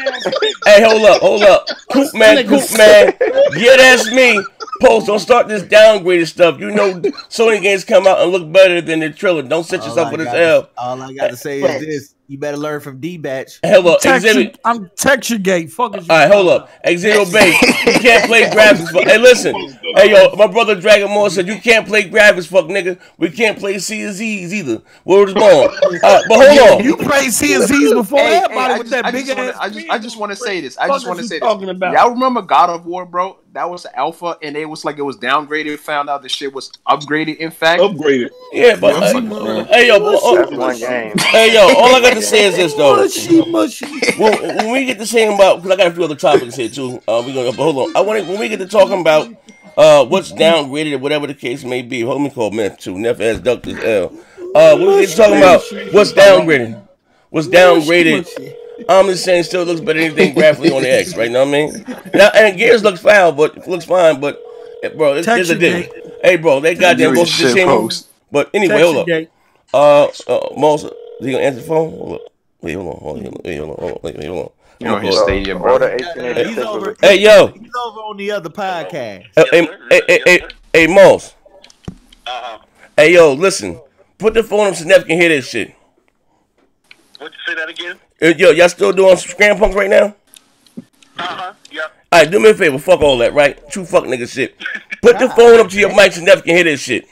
Hey, hold up, hold up. Coop man, Coop man. Yeah, that's me. Post, don't start this downgraded stuff. You know, *laughs* Sony games come out and look better than the trailer. Don't set All yourself I with this gotta- L. All I got to say is this: you better learn from D Batch. Hell up, Texture, exhibit. I'm texture gate. Fuck you All right, hold up. Exhibit Bay. You can't play *laughs* graphics. For, hey, listen. Hey, yo, my brother Dragon Moore said you can't play graphics, fuck nigga. We can't play C and Z's either. Word is born. All right, *laughs* but hold about? on. You played C and Z's before Hey, hey, everybody I with just, that I big wanna, ass. I just, I just want to say this. I just want to you say talking this. about? Y'all remember God of War, bro? That was alpha, and it was like it was downgraded. Found out the shit was upgraded. In fact, Upgraded. Yeah, but I'm uh, hey, yo, but, That's uh, game. hey, yo, all I got to say is this though. Mushy, mushy. when, when we get to saying about, because I got a few other topics here too. Uh, we gonna, but hold on. I want to when we get to talking about uh what's downgraded or whatever the case may be. Hold me call Meth too. Neff has ducked his L. Uh, when we get to talking about what's downgraded, what's downgraded. I'm just saying, still looks better than anything graphically on the X, right? Know what I mean? Now, and Gears looks foul, but looks fine. But Eh, bro, it's, Text it's a you, difference. Hey, bro, they goddamn you go the same. post. But anyway, Text hold up. Jake. Uh, uh, Moss, is he gonna answer the phone? Hold up. Wait, hold on, hold on, wait, hold on, hold on, wait, wait, hold on. You know his Hold on. stadium, bro. Order Yeah, 1886 he's over. Hey, yo, He's over on the other podcast. Hey, hey, hey, hey, hey, Moss. Uh-huh. Hey, yo, listen. Put the phone up so Neff can hear this shit. What you say that again? Uh, Yo, y'all still doing some scram punks right now? Uh-huh. Yep. All right, do me a favor. Fuck all that, right? True fuck nigga shit. Put the *laughs* phone up to your mic so Neff can hear this shit.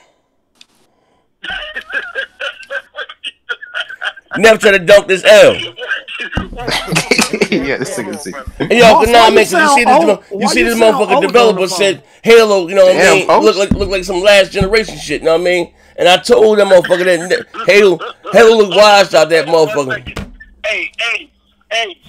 *laughs* Neff try to dunk this L. *laughs* *laughs* yeah, this nigga see. Hey, yo, Moss, good why night, man. You see this, old? you Why see you this sound motherfucking old on developer said Halo, you know what I Damn, mean? folks. Look like look like some last generation shit, you know what I mean? And I told that motherfucker that that Halo Halo look washed out that motherfucker. Hey, hey, hey,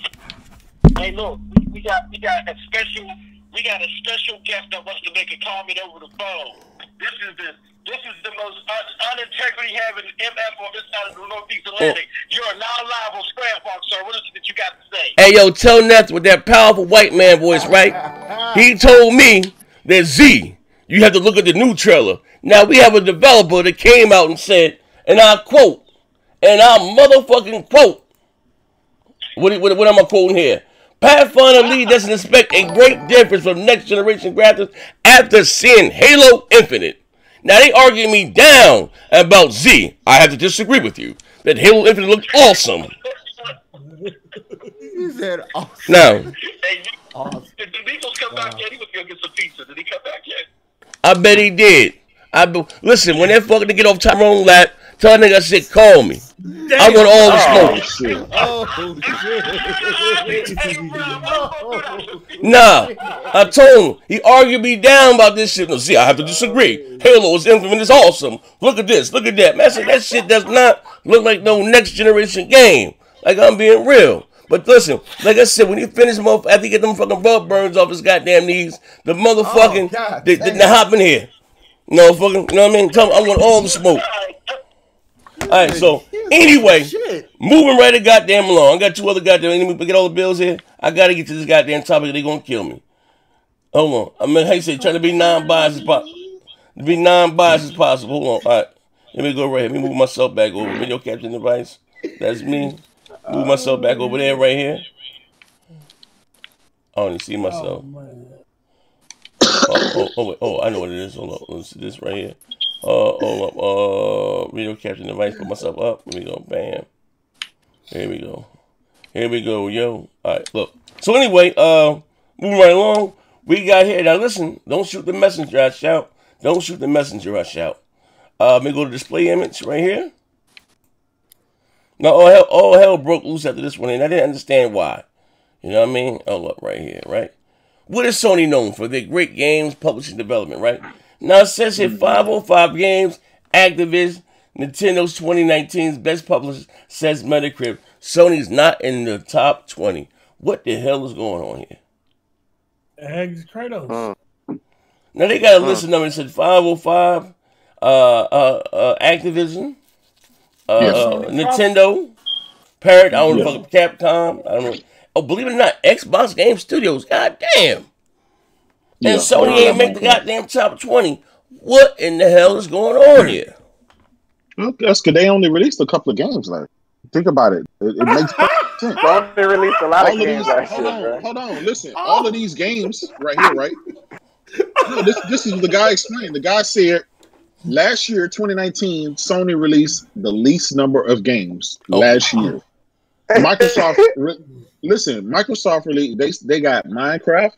hey! Look, we got we got a special we got a special guest that wants to make a comment over the phone. This is the this is the most un- unintegrity having MF on this side of the Northeast oh. Atlantic. You're now live on Scram Park, sir. What is it that you got to say? Hey yo, tell Neff with that powerful white man voice, right? *laughs* He told me that Z, you have to look at the new trailer. Now we have a developer that came out and said, and I quote, and I motherfucking quote. What, what, what am I quoting here? Pathfinder Lee doesn't expect a great difference from next generation graphics after seeing Halo Infinite. Now they arguing me down about Z. I have to disagree with you. That Halo Infinite looked awesome. He said, oh, Now, Hey, did the Eagles come back yet? He was gonna get some pizza. Did he come back yet? I bet he did. I be, listen when that fucking to get off Tyrone lap. Tell that nigga I said call me. I want all the oh, smoke. oh shit. Oh, *laughs* nah, I told him. He argued me down about this shit. No, see, I have to disagree. Halo is infinite it's awesome. Look at this. Look at that. Man, I said, that shit does not look like no next generation game. Like I'm being real. But listen, like I said, when he finished, motherfucker, after he get them fucking rub burns off his goddamn knees, the motherfucking, Oh, God they, they, damn. they hop in here. No fucking, you know what I mean? Tell him I want all the smoke. All right, so anyway, Shit. moving right a goddamn along. I got two other goddamn. Let me get all the bills here. I gotta get to this goddamn topic. They gonna kill me. Hold on. I mean, how you say, trying to be non-biased as possible. To be non-biased as possible. Hold on. All right. Let me go right here. Let me move myself back over. Video capture device. That's me. Move myself back over there, right here. I don't even see myself. Oh, oh, oh, oh, wait. oh, I know what it is. Hold on. Let's see this right here. Uh, hold up. Uh, video capture device. Put myself up. Let me go. Bam. Here we go. Here we go, yo. All right, look. So anyway, uh, moving right along, we got here. Now listen, don't shoot the messenger. I shout. Don't shoot the messenger. I shout. Uh, let me go to display image right here. Now all hell, all hell broke loose after this one, and I didn't understand why. You know what I mean? Oh, look right here, right? What is Sony known for? Their great games, publishing, development, right? Now it says here 505 Games, Activision, Nintendo's 2019's best publisher says Metacritic. Sony's not in the top 20. What the hell is going on here? Eggs Kratos. Now they got a list of numbers. It said 505, uh, uh, uh, Activision, uh, Yes. uh, Nintendo, Parrot, I don't know, Yes. fucking Capcom, I don't know. Oh, believe it or not, Xbox Game Studios. God damn. Yeah. And Sony ain't make the goddamn top 20. What in the hell is going on hmm. here? Well, That's because they only released a couple of games. Like, think about it. It, it makes perfect *laughs* sense. They released a lot All of of games these, last hold year, on, bro. hold on, listen. All of these games right here, right? No, this this is the guy explained. The guy said last year, 2019, Sony released the least number of games Oh. last year. *laughs* Microsoft, re- listen, Microsoft released, they they got Minecraft,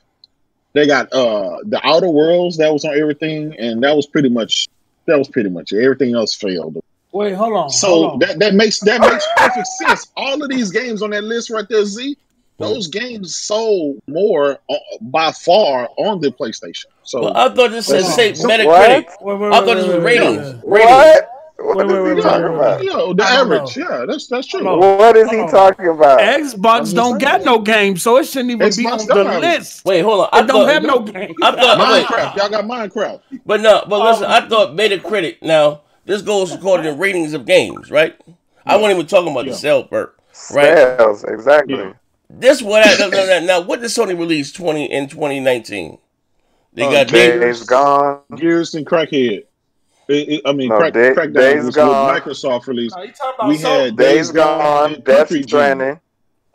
they got uh the Outer Worlds that was on everything, and that was pretty much that was pretty much it. Everything else failed. Wait, hold on. hold So on. that, that makes that makes perfect sense. All of these games on that list right there, Z, those games sold more uh, by far on the PlayStation. So Well, I thought this said say. Metacritic. Wait, wait, I thought this was wait, wait, ratings. wait, Ratings. What? What Wait, is wait, he wait, wait, talking wait, about? yo, the don't average, know. yeah, that's that's true. Hold. What is he talking about? Xbox don't got no game, so it shouldn't even be on don't the have list. Wait, hold on. I It don't thought, have no game. I thought, wait, Minecraft, y'all got Minecraft. but no, but listen, I thought Metacritic. Now this goes according to ratings of games, right? I wasn't even talking about the Yeah. sell per, right? Sales, exactly. Yeah. This what I, no, no, no, now what did Sony release twenty in twenty nineteen? They Uh, got Gears, Days Days Gone. Gears and Crackhead. It- it- I mean, No, Crack, Day- Crackdown Days was Gone. what Microsoft released. No, about We Sony. had Days Gone, and Death Stranding,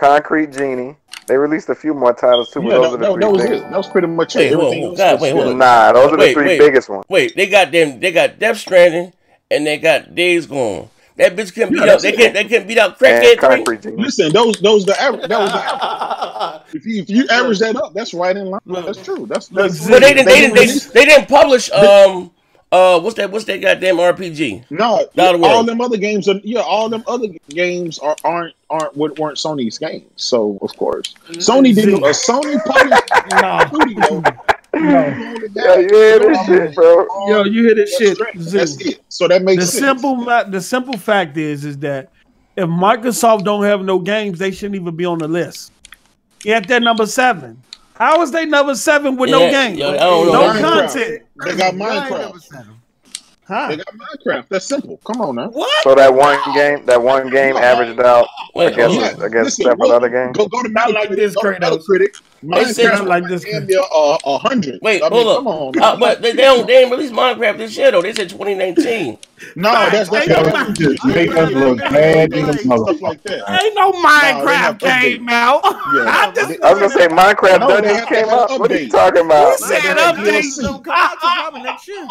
Concrete Genie. They released a few more titles too, but Yeah, those that, are the that, three that was biggest. it. That was pretty much Wait, it. hold Everything on, else God, wait, hold on. Nah, those are the three wait. biggest ones. Wait, they got them. They got Death Stranding, and they got Days Gone. That bitch couldn't Yeah, beat out. They it. can't. They couldn't beat out Crackhead three. Listen, those those the average. That was the average. *laughs* If you if you average that up, that's right in line. That's true. That's, that's But they didn't. They they didn't. They, they didn't publish. Um. Uh. What's that? What's that goddamn RPG? No, God of War. all them other games are yeah, all them other games are aren't aren't what weren't Sony's games. So of course, Sony didn't a Sony published *laughs* studio. Yeah, you hear this shit, bro. Yo, you hear this shit? That's it. So that makes the sense. simple the simple fact is is that if Microsoft don't have no games, they shouldn't even be on the list. Yet they're number seven. How is they number seven with no Yeah, game? yeah, I don't no Minecraft. content. They got Right, Minecraft. Number seven. Huh? They got Minecraft. That's simple. Come on now. What? So that one game, that one game averaged out Wait, against Yeah, against listen, several go- other games. Go go to Not like this, Go to Kratos. Metacritic. They Minecraft like this, damn near a a hundred. Wait, I mean, hold come up. on. Uh, but they, they don't. They didn't release Minecraft this year though. They said 2019. *laughs* No, that's that's Ain't no that's Just make us look bad in the stuff motherfucker. like that. Ain't no Minecraft they have game out. *laughs* Yeah. I just- I was gonna say Minecraft No, done just came have out. What are you talking about? He said had updates. DLC. Don't come out till probably next year.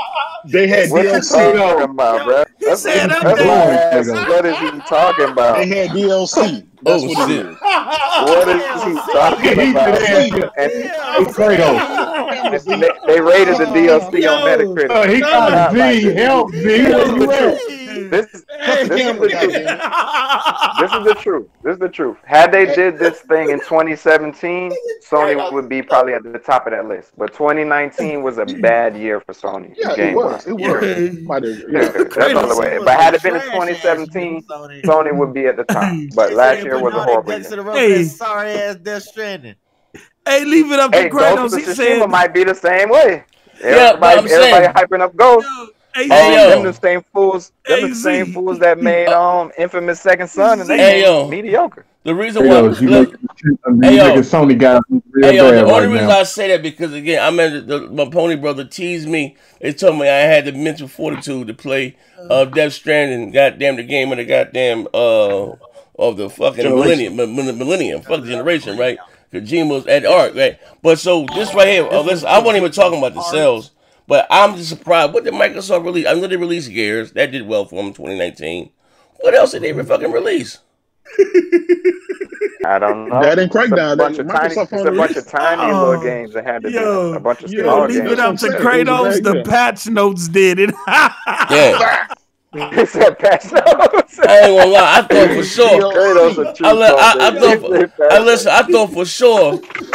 They had What you talking about, bro? He That's, said that's updates. why I asked, what is he talking about? They had DLC. That's Oh, what it shit. is. What is he talking about? And, Kratos. and they, they rated the DLC on Metacritic. Uh, he Not got like Z, this. help me. This is the truth. This, this, is the truth. This is the truth. This is the truth. Had they did this thing in 2017, Sony would be probably at the top of that list. But 2019 was a bad year for Sony Yeah, it game was. wise. It was. Might have- Yeah, yeah. that's the only way. But had it been in 2017, Sony would be at the top. But last year was a horrible year. Hey. Sorry ass Death Stranding. Hey, leave it up to Hey, Ghost Kratos. of He Tsushima said, might be the same way. Yeah, but Everybody, I'm saying- everybody hyping up Ghost. Hey, Hey, Oh, yo. them the same fools. Them the same fools that made *laughs* um Infamous Second Son, and they Hey, yo. mediocre. The reason why. Kratos, you look, make you Hey, yo. nigga Sony got real Hey yo, the only right reason now. I say that because again, I mean, the, my pony brother teased me. They told me I had the mental fortitude to play uh, Death Stranding. Goddamn, the game of the goddamn uh of the fucking millennium, millennium, fuck the generation, right? Kojima's at Arc, right? But so this right here, uh, listen, I wasn't even talking about the sales, but I'm just surprised. What did Microsoft release? I know they released Gears. That did well for them in 2019. What else did they ever fucking release? I don't know. That and It's a Crackdown, bunch that of tiny, Microsoft it's a bunch of tiny Oh, little games that had to yo, be a bunch of yo, small leave games. it up to That's what I'm. Kratos. The patch notes did it. *laughs* Yeah, *laughs* He said patch notes. *laughs* I ain't gonna lie. I thought for *laughs* sure. Kratos a true I, I, I thought thought for, I listen. I thought for sure.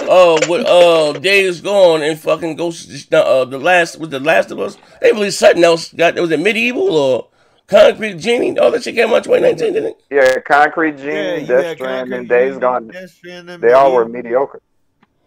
Uh, with uh, Days Gone and fucking Ghost. Uh, the last with the Last of Us. They released something else. Got it was it MediEvil or Concrete Genie? All that shit came out 2019, didn't it? Yeah, Concrete Genie, Yeah, you Death had Stranding, Concrete Days Gone. Death Stranding, They all were mediocre.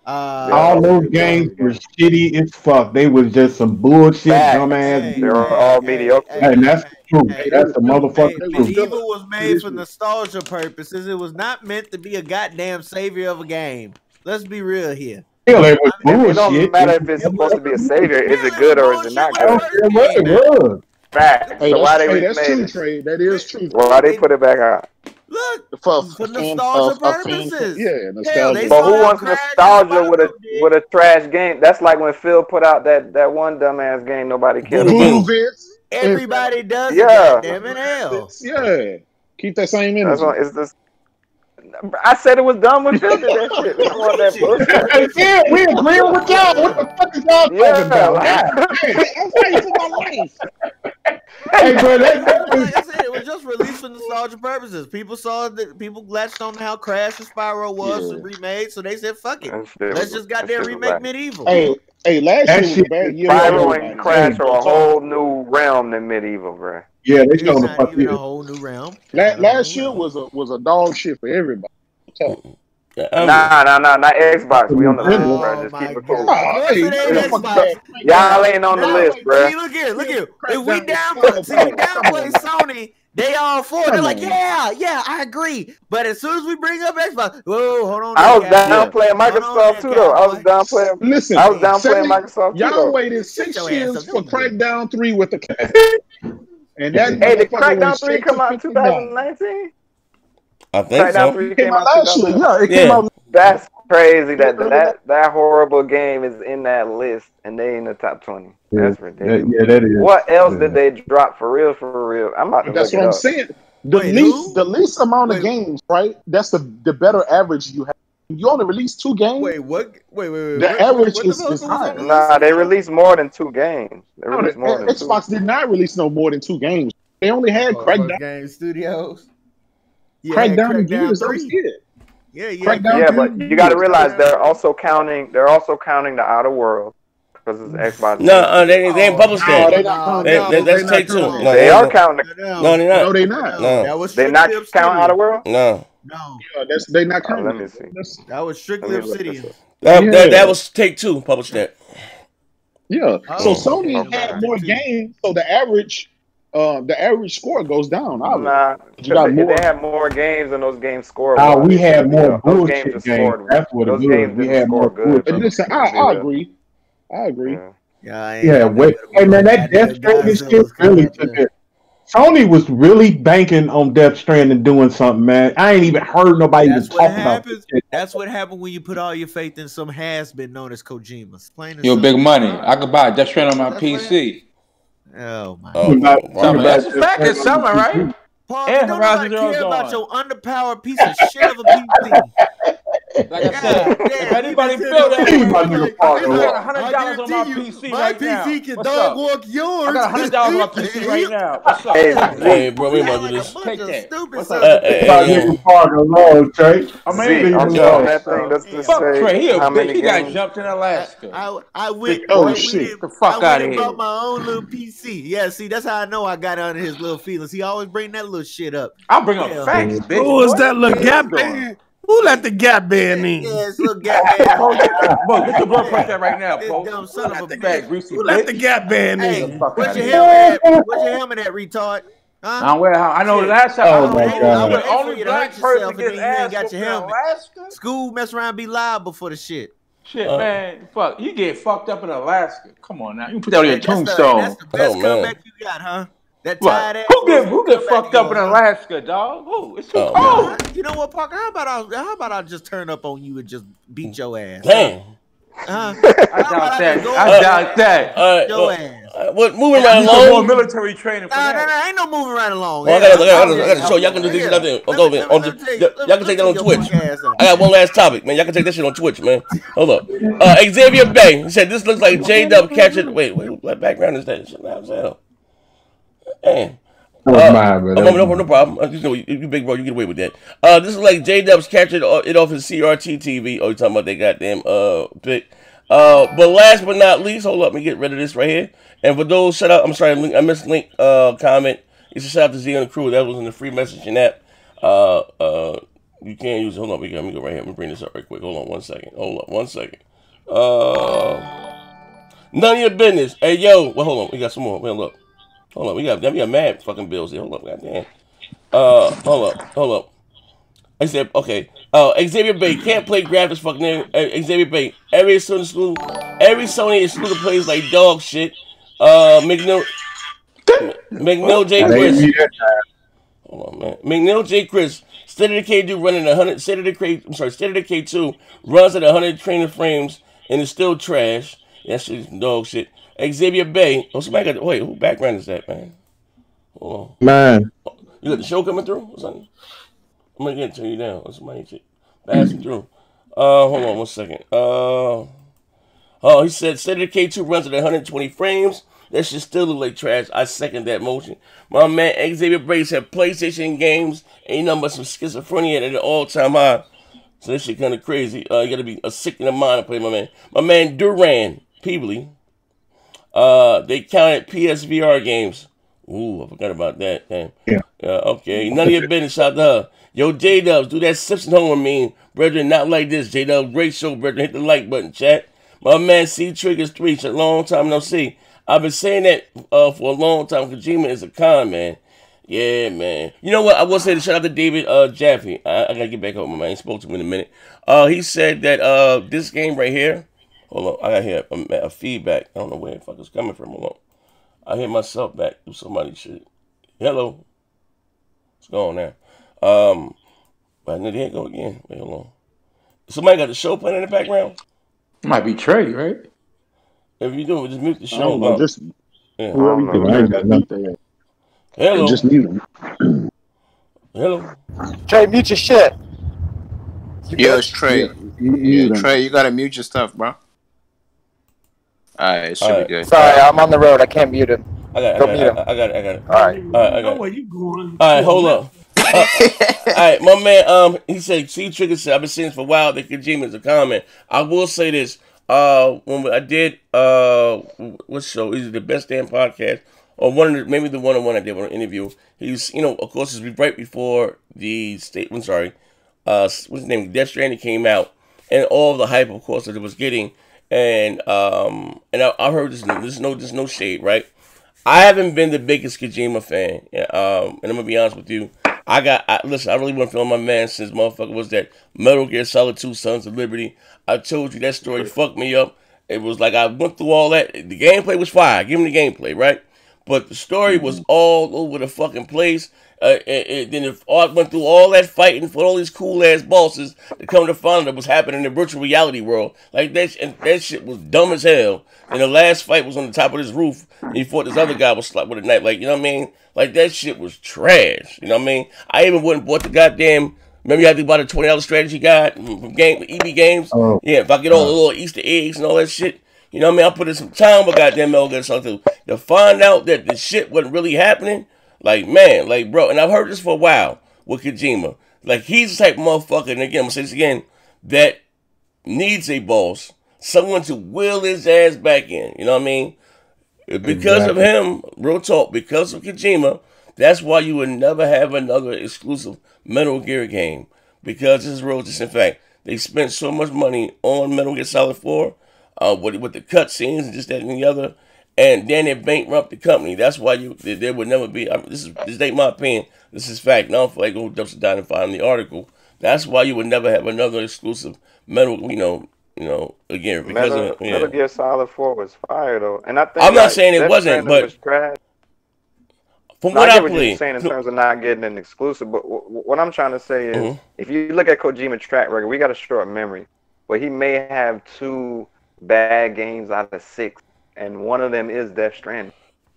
Uh, All those games were shitty as fuck. They was just some bullshit, Facts. dumbass. They were all mediocre. And that's the truth. Hey, That's the Hey, motherfucking truth. MediEvil was made for nostalgia purposes. It was not meant to be a goddamn savior of a game. Let's be real here. Hell, it was It don't bullshit. matter if it's supposed to be a savior. Is it good or is it not I don't good? care what it was. Facts. Hey, So why that's, they hey, that's made true, it? Trey. That is true. Why they put it back out? Look, For, for fan- nostalgia fan- purposes. Yeah, nostalgia. they But who wants nostalgia with a did. with a trash game? That's like when Phil put out that that one dumbass game nobody cared Voodoo. about. Voodoo Vince. Everybody does Yeah. it. Damn it, hell. Yeah. Keep that same energy. That's what it's this. I said it was dumb with Phil *laughs* that shit. We want that bullshit. yeah, we agree with y'all. What the fuck is y'all talking about? like- God damn. I'm fighting for my life. Hey, bro, that, that was, Like I said, it was just released for nostalgia purposes. People saw that people latched on to how Crash and Spyro was Yeah. remade, so they said, "Fuck it, That let's just that goddamn remake whack. MediEvil." Hey, hey, last That year was a bad year. Spyro and Crash are a whole new realm than MediEvil, bro. yeah, they it's showing fuck even a whole new realm. La- last year was a was a dog shit for everybody. Yeah, I'm- Nah, nah, nah, not Xbox. We on the list, Oh bro. Just keep it cool. God. Oh, Of course hey, it ain't hey, fuck Xbox. that. Y'all ain't on the No, list, See, look here, look here. If we Crackdown. downplay, see, we downplay Sony, They all for it. They're like, yeah, yeah, I agree. But as soon as we bring up Xbox, whoa, hold on. I there, was Cowboy. down playing Microsoft too, though. I was Cowboy. down playing. Listen, I was down seven- playing Microsoft too, Y'all though. waited six years for Don't do that. Crackdown 3 with the *laughs* And that Hey, did Crackdown 3 come out in 2019? I think Crackdown so. 3 It came came out out last year. Yeah, it Yeah. came out. That's crazy that that that horrible game is in that list and they in the top 20. That's Yeah, ridiculous. yeah, that is. What else yeah. did they drop for real? For real? I'm not. That's what I'm up. saying. The Wait, least, who? the least amount of games, right? That's the the better average you have. You only release two games. Wait, what? Wait, wait, wait. The what, average what the is- fuck is high. Nah, they released more than two games. They No, released the- more than two. Xbox did not release no more than two games. They only had Oh, Crackdown, Game Studios. Yeah, had Crackdown, and Crackdown Gears. 3. it. Yeah, yeah. Crackdown Yeah, two but you got to realize they're also counting. They're also counting the Outer World because it's Xbox. No, uh, they, they ain't published No, that. they not They- that. they- that's take not two. No, that. they ain't are no- counting. No, No, they're not. No, they not. No. That was They strictly not count Obsidian. Outer World. No. No, Yeah, that's they not Oh, counting. let that. me see. That's- that was strictly me look this Obsidian. That, Yeah. that, that was take two published that. Yeah. Oh, so Sony okay. had more games, so the average, uh, the average score goes down. obviously. Nah, You got they, more. they had more games and those games scored. Ah, we had more Those bullshit games just games. scored. That's what it Those was. games We had more good. bullshit. But bro. listen, I, I agree. I agree. Yeah. Yeah, Yeah, wait. Hey man, that Death Godzilla Stranding shit really coming took it. Sony was really banking on Death Stranding doing something, man. I ain't even heard nobody That's even what talk about this happens. shit. That's what happened when you put all your faith in some has been known as Kojima. It's plain Yo, big money. I could buy Death Stranding on my That's what PC. Oh my. Oh, About- oh, wow. Summer. That's a fact. It's summer, right? Paul, And don't Horizon care about Dawn. your underpowered piece of shit of a PC. *laughs* Like I said, God if anybody feel that, sitting My nigga Parker. I got hundred dollars on my guarantee you, PC my right PC now. can What's *laughs* dog up? walk yours. I got hundred dollars on my PC right now. What's up? Hey, Hey, bro, we You about to do this. Take that. stupid What's sons Uh, of hey, bitches. My hey, yo. nigga Parker alone, Trey. I Z, mean, I'm Yo. showing that thing. Does Damn. it fuck say Trey. He a how bitch. many He got jumped in Alaska. I I went. Oh, went shit. and- The fuck I went outta and here. bought my own little PC. Yeah, see, that's how I know I got under his little feelings. He always bring that little shit up. I'll bring up Yeah. facts, bitch. Who was What? that little gap you doing? band? Who let the gap band in? Yeah, it's little goddamn. Bro, get, bro, get your blood pressure right now, This bro. dumb son of a bitch. greasy Who let the gap band Hey, in? Fuck what's your here. helmet at? What's your helmet at, retard? I Huh? don't wear. I know the Shit. last time. Oh I I my would hate, I God. the only you to black person yourself and gets you ass got your in helmet. Alaska. School mess around, be liable for the shit. Shit, Uh, man. Fuck, you get fucked up in Alaska. Come on now, you can put that on your And that's the, tombstone. that's the best Oh, comeback you got, huh? That tired ass. Who get who get fucked up in? Alaska, dog? Who? It's too Oh, cold. man. You know what, Parker? How about I? How about I just turn up on you and just beat your ass? Damn. Huh? *laughs* I doubt that. just go I doubt that. All right. your Well, ass? uh, what, moving right need more along. military training for Nah, nah, that. nah, ain't no moving right along. Well, I gotta, I gotta, I gotta, I gotta show y'all can do this yeah. shit out there. Let On, me- over, let me- let you- y'all let me- y'all can take that on Twitch. tell your punk ass I got one last topic, man. Y'all can take that shit on Twitch, man. Hold up. Uh, Xavier Bay he said this looks like J Dub captured. Wait, wait, what background is that? Shit, now, hell. Damn. That was Uh, mine, bro. no, no, no problem. Uh, you know, you, big bro, you get away with that. Uh, this is like J Dub's captured uh, it off his CRT TV. Oh, you talking about that goddamn uh pic. Uh, but last but not least, hold up, let me get rid of this right here. And for those, shout out. I'm sorry, I missed link uh comment. It's a shout out to Z and the crew. That was in the free messaging app. Uh, uh, you can't use. Hold on, we got. Let me go right here. Let me bring this up right quick. Hold on, one second. Hold up, one second. Uh, none of your business. Hey, yo. Well, hold on. We got some more. Well, look. Hold on. We got. We got mad fucking bills here. Hold up. Goddamn. Uh, hold up. Hold up. I said, okay. Uh, Xavier Bay can't play graphics. Fucking name. Uh, Xavier Bay. Every Sony school, every Sony exclusive plays like dog shit. Uh, McNeil, McNeil J. Chris. me that time. Hold on, man. McNeil J. Chris. State of Decay 2 running 100. State of Decay. I'm sorry. State of Decay 2 runs at 100 training frames and is still trash. That shit's dog shit. Xavier Bay. Oh, somebody got. Wait, who background is that, man? Hold on. Man, You got the show coming through or something? I'm gonna get to you now. Somebody shit passing through. Uh, hold on one second. Uh, oh, he said Decay 2 runs at 120 frames. That shit still look like trash. I second that motion. My man Xavier Brace had PlayStation games. Ain't nothing but some schizophrenia at an all-time high. So this shit kind of crazy. Uh, you gotta be a sick in the mind to play my man. My man Duran Peebly. Uh, they counted PSVR games. Ooh, I forgot about that. Damn. Yeah. Uh, okay. None of your business. Shout out to her. Yo, J Dubs, do that Simpson homer meme. Brethren, not like this. J Dubs, great show, brethren. Hit the like button, chat. My man C Triggers 3, it's a long time no see. I've been saying that uh, for a long time. Kojima is a con man. Yeah, man. You know what? I will say the shout out to David uh, Jaffe. I, I gotta get back up, my man. I spoke to him in a minute. Uh, he said that uh, this game right here. Hold on, I got here a, a feedback. I don't know where the fuck it's coming from. Hold on. I hear myself back through somebody's shit. Hello. What's going on now? Um, but there it go again. Wait, hold on. Somebody got the show playing in the background. Might be Trey, right? If you do, just mute the I show. don't know. Just Yeah. whoever you think I ain't got nothing. Hello. Just mute him. Hello. Trey, mute your shit. Yo, it's Trey. You- you mute. Trey, you gotta mute your stuff, bro. Alright, it should Alright. be good. Sorry, I'm on the road. I can't mute him. I got, I Go got, mute him. I, I got it. I got it. All right. All right, I got it. where you going. All right, hold up. *laughs* Uh, all right, my man. Um, he said, "See, Trigger said I've been saying this for a while that Kojima is a comment." I will say this. Uh, when I did uh, what show? Is it the best damn podcast or one of the, maybe the one on one I did on an interview? He's you know of course it's right before the state. I'm sorry. Uh, what's his name? Death Stranding came out, and all the hype, of course, that it was getting, and um, and I, I heard this. There's no, there's no shade, right? I haven't been the biggest Kojima fan, um, and I'm gonna be honest with you. I got I, listen. I really want to feel my man since motherfucker was that Metal Gear Solid Two: Sons of Liberty. I told you that story fucked me up. It was like I went through all that. The gameplay was fire. Give me the gameplay, right? But the story was all over the fucking place. Uh, and, and then if I went through all that fighting for all these cool ass bosses to come to find out that was happening in the virtual reality world. Like that, and that shit was dumb as hell. And the last fight was on the top of this roof, and he fought this other guy was like with a knife. Like you know what I mean? Like that shit was trash. You know what I mean? I even wouldn't bought the goddamn. Remember you had to buy the twenty dollars strategy guide from game EB Games? Oh. Yeah, if I get all the little Easter eggs and all that shit. You know what I mean? I put in some time with goddamn Metal Gear Solid 2 to find out that the shit wasn't really happening. Like, man, like, bro, and I've heard this for a while with Kojima. Like, he's the type of motherfucker, and again, I'm gonna say this again, that needs a boss, someone to will his ass back in. You know what I mean? Because of him, real talk, because of Kojima, that's why you would never have another exclusive Metal Gear game. Because this is real, just in fact, they spent so much money on Metal Gear Solid 4, uh, with, with the cutscenes and just that and the other, and then they bankrupt the company. That's why you there would never be. I mean, this is this ain't my opinion. This is fact. Now, if I go dumpster down and find the article, that's why you would never have another exclusive Metal. You know, you know, again because Metal, of yeah. Metal Gear Solid 4 was fire though, and I think I'm not like, saying it wasn't, but was trash. from No, what I I, get what you're saying in terms of not getting an exclusive, but what I'm trying to say is, Mhm. if you look at Kojima's track record, we got a short memory, but he may have two bad games out of six, and one of them is Death Stranding.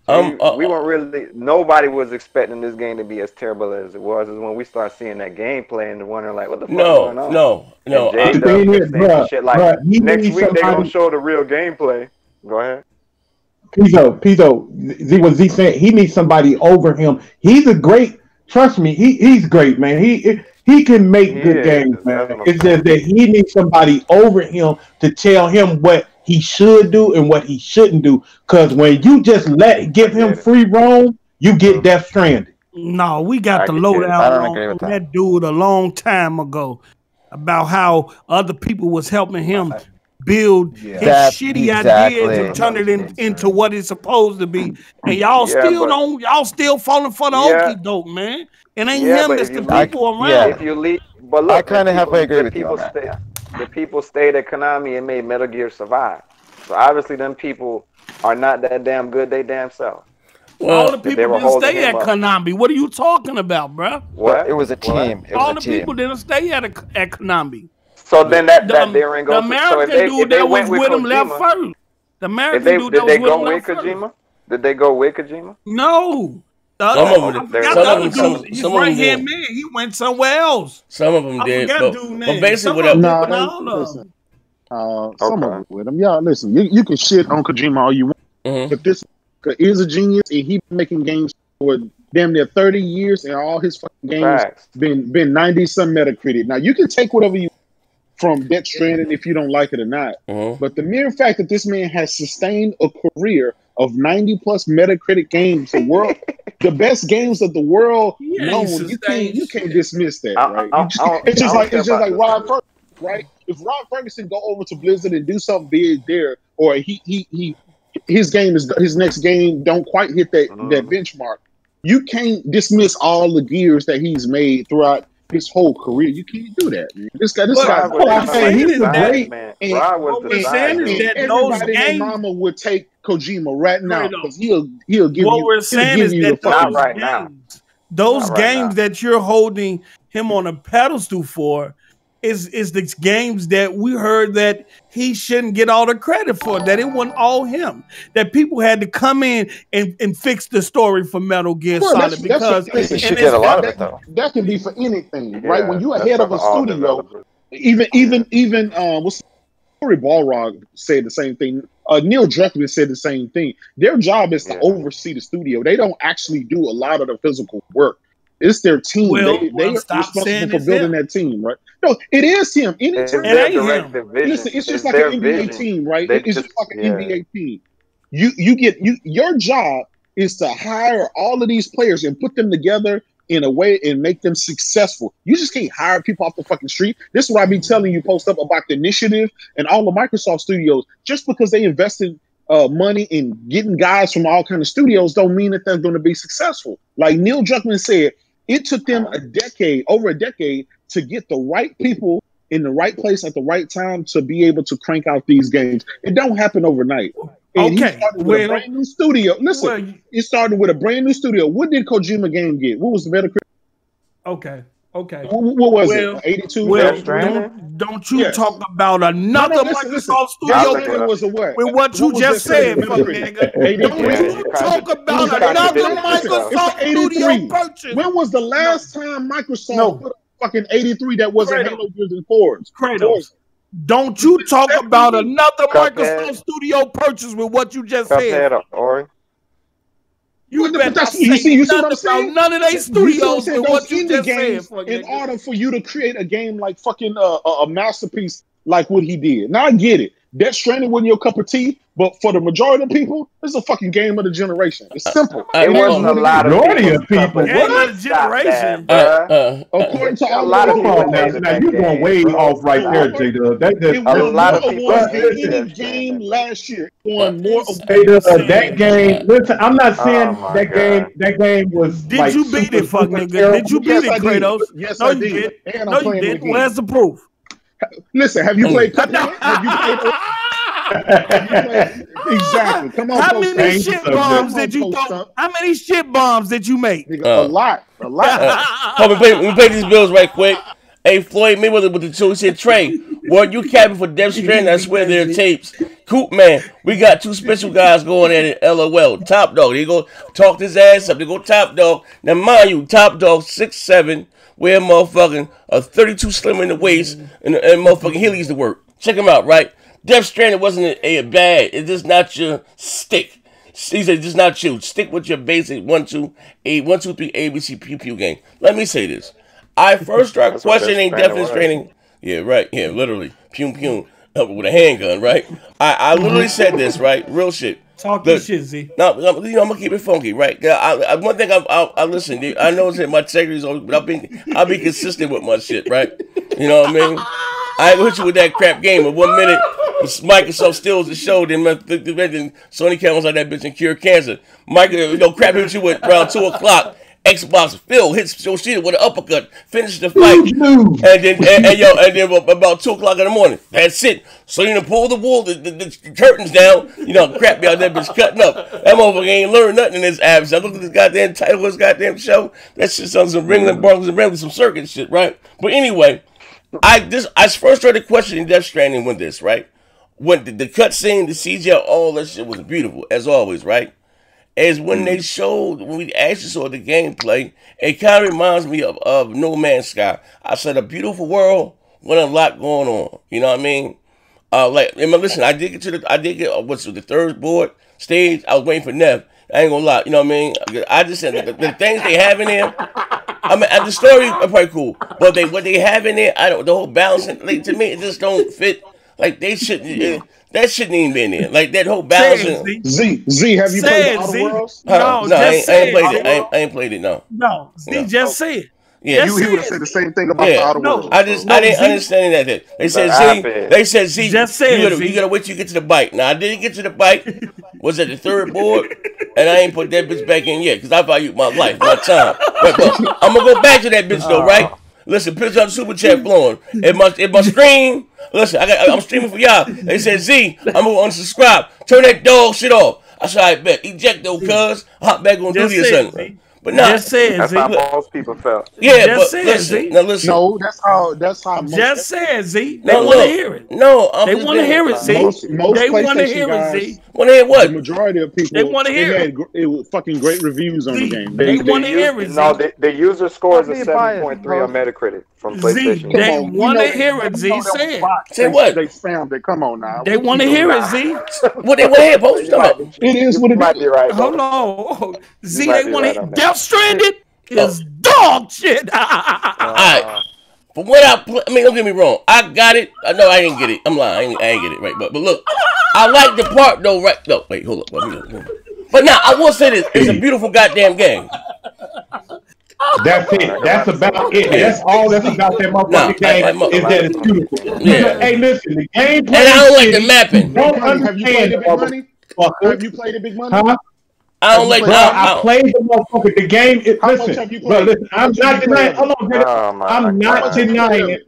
Um, we, uh, we weren't really, nobody was expecting this game to be as terrible as it was. Is when we start seeing that gameplay and wondering like, what the fuck No, going on? no, no, And I- J-Dub The thing is, saying bruh, shit like, bruh, next needs week they gonna show the real gameplay. Go ahead. Pizzo, Pizzo, Z was Z saying he needs somebody over him. He's a great. Trust me, he he's great, man. He he can make He good is. games, man. That's It's just that he needs somebody over him to tell him what he should do and what he shouldn't do. Because when you just let give him free roam, you get mm-hmm. Death Stranded. No, we got I the can load out on that. that. dude a long time ago about how other people was helping him uh-huh. build his That- shitty ideas and turn it in, into what it's supposed to be. And y'all Yeah, still but- don't y'all still falling for the Yeah. okey doke, man. It ain't Yeah, him, but it's the you leave- people around. yeah. If you leave, but look, I kinda the people- halfway agree the with you people on that, stay- The people stayed at Konami and made Metal Gear survive. So obviously, them people are not that damn good. They damn self. All the they people were didn't stay at up. Konami. What are you talking about, bruh? What? It was a team. It All was the team. people didn't stay at a, at Konami. So then that that The, there ain't the go. So if American they, if dude they that was went with, with him left first. The American they dude that they was with him with left first. Kojima? Did they go with Kojima? No. The Some other, of them- forgot some of other them- dude. some- His some of them right hand did. man. He went somewhere else. Some of them I did, but, dude but basically Some what of I them Nah, did, but I don't know. listen. Uh, some of it with him. Yeah, listen, you, you can shit on Kojima all you want, Mhm. but this is a genius, and he been making games for damn near thirty years, and all his fucking games Facts. been been ninety some Metacritic. Now you can take whatever you from Death Stranding if you don't like it or not, Mhm. but the mere fact that this man has sustained a career of ninety plus Metacritic games, the world, *laughs* the best games of the world He ain't known, you can't you can't dismiss that, I- right? I- You just- I don't- it's just don't like it's just like Rod Fergusson, right? If Rod Fergusson go over to Blizzard and do something big there, or he he he his game is his next game don't quite hit that that mm-hmm. benchmark, you can't dismiss all the gears that he's made throughout his whole career. You can't do that. Man. This guy, this But guy, what I'm saying, he's a great- man. and, Rod was What we're saying is that those everybody and mama would take Kojima right now because he'll he'll give what you. we're saying is that the those fucking- Not right now. games, those right games now. that you're holding him on a pedestal for is is the games that we heard that he shouldn't get all the credit for. That it wasn't all him. That people had to come in and, and fix the story for Metal Gear Well, Solid that's- that's because what- He should get a lot of that, it though. that can be for anything, Yeah, right? When you're ahead of a studio, developers. even even even uh, what's Cory Barlog said the same thing. Uh, Neil Druckmann said the same thing. Their job is to Yeah. oversee the studio. They don't actually do a lot of the physical work. It's their team. Well, they they are responsible for building him. that team, right? No, it is him. It's Anytime, their ain't him. directive vision. listen, it's just It's like an NBA vision. team, right? They it's just- just like an yeah. NBA team. You you get you your job is to hire all of these players and put them together in a way and make them successful. You just can't hire people off the fucking street. This is what I be telling you, post up about the initiative and all the Microsoft studios. Just because they invested uh, money in getting guys from all kind of studios, don't mean that they're going to be successful. Like Neil Druckmann said, it took them a decade, over a decade, to get the right people in the right place at the right time to be able to crank out these games. It don't happen overnight. And Okay, started with well- a brand new studio. Listen, Well, it started with a brand new studio. What did Kojima game get? What was the Metacritic? okay, okay. What, what was Well, it? 82? Well, don't, don't you Yes. talk about another no, listen, listen. Microsoft Death Studio Stranding was a what? with what you just said, Stranding nigga. Don't you you talk about another did it yourself. Microsoft Studio purchase. When was the last time Microsoft No. put a fucking 83 that wasn't Halo Gears and Forza? Kratos. Don't you talk about another Microsoft Studio purchase with what you just said. Cuphead or Ori. You better that's- you see- you see what I'm saying? none of they You see what I'm studios with what you just games, fuck in order for you to create a game like fucking uh, a, a masterpiece like what he did. Now I get it. Death Stranding wasn't your cup of tea, but for the majority of people, it's a fucking game of the generation. It's simple. I- It I- wasn't a lot of Majority of people. of Game tea. of the Stop that, generation. Uh, uh, uh, According to A all lot of of Come now, now you're going way bro. off right there, J Dub. That, that, A lot of people awards than any that game game. last year. It won more awards. J Dub, that game. Listen, I'm not saying Oh my that game. That game was. Did like, you beat super, it, fuck super nigga? Did you beat it, I. Kratos? Yes, I did. did. No, you did. again. Where's the proof? Listen, have you Mm. played Cuphead? *laughs* Have you played? exactly. Come on, How many Thank shit bombs did you throw? How many shit bombs did you make? Uh. a lot, a lot. uh, hold on, let pay, let me pay these bills right quick. Hey, Floyd Mayweather with the two shit said, Trey, were you capping for Death Stranding? I swear there are *laughs* tapes. Coop, man, we got two special guys going at it. LOL. Top Dog. They go talk his ass up. They go Top Dog. Now, mind you, Top Dog, six seven, wear motherfucking a 32 slim in the waist, mm. and, and motherfucking Heelys to work. Check him out, right? Death Stranding wasn't a, a bad. It's just not your stick. He said, just not you. Stick with your basic one, two, eight, one, two, three, ABC, pew, pew game. Let me say this. I *laughs* first start That's what Death questioning Stranding Death was. Yeah, right. Yeah, literally. Pew, pew. With a handgun, right? I, I literally said this, right? Real shit. Talk your shit, Z. No, no, you know, I'm gonna keep it funky, right? Yeah, I, I, one thing I, I, I listen. dude, I know that my integrity is always, but I've been, I'll be consistent with my shit, right? You know what I mean? I ain't hit you with that crap game. In one minute, Microsoft steals the show, then, my- th- th- then Sony comes like that bitch and cure cancer. Micro, you know, crap hit you with around two o'clock. Xbox Phil hits Yoshida with an uppercut, finishes the fight, and then and, and yo, and then about two o'clock in the morning. That's it. So you know, pull the wool, the, the, the curtains down. You know, crap out that bitch cutting up. That motherfucker ain't learned nothing in his abs. I look at this goddamn title this goddamn show. That shit's on some Ringling Barkles and Ramblers, some circuit shit, right? But anyway, I this I first started questioning Death Stranding when this, right? When the, the cutscene, the CGI, all that shit was beautiful, as always, right? Is when they showed when we actually saw the gameplay, it kind of reminds me of, of No Man's Sky. I said a beautiful world with a lot going on. You know what I mean? Uh, like, I mean, listen, I did get to the, I did get uh, what's the third board stage. I was waiting for Nev. I ain't gonna lie, you know what I mean? I just said the, the things they have in there. I mean, the story are probably cool, but they what they have in there, I don't. The whole balance, like to me, it just don't fit. Like they shouldn't. eh, that shouldn't even be in there. Like that whole balance. Z. Z, Z, have you Say played it, Outer Z. Worlds? Huh? No, no, I just ain't, I ain't played it. it. I ain't, I ain't played it. No. No, Z, No. just say it. Yeah. you, he would have said the same thing about the Yeah, outer world. I just No, I didn't Z- understand that. Thing. They said Z. They said Z. Just said you gotta, Z. you gotta wait till you get to the bike. Now I didn't get to the bike. Was at the third board, and I ain't put that bitch back in yet because I value my life, my time. But, but I'm gonna go back to that bitch though, right? Listen, picture up super chat flowing. If my if my stream, listen, I got I'm streaming for y'all. They said Z, I'm gonna unsubscribe. Turn that dog shit off. I said I bet eject though, cuz hop back on Just duty or something. But nah, Just said, That's Z. how most people felt. yeah, Just but said, listen, Z. now listen. No, that's how. That's how. Most, Just said, Z. They No, want to hear it. No, I'm They want to hear it, Z. Most, most They want to hear guys, it, Z. Want to hear The majority of people They wanna hear it. it. Had, it was fucking great reviews on the game. they They, wanna hear it, Z. No, the, the user score is a 7.3 on Metacritic from Z, they Come on, you want to hear it, Z. know that Say it. Say what? They spammed it. Come on now. They want to hear it, Z. What they want to hear? Post You them might up. be, It is what you it might be right. Hold on. Z, they want right to on. Death Stranded is dog shit. *laughs* Alright. Uh, from what I play, I mean, don't get me wrong. I got it. I know I didn't get it. I'm lying. I ain't, I ain't get it right. But but look, I like the part though. Right? No, wait, hold up. Let me- let me- But now I will say this: it's a beautiful goddamn game. That's it. That's about it. That's all that's about that Nah, motherfucking I- I- game is that it's beautiful. Yeah. Hey, listen, the gameplay. And I don't like the mapping. Don't Have you played understand it, Big Money? motherfucker. Have you played it, Big Money? Huh? I don't like Bro, that. I played the motherfucker. The game. It, How listen, bro, listen. I'm How much have not denying. it? Hold on, Jada. Oh I'm not God. denying it.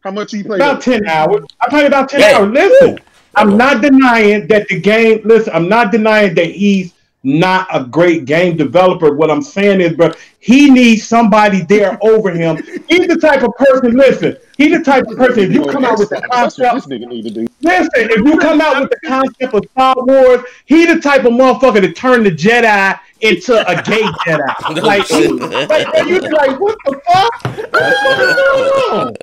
How much you played? About it? ten hours. I played about ten Damn. hours. Listen, I'm not denying that the game. Listen, I'm not denying that he's not a great game developer. What I'm saying is, bro, he needs somebody there over him. He's the type of person. Listen, he's the type of person. If you come out with the concept, this nigga need to do. Listen, if you come out with the concept of Star Wars, he the type of motherfucker to turn the Jedi into a gay Jedi. *laughs* Like, like man, you be like, what the fuck? What's going on?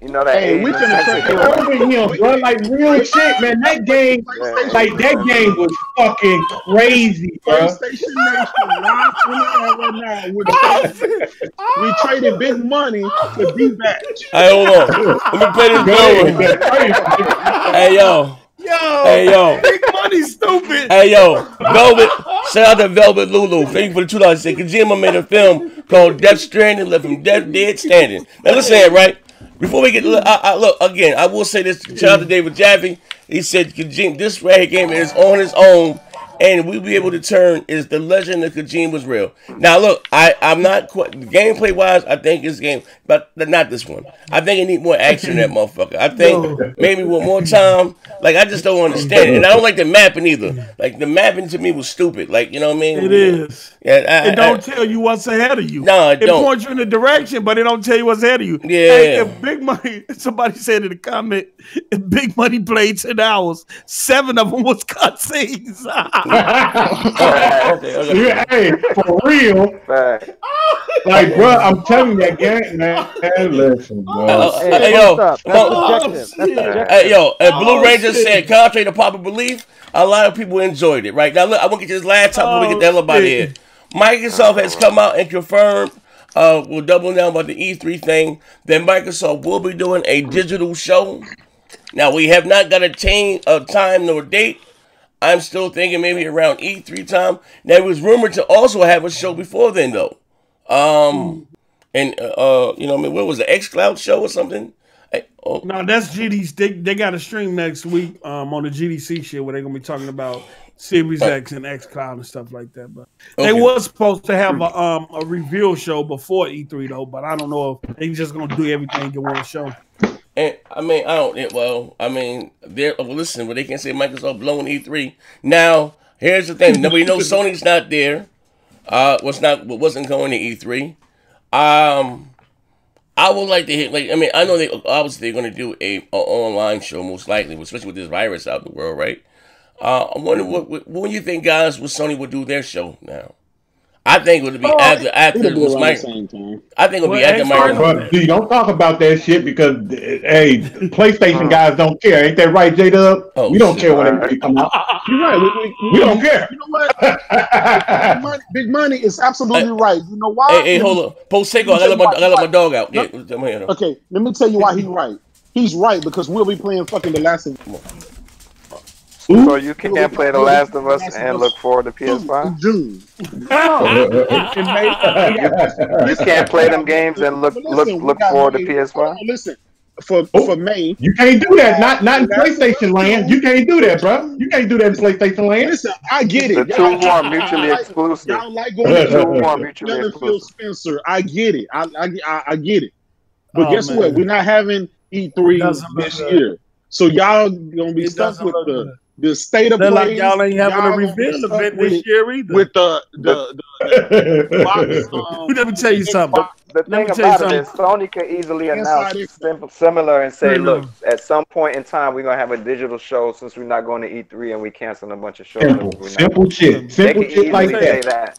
You know that Hey, we and finna sensitive- check Over him, bro. Like real shit, man. That game, like that game was fucking crazy, bro. PlayStation Nation live on the air right now with the ah. We traded big money to be back. Hey, hold on. Let me play this game. Hey yo. Yo, Hey yo. big money, stupid. Hey yo, Velvet, shout out to Velvet Lulu. Thank you for the two dollars. Said Kojima made a film called Death Stranding, left him dead, dead standing. Now listen, here, right? Before we get, look, I, I, look again. I will say this. Shout out to David Jaffe. He said Kojima, this red game is on its own, and we'll be able to turn is the legend of Kojima was real. Now look, I I'm not quite gameplay wise. I think this game, but not this one. I think it need more action in that *laughs* motherfucker. I think maybe with more time. Like I just don't understand it, and I don't like the mapping either. Like the mapping to me was stupid. Like you know what I mean? It is. Yeah, I, It don't tell you what's ahead of you. No, it it don't. points you in the direction, but it don't tell you what's ahead of you. Yeah. Hey, if Big Money, *laughs* somebody said in the comment, if Big Money played ten hours, seven of them was cutscenes. *laughs* Oh, okay, okay. *laughs* Yeah, hey, for real. Like, bro, I'm telling you that game, man. Hey, listen, bro. Uh, Hey, hey, yo. That's Mo- subjective. That's. Hey, yo, and Blue Oh, Ranger shit. said, contrary to popular belief, a lot of people enjoyed it. Right now, look, I want to get this last topic before we get the hell up out of here. Microsoft has come out and confirmed, uh, we'll double down about the E3 thing, that Microsoft will be doing a digital show. Now, we have not got a chain of time nor date. I'm still thinking maybe around E3 time. Now, it was rumored to also have a show before then, though. Um, and, uh, uh, you know, I mean, what was the X Cloud show or something? Hey, oh, no, that's GDC. They, they got a stream next week um, on the GDC shit where they're gonna be talking about Series X and X Cloud and stuff like that. But they was supposed to have a um a reveal show before E3 though, but I don't know if they just gonna do everything in one show. And I mean, I don't. Well, I mean, they're well, listen. But they can't say Microsoft blowing E3. Now, here's the thing. Nobody knows *laughs* Sony's not there. Uh, what's not what wasn't going to E3. Um, I would like to hit. Like, I mean, I know they obviously they're going to do a, a online show most likely, especially with this virus out in the world, right? Uh, I wonder what, what what do you think, guys? What Sony would do their show now? I think it would be Oh, after after It'll be was around the same time. I think it'll be Well, after X my. Cloud- But see, don't talk about that shit because hey, PlayStation guys don't care. Ain't that right, J Dub? Oh, we don't shit. care when everything come out. You're right. We, we, We don't care. You know what? Big money, big money is absolutely right. You know why? Hey, hey, hold up. Post Seiko, I gotta let my, I gotta let my dog out. Yeah, come. Okay, let me tell you why he's right. He's right because we'll be playing fucking The Last of So you can't play The Last of Us and look forward to PS5. June. *laughs* You can't play them games and look look look forward to PS5. Listen, for Oh. for May, You can't do that. Not not in PlayStation land. You can't do that, bro. You can't do that in PlayStation land. Listen, I get it. The two Y'all- are mutually y'all exclusive. Y'all like going The to two are mutually Phil. Spencer. I get it. I I, I, I get it. But Oh, guess man. what? We're not having E3 this year. So y'all gonna be It stuck with the good. The state of They're play. like y'all ain't having a Y'all gonna be reveal event with, this year either. with the the, the box, *laughs* um, *laughs* Let me tell you something. The Let thing about it is. Sony can easily Inside announce simple, similar and say, Right "Look, at some point in time, we're gonna have a digital show since we're not going to E3 and we canceling a bunch of shows." Simple, We're not- simple shit, They simple can shit like easily say that. that.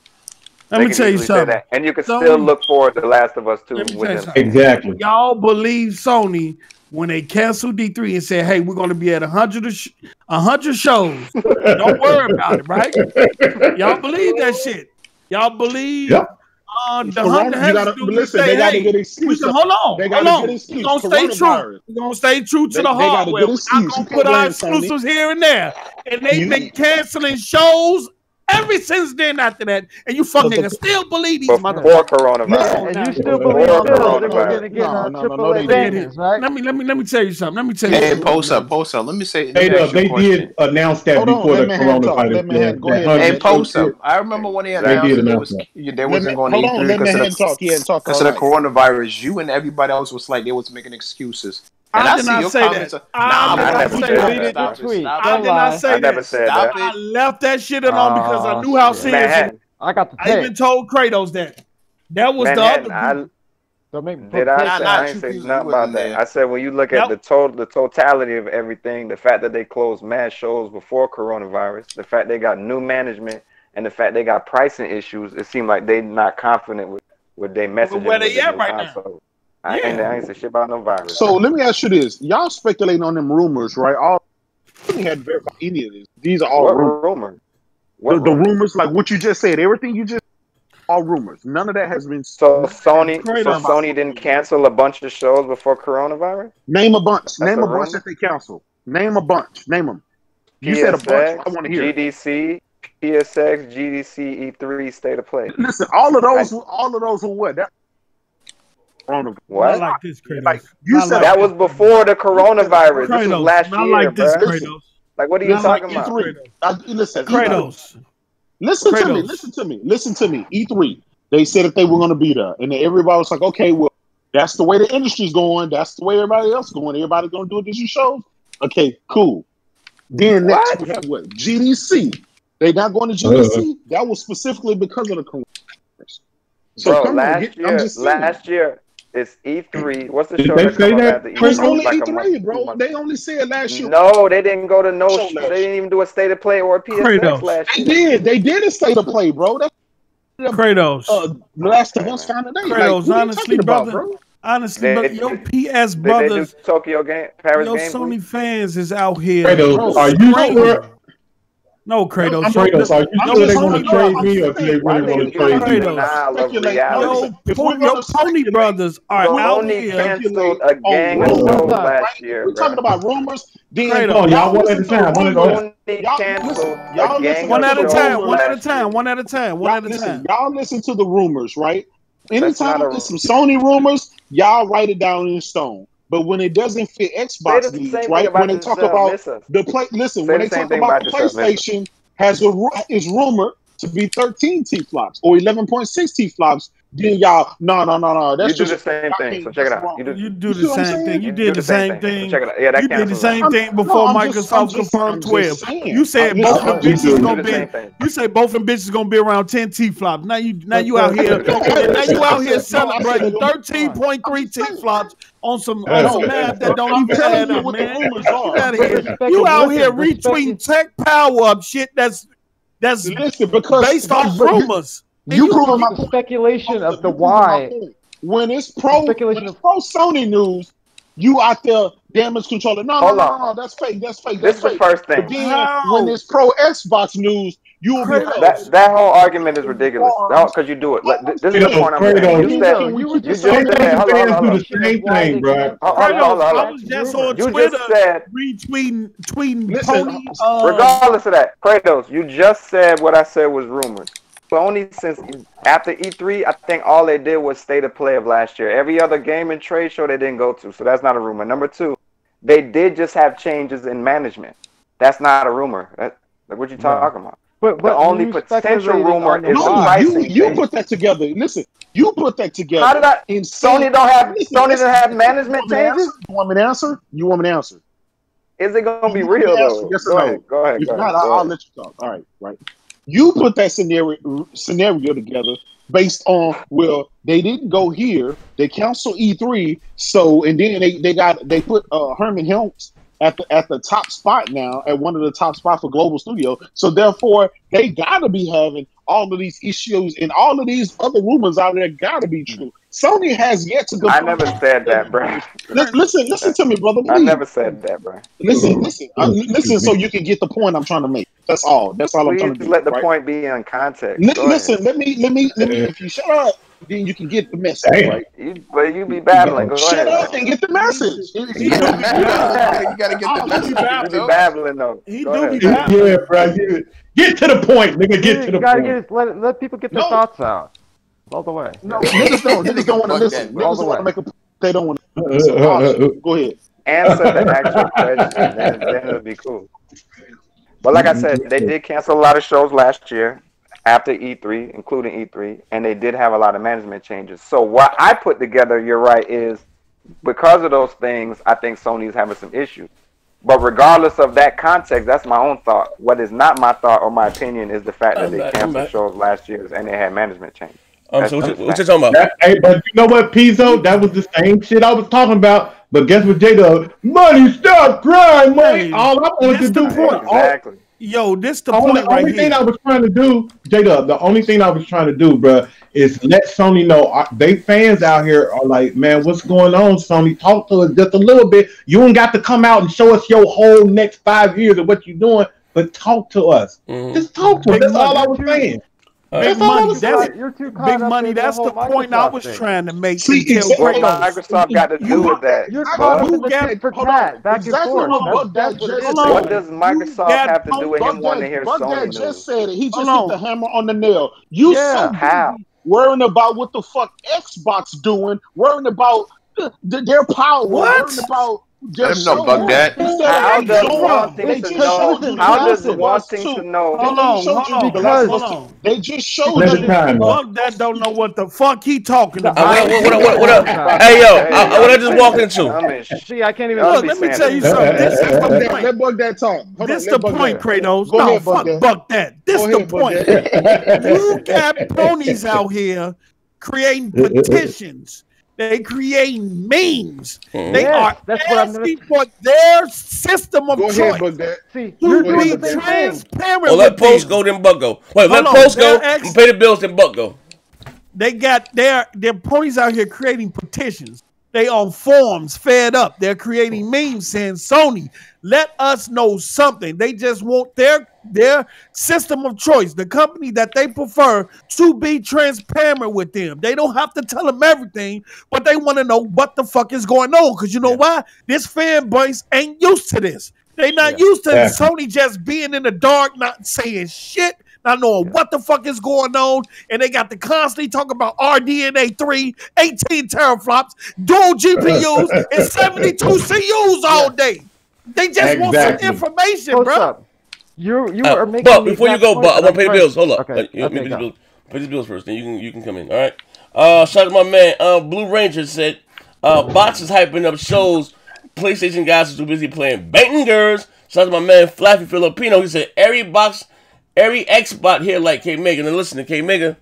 Let They me tell you something. that. and you can Sony- still look forward to The Last of Us 2 Let me tell with them. Exactly. Y'all believe Sony when they canceled E3 and said, "Hey, we're going to be at a hundred sh- a hundred shows. Don't worry about it, right?" Y'all believe that shit. Y'all believe Yep. uh, the you has gotta- to do but is listen, say, they got a "Hey, excuse. can, hold on, They hold on. We're gonna stay true. We're gonna stay true to They- the they got a hardware. We're not gonna put our exclusives here and there. And they've been canceling shows ever since then. After that, and you fucking But- but- still believe these motherfuckers. Before motherfuckers. coronavirus. And you still Before believe Bill they're coronavirus. gonna get, get No, no, no, no, they bangers, right? Let me let me let me tell you something. Let me tell you. Hey, something. post up, post up. Let me say. Let They, me uh, ask you a they did announce that Hold on, before the let me hand talk. coronavirus. Let me hand- that- go that ahead. hundred Hey, Let- post up. I remember when they They announced that they announce was they wasn't me- going to on, E3 let me because of the talk. He because of the coronavirus. You and everybody else was like they was making excuses. And I I, did not say that. Are, I nah, did bro, not never say said that. stop that. it, stop it, Tweet. I did not lie. say I never that. said that. I left that shit alone because I knew how serious. it I got the I even told Kratos that. That was Manhattan. the other. group. Don't make me Did I tape say nah, I ain't say you- you nothing about that? there. I said when you look Yep. at the total the totality of everything, the fact that they closed mad shows before coronavirus, the fact they got new management, and the fact they got pricing issues, it seemed like they not confident with with their messaging where they with the at new right now? Console. I ain't Yeah. I ain't say shit about no virus. So let me ask you this: Y'all speculating on them rumors, right? All we had to verify any of this. These are all what rumors. rumor? The, What the rumor? rumors, like what you just said, everything you just, all rumors. None of that has been. So Sony, so Sony didn't cancel a bunch of shows before coronavirus. Name a bunch. Name a a bunch rumor? that they canceled. Name a bunch. Name them. You said a bunch. I want to hear. GDC, PSX, GDC, E3, State of Play. Listen, all of those, all of those were what? That, coronavirus. What? Not like this, Kratos. Like you Not said, like That was before the coronavirus. This was last Not year, like this, bruh. Kratos. Like, what are you Not talking this, about? E3. I, listen, E3. Kratos. To me. Listen to me. Listen to me. E3. They said that they were going to be there, and then everybody was like, "Okay, well, that's the way the industry's going. That's the way everybody else going. Everybody's going to do it digital shows. Okay, cool. Then next we have what? GDC. They not going to GDC. Uh-huh. That was specifically because of the coronavirus. So Bro, come on, last get, year, I'm last year, it's E3. What's the Did show they that say that? after It was E3? only Like a month, E3, bro. months. They only said last year. No, they didn't go to no. Show Sh- last they didn't even do a state of play or a PSX Kratos. last They did. They did a state of play, bro. That's Kratos. uh, Last of Us found today. Like, Kratos, what are you honestly, talking about, bro? Honestly, They- but your PS Did they do brothers, Tokyo game, Paris your game? Sony Week? fans is out here. Kratos, are you sure? No, Kratos. I'm- your- Kratos, are you your sure they want to trade me, or do they really want to trade in me? denial of Speculate. reality? Yo, Listen, if we're your gonna Pony brothers are out here. canceled a on gang of shows last year, We're talking about rumors. Then Kratos. Oh, y'all one listen at a time, one at a time. Y'all canceled listen. a Y'all One at a to the time. One at a rumors. time. One at a time. One at a time. Y'all listen to the rumors, right? Anytime there's some Sony rumors, y'all write it down in stone. But when it doesn't fit Xbox needs, right? When they talk about the play, listen. Say when the they talk about about the. PlayStation, has a is rumored to be 13 T flops or 11.6 T flops. Then y'all, no, no, no, no. That's You do just the same y'all thing. can't- So check it out. You do, You do the see same saying? thing. You you did the the same same thing. So check it out. Yeah, that You did the cancels out. same thing before I'm just- I'm Microsoft just- confirmed I'm 12. You said I'm- both listen, them bitches just- do gonna be. You say both them bitches gonna be around 10 T flops. Now you now you out here No, now you out here I said- no, I said celebrating it gonna be 13.3 T flops on some on some math that don't I'm even add you up, what man. rumors Get are. out here. You out here retweeting TechPowerUp shit that's that's Listen, because based off but you- rumors. And You you- proving my point. speculation of the You proving my why. When it's pro, when speculation it's pro Sony news, you out there damage controller. No, no, Hold no, no, no, that's fake. That's fake. This That's is the fake. first But thing. then How? when it's pro Xbox news, You will be That that whole argument is ridiculous. Because you do it. Like, this, this is the point I'm making. You said we you just just saying said. Playstation Hold on, fans hold do on. the same thing, bro. Hold on, hold on, I was just on You Twitter just said retweeting tweeting Listen, Pony. Uh, Regardless of that, Kratos, you just said what I said was rumors. Sony, since after E3, I think all they did was state of play of last year. Every other game and trade show they didn't go to, so that's not a rumor. Number two, they did just have changes in management. That's not a rumor. That, like, what you talking about? But, The only potential rumor is No, the you you put that together. Listen, you put that together. How did I? in Sony don't have Listen, Sony listen, doesn't have management You want me to changes. answer? You want me to answer? You want me to answer? Is it gonna be You real though? Yes Go no? ahead. Go ahead. If Go not, Go I'll, I'll let you talk. All right, right. You put that scenario scenario together based on well, they didn't go here. They canceled E3, so and then they, they got they put uh, Hermen Hulst at the at the top spot now at one of the top spots for Global Studio. So therefore, they gotta be having all of these issues and all of these other rumors out there. Gotta be true. Sony has yet to go. I never said that, bro. Listen, listen, listen to me, brother. I never said that, bro. Listen, listen, uh, listen, so you can get the point I'm trying to make. That's all. That's all I'm trying to do. let the right? point be in context. Li- Go ahead. listen, let me, let me, let me. If you shut up, then you can get the message, Damn. right? You, but you be babbling. Go Shut ahead. up and get the message. If you- you gotta get the oh, message. you You be babbling though. He do be babbling. Yeah, bro. you- Get to the point, nigga. Get to you the gotta point. get let let people get their No. thoughts out all the way. No, niggas don't. Niggas don't want to listen. that, all Niggas want to make a. They don't want *laughs* to. So, I'll- go ahead. Answer the actual question, then, then it'll be cool. But like I said, they did cancel a lot of shows last year after E3, including E3, and they did have a lot of management changes. So what I put together, you're right, is because of those things, I think Sony's having some issues. But regardless of that context, that's my own thought. What is not my thought or my opinion is the fact that I'm they back, canceled back. shows last year and they had management changes. Um, so what you, what you fact. talking about? That, hey, but you know what, Pizzo? That was the same shit I was talking about. But guess what, J Dub? Money, stop crying, money. Hey, All I wanted this to the do, point. all, Exactly. Yo, this the the only, point right only thing. I was trying to do, J Dub, the only thing I was trying to do, bro, is let Sony know. uh, They fans out here are like, man, what's going on, Sony? Talk to us just a little bit. You ain't got to come out and show us your whole next five years of what you're doing, but talk to us. Mhm. Just talk to us. Big That's all I was saying. Uh, all Big right. That's all I money. That's. You're too big money. in the That's the point I was thing. trying to make. See, to exactly. What Microsoft got to do with that? You're caught Who got- tit for Hold on. tat, back Exactly and forth. Buck That's, that's what just is. Hold on. What does Microsoft got have to do with him wanting to hear Buck Sony Dad news? just said it. He just Hold hit on. the hammer on the nail. You Yeah. so How? worrying about what the fuck Xbox doing, worrying about th- th- their power, What? worrying about their Let him know, show. Buck Dad. How does enjoying- wanting to know? showed you How does Last of wanting to know? Hold They on, hold on, The Last of hold on. They just showed Hold Let you. the time up. Fuck that don't know what the fuck he talking Uh, about. what, what, what, what, what, hey yo, I, what I just walked into? I mean, sh- See, I can't even. Look, let me tell you something. This is Buck the *laughs* point. let Buck Dad talk. Hold This on, the point, Dad. Kratos. Go no, ahead, Buck fuck Dad. buck that. This the point. Dad. You got ponies out here *laughs* creating petitions. They create memes. Mm-hmm. They Yes, are that's what I'm asking for their system of Go choice. ahead, Buck Dad. See, to you're doing be ahead, the same Buck thing. transparent Well, let Post them. go, then Buck go. Wait, let Hold on, Post go, they're pay the bills, then Buck go. They got their their ponies out here creating petitions. They on forums, fed up. They're creating memes saying, "Sony, let us know something." They just want their their system of choice, the company that they prefer, to be transparent with them. They don't have to tell them everything, but they want to know what the fuck is going on. Because you know why? This fan base ain't used to this. They not used to Yeah. Sony just being in the dark, not saying shit, not knowing what the fuck is going on, and they got to constantly talk about RDNA 3, 18 teraflops, dual GPUs, and 72 CUs all day. They just want some information, Close bro. up. You you Uh, are making. but before you go, but I want to pay the bills. Hold up. Okay, Uh, you- okay, pay, the bills. pay the bills first, then you can you can come in. All right. Uh, shout out to my man. Uh, Blue Ranger said, uh, bots is hyping up shows. PlayStation guys are too busy playing bangers. Shout out to my man Flappy Filipino. He said every box, every Xbot here like K Mega. And listen to K Mega.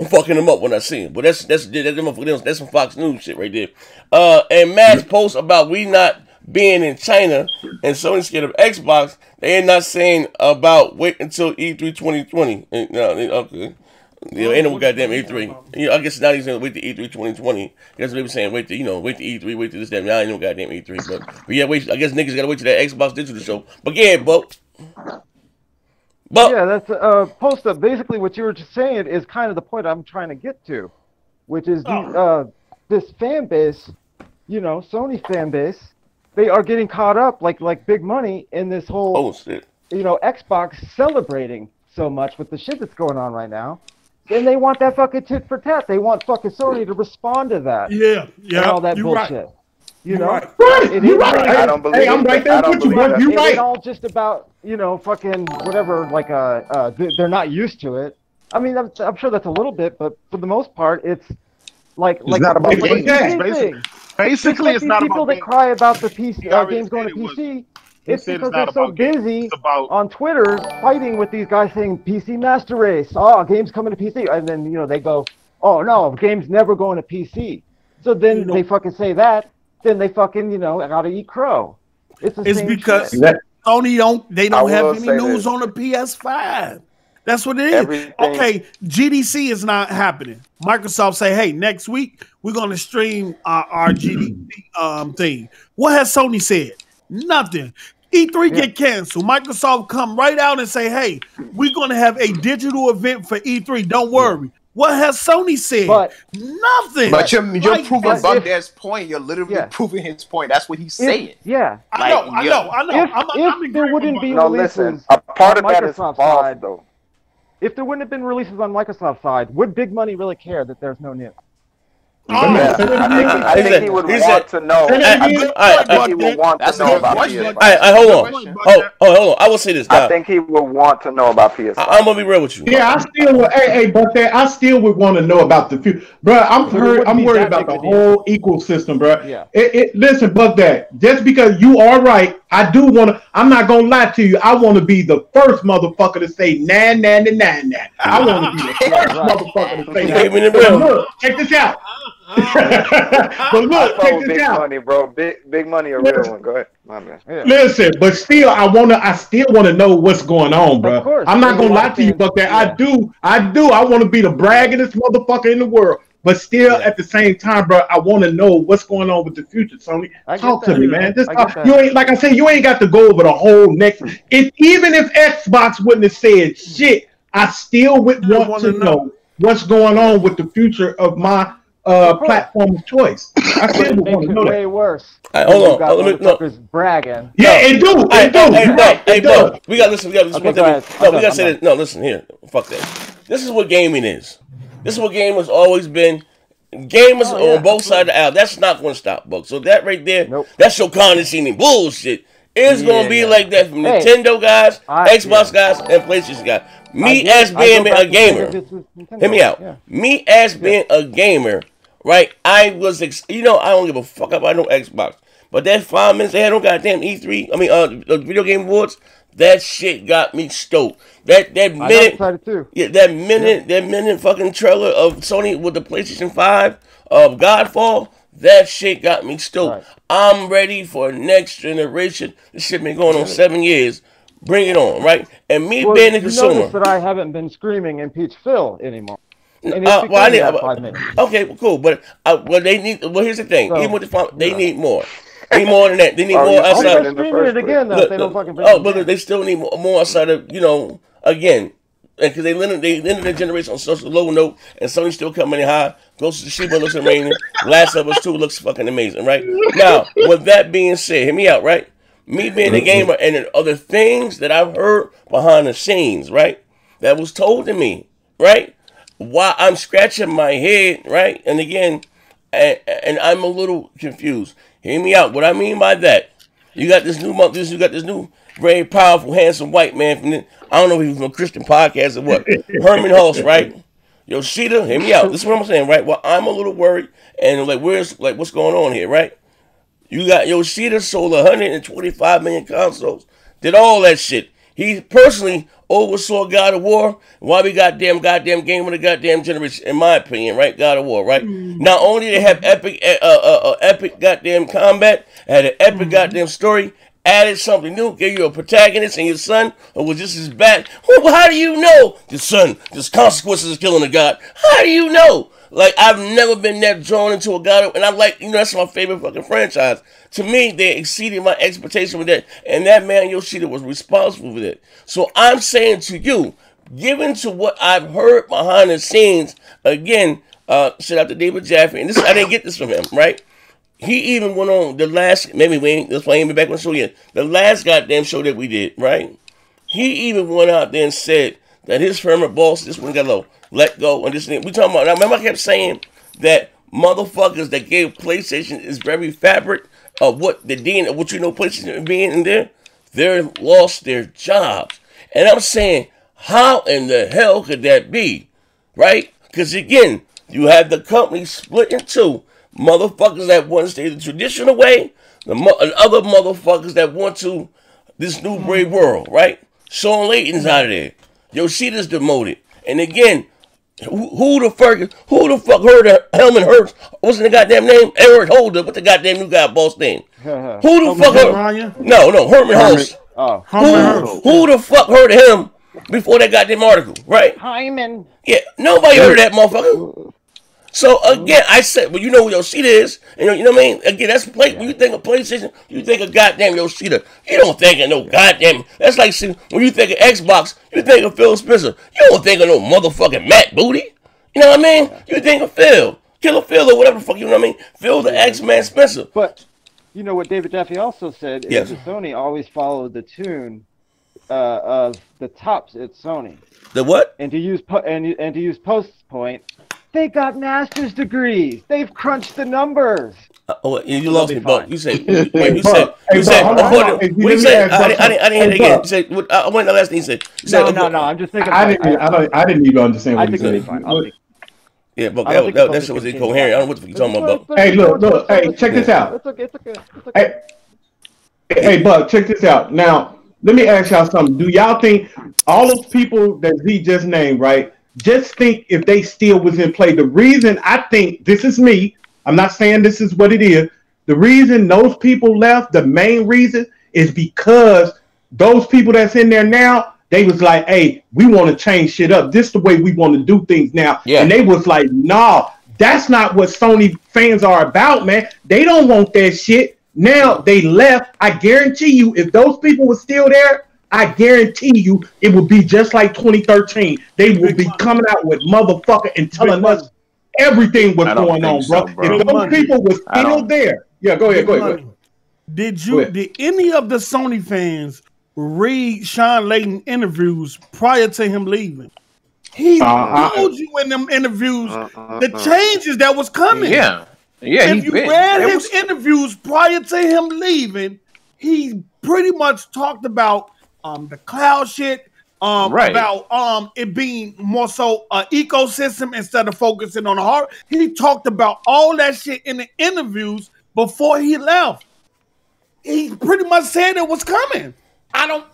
I'm fucking him up when I see him. But that's that's that's, that's, that's some Fox News shit right there. Uh, and Matt's post about we not being in China and Sony scared of Xbox. They ain't not saying about wait until E E3 2020. Uh, No, okay. Yeah, ain't no goddamn E3. You know, I guess now he's gonna wait to E E3 2020. I guess they were saying wait to you know wait to E3, wait to this that. Now ain't no goddamn E3. But but yeah, wait. I guess niggas gotta wait till that Xbox digital show. But yeah, but yeah, that's uh, post up. Basically, what you were just saying is kind of the point I'm trying to get to, which is the, uh, this fan base, you know, Sony fan base, they are getting caught up like like big money in this whole, Oh shit. you know, Xbox celebrating so much with the shit that's going on right now. And they want that fucking tit for tat. They want fucking Sony to respond to that. Yeah, yeah, and all that you're right. bullshit. You You're know, right. Right, It you're is right. really- I don't believe Hey, I'm right there I don't with you, believe bro. it. You're right. ain't all just about you know fucking whatever. Like uh, uh they're not used to it. I mean, I'm, I'm sure that's a little bit, but for the most part, it's like It's like not about like the games. PC Basically- thing. basically, like it's these not people about that games. cry about the PC He uh, games going to said it was- PC. he It's said it's because they're so busy about- on Twitter fighting with these guys saying PC Master Race. Oh, games coming to PC, and then you know they go, oh no, games never going to PC. So then they fucking say that. Then they fucking you know gotta eat crow. It's the It's same because shit. Sony don't they don't have any news this. on the PS5. That's what it is. Everything- Okay, GDC is not happening. Microsoft say, "Hey, next week we're going to stream our, our GDC um thing." What has Sony said? Nothing. E3 get canceled. Microsoft come right out and say, "Hey, we're going to have a digital event for E3. Don't worry." What has Sony said? Nothing. But you're, you're Like, proving if- Buck Dad's point. You're literally Yeah. proving his point. That's what he's If- saying. yeah. I know, Like, I know, I know. If, I'm, if I'm there wouldn't be No, releases listen. A part on of that is Microsoft false, side, though. If there wouldn't have been releases on Microsoft side, would Big Money really care that there's no news? Oh, yeah, I think, I think he would want said- to know. Say that. I think he would want to know about. PS5. I, I hold on. Oh, oh, hold on. I will say this. I think he would want to know about PS5. I, am gonna be real with you. Yeah, I still would. Hey, hey, but that I still would want to know about the future, bro. I'm But hurt, I'm worried about the big of a whole ecosystem, bro. Yeah. It, it, listen, but that just because you are right, I do want to. I'm not gonna lie to you. I want to be the first motherfucker to say nah, nah, nah, nah, nah. I want to be the *laughs* first motherfucker to say You that. gave But look, check this out. Uh-huh. *laughs* but look, check with this big out. money, bro. Big big money, a real one. Go ahead, my man. Listen, but still, I wanna, I still want to know what's going on, bro. Course. I'm not gonna lie to you, fans- but that yeah. I do, I do. I want to be the braggingest motherfucker in the world. But still, at the same time, bro, I want to know what's going on with the future, Sony. I get Talk to me, man. Just I talk. You ain't like I said, you ain't got to go over the whole next. If even if Xbox wouldn't have said shit, I still would I want wanna know. know what's going on with the future of my uh platform of choice. I But still it would want to it know that. way worse. Hey, when hold on. got Oh, let me- no. motherfuckers bragging. Yeah, it do. It Hey, do. hey, hey, no, right. hey, It bro, we got to listen. We got to listen. Okay, go No, I'm we got to say this. No, listen here. Fuck that. This is what gaming is. This is what gaming has always been. Gamers Oh, yeah, on both sides of the aisle. That's not going to stop, Buck. So that right there, Nope. that's your condescending bullshit. It's going to be Yeah. like that from Hey, Nintendo guys, I- Xbox guys, and PlayStation guys. Me I as being a gamer, Nintendo, this was Nintendo. hear me out. Yeah. Me as being a gamer, right? I was, ex- you know, I don't give a fuck about no Xbox. But that five minutes they had on goddamn E3, I mean, uh, the video game awards, that shit got me stoked. That that minute, yeah, that minute, that minute fucking trailer of Sony with the PlayStation Five of Godfall, that shit got me stoked. Right. I'm ready for next generation. This shit been going on seven years. Bring it on, right? And me Well, being a consumer. that I haven't been screaming impeach Phil anymore. And it's Uh, well, I need, uh, five minutes. okay, well, cool, but uh, well, they need. Well, here's the thing. So, Even with the they yeah. need more. They need more than that. They need Oh, more you- I'll outside- start outside. in the streaming it again though Look, if they don't fucking oh, but back. they still need more, more outside of you know again because they ended they ended the generation on such a low note, and Sony's still coming in high. Ghost of Tsushima looks amazing. Last of Us Two looks fucking amazing, right? Now, with that being said, hear me out, right? Me being a gamer mm-hmm. and the other things that I've heard behind the scenes, right? That was told to me, right? Why I'm scratching my head, right? And again, and, and I'm a little confused. Hear me out. What I mean by that, you got this new month. This you got this new very powerful, handsome white man from the, I don't know if he's from a Christian podcast or what. *laughs* Hermen Hulst, right? Yoshida, hear me out. This is what I'm saying, right? Well, I'm a little worried, and like, where's like what's going on here, right? You got Yoshida sold 125 million consoles, did all that shit. He personally oversaw God of War. Why we goddamn goddamn game of the goddamn generation, in my opinion, right? God of War, right? Not only they have epic, uh, uh, uh, epic goddamn combat, had an epic goddamn story, added something new, gave you a protagonist, and your son, or was just as bad? Well, how do you know your son? There's consequences of killing a god. How do you know? Like I've never been that drawn into a god, and I like you know that's my favorite fucking franchise. To me, they exceeded my expectation with that, and that man Yoshida was responsible for that. So I'm saying to you, given to what I've heard behind the scenes, again, uh, shout out to David Jaffe, and this I didn't get this from him, right? He even went on the last maybe we ain't this why I ain't been back on the show yet. The last goddamn show that we did, right? He even went out there and said that his former boss, this one got low, let go and this thing. We talking about now remember I kept saying that motherfuckers that gave PlayStation is very fabric of what the dean of what you know PlayStation being in there, they lost their jobs. And I'm saying, how in the hell could that be? Right? Because again, you have the company split in two. Motherfuckers that want to stay the traditional way, the mo- and other motherfuckers that want to this new brave world, right? Shawn Layden's out of there. Yoshida's demoted. And again, who, who the fuck who the fuck heard of Helman Hurst? What's the goddamn name? Eric Holder, what the goddamn new guy boss name? *laughs* Who the fuck heard? No, no, Herman Hurst. Oh, Who, who the fuck heard of him before that goddamn article, right? Hyman. Yeah, nobody heard of that motherfucker. So again, I said, well, you know who Yoshida is, and you know, you know what I mean. Again, that's play. When you think of PlayStation, you think of goddamn Yoshida. You don't think of no goddamn. That's like see, when you think of Xbox, you think of Phil Spencer. You don't think of no motherfucking Matt Booty. You know what I mean? You think of Phil, Killer Phil, or whatever the fuck you know what I mean. Phil the X Man Spencer. But you know what David Jaffe also said is Yes. that Sony always followed the tune uh, of the tops at Sony. The what? And to use po- and and to use Post's point, they got master's degrees. They've crunched the numbers. Uh, oh, you They'll lost be me, Buck. You said, wait, you said, you said, hold on, hold hold on. on. Hey, What you said? I, didn't- I, didn't- hear Hey, that again. You said, what, I went the last thing you said. You No, said, no, no. I'm just thinking. I didn't. I, don't, I didn't even understand what he think it'll be said. fine. I'll. Yeah, but that, that, that shit was incoherent. I don't know what the fuck you're talking about, Buck. Hey, look, look. Hey, check this out. It's okay. It's okay. It's okay. Hey, hey, Buck, check this out. Now, let me ask y'all something. Do y'all think all those people that Z just named, right? Just think if they still was in play. The reason I think this is me. I'm not saying this is what it is. The reason those people left, the main reason is because those people that's in there now, they was like, "Hey, we want to change shit up. This the way we want to do things now." Yeah. And they was like, "Nah, that's not what Sony fans are about, man. They don't want that shit." Now they left. I guarantee you, if those people were still there, I guarantee you it will be just like 2013. They would be coming out with motherfucker and telling us everything was going on, think bro. so, bro. If those money. people were still there, yeah, go ahead, go ahead, go ahead. Did you? ahead. Did any of the Sony fans read Shawn Layden interviews prior to him leaving? He Uh-uh. told you in them interviews Uh-uh. the uh. changes that was coming. Yeah. Yeah, if you been. read It his was- interviews prior to him leaving, he pretty much talked about um the cloud shit, um Right. about um it being more so an ecosystem instead of focusing on the heart. He talked about all that shit in the interviews before he left. He pretty much said it was coming. I don't.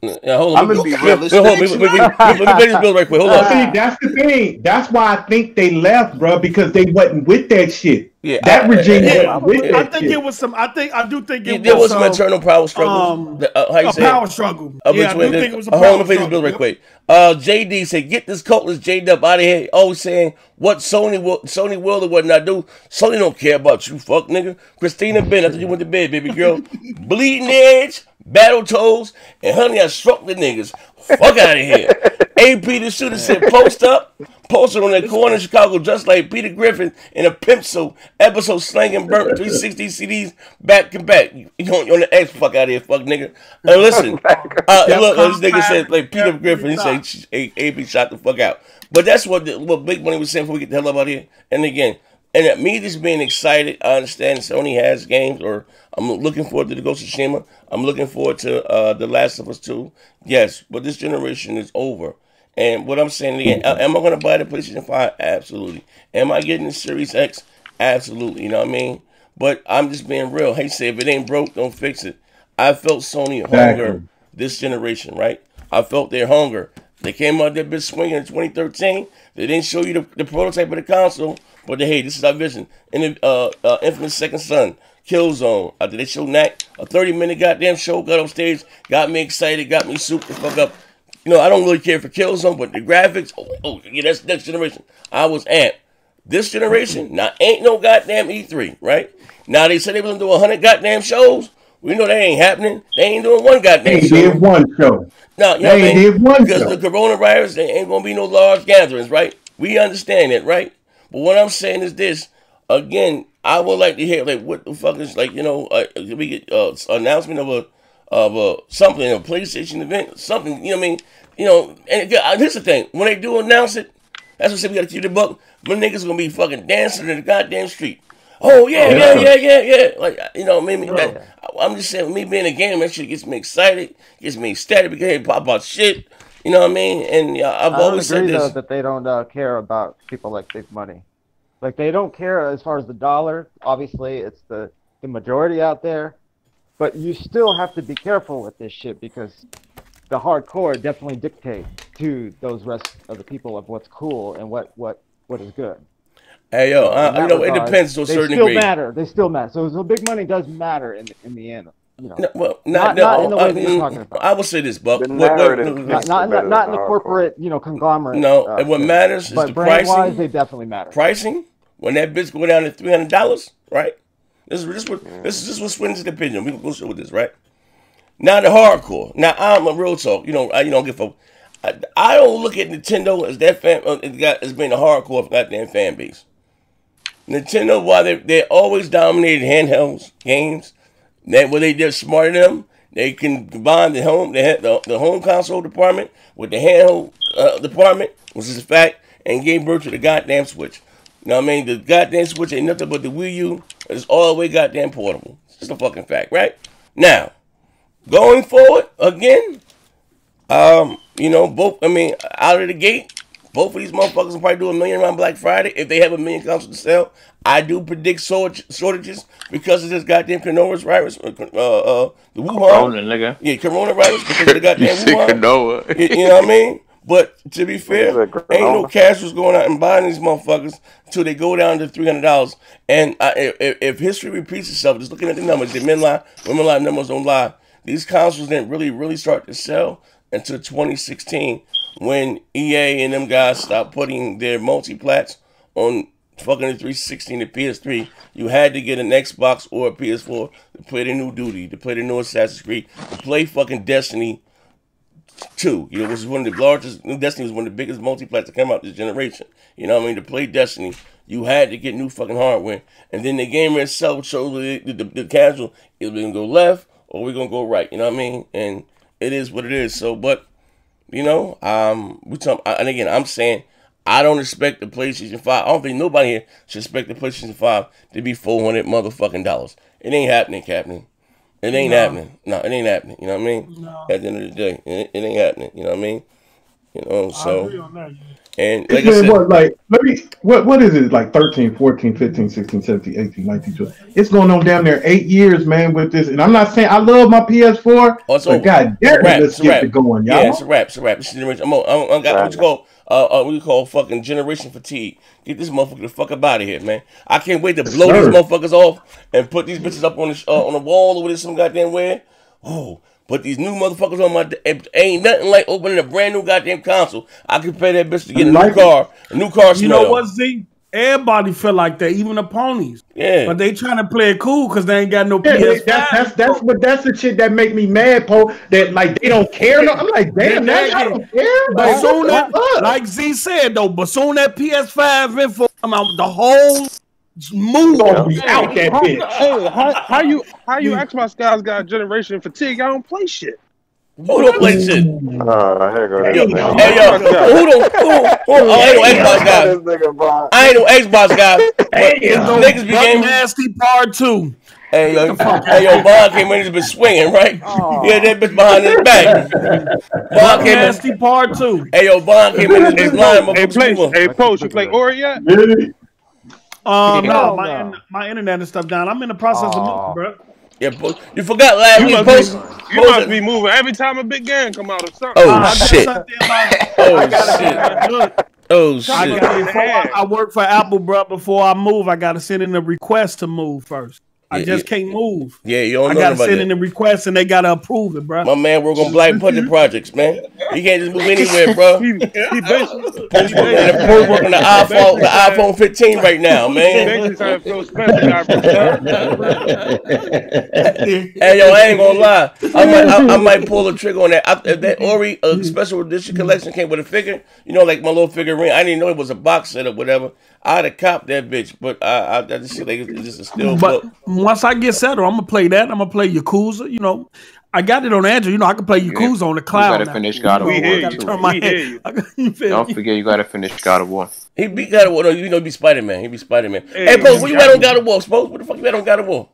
Yeah, hold on. I'm gonna be realistic. Hold on, wait, wait, wait, wait, Let me this bill right quick. Hold on. see, that's the thing. That's why I think they left, bro, because they wasn't with that shit. Yeah, that I- regime Yeah, wasn't with I that think shit. it was some. I think I do think it There was was some um, internal power struggles. um, The- uh, how you a say it? power struggle. Uh, Yeah, I do the- think it was a uh, hold on, let me pay this bill right quick. Uh, JD said, "Get this Cutlass J up out of here." Always saying what Sony will, Sony will or what not do. Sony don't care about you, fuck nigga. Christina Ben, after you went to bed, baby girl. *laughs* Bleeding Edge, Battletoads, and honey, I struck the niggas. Fuck out of here. *laughs* AP the shooter said, "Post up." Posted on that corner in Chicago, just like Peter Griffin in a pimp suit episode, slanging burnt 360 CDs back to back. You you on, you on the X? Fuck out of here, fuck nigga. And listen, *laughs* uh, Yep, look, this nigga compact. said like Peter Yep, Griffin. He said A- AP shot the fuck out. But that's what the, what Big Money was saying before we get the hell up out of here. And again, and me just being excited, I understand Sony has games, or I'm looking forward to the Ghost of Tsushima. I'm looking forward to uh, the Last of Us 2. Yes, but this generation is over. And what I'm saying again, am I going to buy the PlayStation 5? Absolutely. Am I getting the Series X? Absolutely. You know what I mean? But I'm just being real. Hey, say if it ain't broke, don't fix it. I felt Sony hunger this generation, right? I felt their hunger. They came out there bitch swinging in 2013. They didn't show you the, the prototype of the console, But hey, this is our vision. In the uh, uh, Infamous Second Son, Killzone. After they show Knack, a 30 minute goddamn show, got on stage, got me excited, got me super the fuck up. You know, I don't really care for Killzone, but the graphics, oh, oh yeah, that's next generation. I was amped. This generation, now ain't no goddamn E3, right? Now they said they was gonna do 100 goddamn shows. We know that ain't happening. They ain't doing one goddamn They show. did one show. No, you know They mean? did one because show. the coronavirus, there ain't gonna be no large gatherings, right? We understand that, right? But what I'm saying is this: again, I would like to hear like what the fuck is like, you know, uh, we get uh, announcement of a of a something, a PlayStation event, something. You know what I mean? You know, and uh, here's the thing: when they do announce it, that's what I said we gotta keep the buck. My niggas gonna be fucking dancing in the goddamn street. Oh yeah, yeah, yeah, yeah, yeah. Like you know, maybe that, I'm just saying, me being a gamer, that shit gets me excited, gets me ecstatic because hey, pop out shit. You know what I mean? And uh, I've I always said agree though this. that they don't uh, care about people like big money. Like they don't care as far as the dollar. Obviously, it's the the majority out there, but you still have to be careful with this shit because the hardcore definitely dictate to those rest of the people of what's cool and what what what is good. Hey yo, uh, that you know, it regard, depends to a they still matter. They still matter. So, so big money does matter in the, in the end. You know, No, well, not, not, not, in the uh, way that you're mm, talking about. I will say this, Buck. The What- what- narrative Not, not, not, not in the corporate, you know, conglomerate. No, uh, and what sense. matters is but the pricing. wise, they definitely matter. pricing when that bitch go down to three hundred dollars, right? This is this what this is this what Swinton's opinion. We gonna go with this, right? Now the hardcore. Now I'm a real talk. You know, I you don't give a. I, I don't look at Nintendo as that fan uh, it got as being a hardcore goddamn fan base. Nintendo, while they they always dominated handhelds games, that what they did than them. They can combine the home the, the, the home console department with the handheld uh, department, which is a fact, and gave birth to the goddamn Switch. You know what I mean? The goddamn Switch ain't nothing but the Wii U. It's all the way goddamn portable. It's just a fucking fact, right? Now, going forward again, um, you know, both. I mean, out of the gate, both of these motherfuckers will probably do a million around Black Friday if they have a million consoles to sell. I do predict shortages because of this goddamn coronavirus, uh, uh, the Wuhan. Corona, nigga. Yeah, coronavirus because of the *laughs* goddamn Wuhan. You, you know what I mean? But to be fair, What is that, ain't no casuals going out and buying these motherfuckers until they go down to three hundred dollars. And I, if, if history repeats itself, just looking at the numbers, the men lie, women lie, numbers don't lie. These consoles didn't really, really start to sell until 2016 when EA and them guys stopped putting their multi-plats on fucking the 360 and the PS3. You had to get an Xbox or a PS4 to play the new Duty, to play the new Assassin's Creed, to play fucking Destiny two. You know, which is one of the largest. Destiny was one of the biggest multiplats to come out this generation. You know what I mean? To play Destiny, you had to get new fucking hardware, and then the game itself showed the, the, the, casual is we gonna go left or we're gonna go right. You know what I mean? And it is what it is. So, but you know, um, we talk, and again, I'm saying. I don't expect the PlayStation 5. I don't think nobody here should expect the PlayStation 5 to be 400 motherfucking dollars. It ain't happening, Captain. It ain't No. happening. No, it ain't happening. You know what I mean? No. At the end of the day, it, it ain't happening. You know what I mean? You know, I agree so on that. and like I said, what, like, let me, what, what is it? Like 13, 14, 15, 16, 17, 18, 19, 20. It's going on down there eight years, man, with this. And I'm not saying I love my PS4, Oh, it's but over. God damn it, let's get it going, y'all. it's a wrap. It's a wrap. It's a generation. I'm, on, I'm, I got what you call uh, uh what you call fucking generation fatigue. Get this motherfucker the fuck up out of here, man. I can't wait to blow sir. these motherfuckers off and put these bitches up on the uh, on the wall over there some goddamn way. Oh, put these new motherfuckers on my. It ain't nothing like opening a brand new goddamn console. I can pay that bitch to get a new Like it. car, a new car You smell. know what, Z? Everybody feel like that, even the ponies. Yeah. But they trying to play it cool because they ain't got no Yeah, PS5. that's that's that's but that's the shit that make me mad, Poe. That like they don't care. No, I'm like, damn, They- that they- y'all don't care. But Like, soon that, like Z said though, but soon that PS5 info come out, the whole move gonna be out that How, bitch. hey, how, how you how you Xbox guys got generation fatigue? I don't play shit. Who don't play shit? Uh, here go Yo, hey yo, who don't? Who, who, oh, I ain't no Xbox guy. This nigga, bro. I ain't no Xbox guy. But niggas be Buck gaming. Nasty Part Two. Hey yo, hey yo, Bond came in and been swinging, right? Yeah, that bitch behind his back. *laughs* Buck Bond came in. Nasty Part Two. Hey yo, Bond came in and Hey, bitch hey, play, motherfucker. hey, Post, you play Ori yet? Um, Yeah. no, my in, my internet and stuff down. I'm in the process of moving, bro. Yeah, Post, you forgot last You week, must, Post. be, you Post- must be moving every time a big game come out or something. Oh ah, I shit! something about- Oh shit. Oh I, shit. Oh, gotta, before I, I work for Apple, bro. Before I move, I got to send in a request to move first. I Yeah, just yeah. can't move. Yeah, you don't I know got to send in the request, and they got to approve it, bro. My man work on Black Budget projects, man. He can't just move anywhere, bro. *laughs* He, he basically, Post work, and the Post work on the iPhone, the iPhone 15 right now, he man. basically trying to feel special. Hey yo, I ain't gonna lie. I might, I, I *laughs* might pull the trigger on that. I, if that Ori uh, special edition collection came with a figure, you know, like my little figurine. I didn't know it was a box set or whatever. I'd have copped that bitch, but I, I, I just feel like it's just a still But book. once I get settled, I'm gonna play that. I'm gonna play Yakuza. You know, I got it on Android. You know, I can play Yakuza on the cloud. gotta now. finish God of War, *laughs* I gotta turn my head. hear you. I Don't forget, you gotta finish God of War. He beat God of War. No, you know, he be Spider Man. He be Spider Man. Hey, Hey, Post, where you at God on God of War? Post, what the fuck you at on God of War?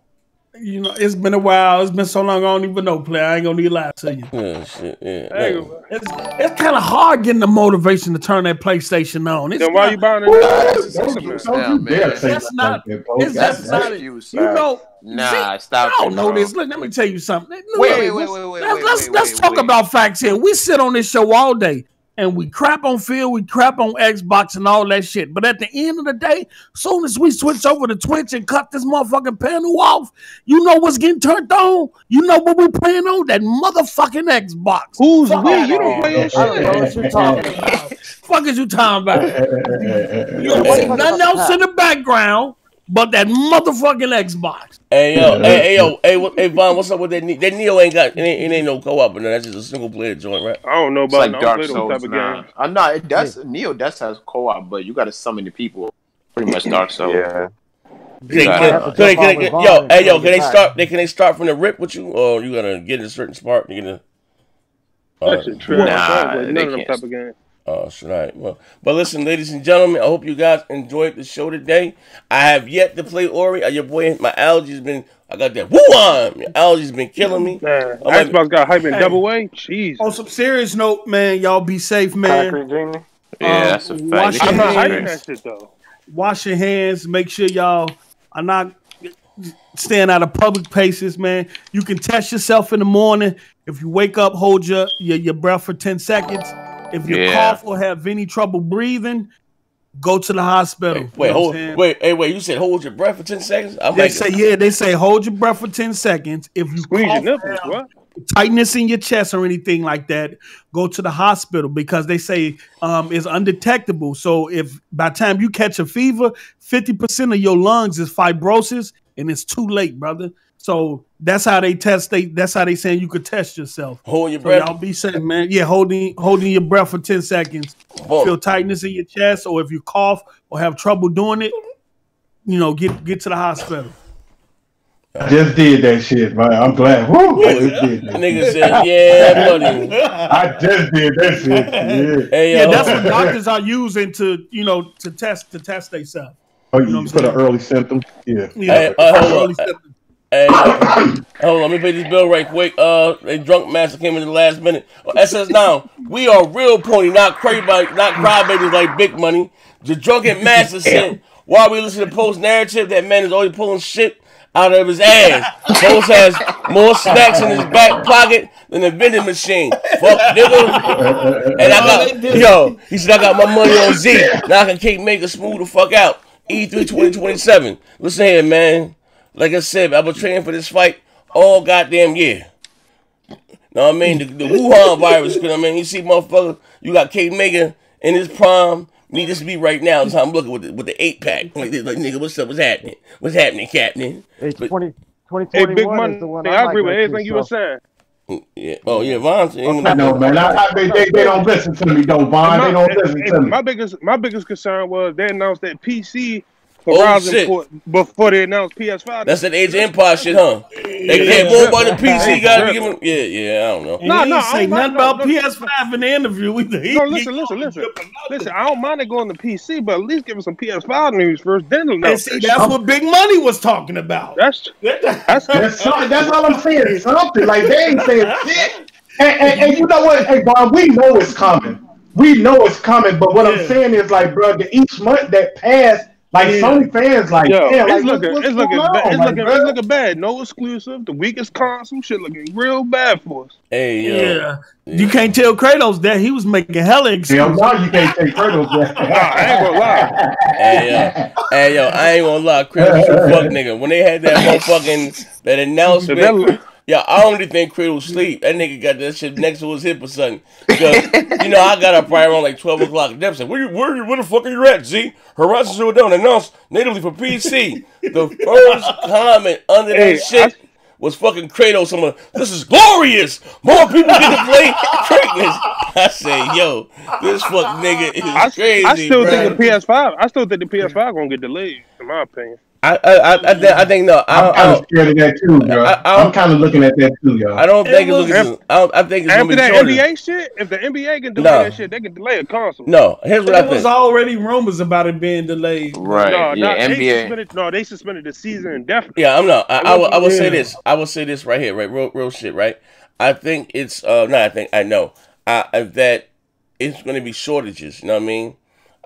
You know, it's been a while. It's been so long. I don't even know. Play. I ain't gonna need to lie to you. *laughs* Oh shit, yeah. Hey. It's, it's kind of hard getting the motivation to turn that PlayStation on. It's then why not, you buying Don't it? you, don't you dare say That's not- like that, Pope. it's That's- just that's- not. you, You know, Nah, see, stop I don't it, know bro. this. Look, let me tell you something. Look, Wait, look, wait, wait, let's, wait, wait, let's, wait, let's, wait, let's wait, talk wait. about facts here. We sit on this show all day and we crap on Phil, we crap on Xbox and all that shit. But at the end of the day, soon as we switch over to Twitch and cut this motherfucking panel off, you know what's getting turned on? You know what we're playing on? That motherfucking Xbox. Who's Fuck we? outta You don't here. play your I don't know what shit. you're talking about. Fuck is you talking about? *laughs* You don't see nothing else in the background but that motherfucking Xbox. Hey yo, hey, hey yo, hey, what, hey Von, what's up with that? Ne- that Nioh ain't got it ain't, it ain't no co-op, but that's just a single player joint, right? I don't know It's about like it. I don't Dark play those Souls. type of Nah, games. I'm not. It does. Nioh does has co-op, but you gotta summon the people. Pretty much Dark Souls. Yeah. Can they, can, have can they, can on they, with yo, hey yo, can they start? They can they start from the rip with you, or you gotta get in a certain spot? You gonna. That shit trash. Nah, I they none of them can't. type of games. Oh, shit. All right. Well, but listen, ladies and gentlemen, I hope you guys enjoyed the show today. I have yet to play Ori. Uh, Your boy, my allergies been. I got that woo on. Your allergies been killing me. Man, I'm like- Xbox got hype in Hey. double A. Jeez. On some serious note, man, y'all be safe, man. Concrete Yeah, Um, that's a fact. wash your I'm not hyping hands. that shit though. Wash your hands. Make sure y'all are not staying out of public places, man. You can test yourself in the morning. If you wake up, hold your your, your breath for ten seconds. If you Yeah. cough or have any trouble breathing, go to the hospital. Wait, wait, You know what hold, wait, hey, wait. You said hold your breath for ten seconds. I'm They like, say yeah. They say hold your breath for ten seconds. If you Squeeze your cough nipples. down, What? tightness in your chest or anything like that, go to the hospital because they say um, it's undetectable. So if by the time you catch a fever, 50% of your lungs is fibrosis and it's too late, brother. So that's how they test. They that's how they saying you could test yourself. hold your So breath. y'all be safe, man. Yeah, holding holding your breath for 10 seconds. Boom. Feel tightness in your chest, or if you cough or have trouble doing it, you know, get get to the hospital. I just did that shit, man. I'm glad. Woo, I just did that. Nigga said, yeah, buddy. I just did that shit. Yeah. Hey, Yeah, that's what doctors are using to, you know, to test to test themselves. Oh, know you what I'm for the early symptoms? Yeah. Yeah, Hey, uh, hold on. Hey, hold on, let me pay this bill right quick. Uh, a drunk master came in the last minute. Oh, SS now, we are real pony, not cry not crybabies like big money. The drunken master said, while we listen to Post narrative, that man is always pulling shit out of his ass. Post has more snacks in his back pocket than a vending machine. Fuck nigga. And I got yo, he said I got my money on Z. Now I can keep making smooth the fuck out. E E3 2027. Listen here, man. Like I said, I've been training for this fight all goddamn year. Know what I mean? The, the Wuhan virus, you know what I mean? You see, motherfucker, you got K Mega in his prime. Need this to be right now. That's how I'm looking with the, with the eight pack. Like, this, like, nigga, what's up? What's happening? What's happening, Captain? Hey, 20, Hey, 2021 Big is Money. the one I, I might agree with everything you were saying. Yeah. Oh, yeah, Von's. I know, man. I, I, they, they, they don't listen to me, though, Vaughn. They don't listen to and me. my biggest my biggest concern was they announced that PC Horizon oh, shit. port before they announced PS5. That's an Age of Empire shit, huh? They Yeah. can't more about the PC. Yeah. Gotta give him. Yeah, yeah, I don't know. And No, he no, ain't I say don't nothing about no, no. PS5 in the interview either. He, No, listen, listen, listen. Listen, I don't mind it going to PC, but at least give us some PS5 news first. Then And announce see, that's what Big Money was talking about. That's *laughs* that's That's, that's all I'm saying. Something like they ain't saying *laughs* shit. And, and, and you know what? Hey, Bob, we know it's coming. We know it's coming. But what I'm saying is like, brother, each month that passed, Like Yeah. Sony fans, like, Yo, damn, it's like, looking, what's it's looking, ba- on? it's Like, looking, bruh? it's looking bad. No exclusive, the weakest console, shit looking real bad for us. Hey, yo. Yeah. You can't tell Kratos that he was making hella Hell excuses. no, you can't tell Kratos back. *laughs* I ain't gonna lie. Hey yo, hey yo, I ain't gonna lie, Kratos, fuck nigga. When they had that *laughs* motherfucking that announcement, yeah, I don't even think Kratos sleep. That nigga got that shit next to his hip or something. Because you know I got up probably around like twelve o'clock. Deb said, "Where you, where, where the fuck are you at, Z? Horizon Zero Dawn announced natively for PC." The first comment under that Hey, shit. was fucking Kratos. I'm like, this is glorious. More people get to play Kratos. I say, yo, this fuck nigga is I, crazy. I still bro. think the PS5. I still think the PS5 gonna get delayed, in my opinion. I I I, I, think, I think no. I, I'm kind of scared of that too, bro. I- I I, am kind of looking at that too, y'all. I don't think It it's was- looking. I, don't, I think it's gonna After be that shorter. NBA shit, if the NBA can delay No. that shit, they can delay a console. No, here's what There I was think. already rumors about it being delayed. Right. No, yeah, no, they NBA. suspended. No, they suspended the season indefinitely. Yeah, I'm not. I, I, will, I will say this. I will say this right here, right? Real, real shit, right? I think it's uh, no, I think I know uh, that it's going to be shortages. You know what I mean?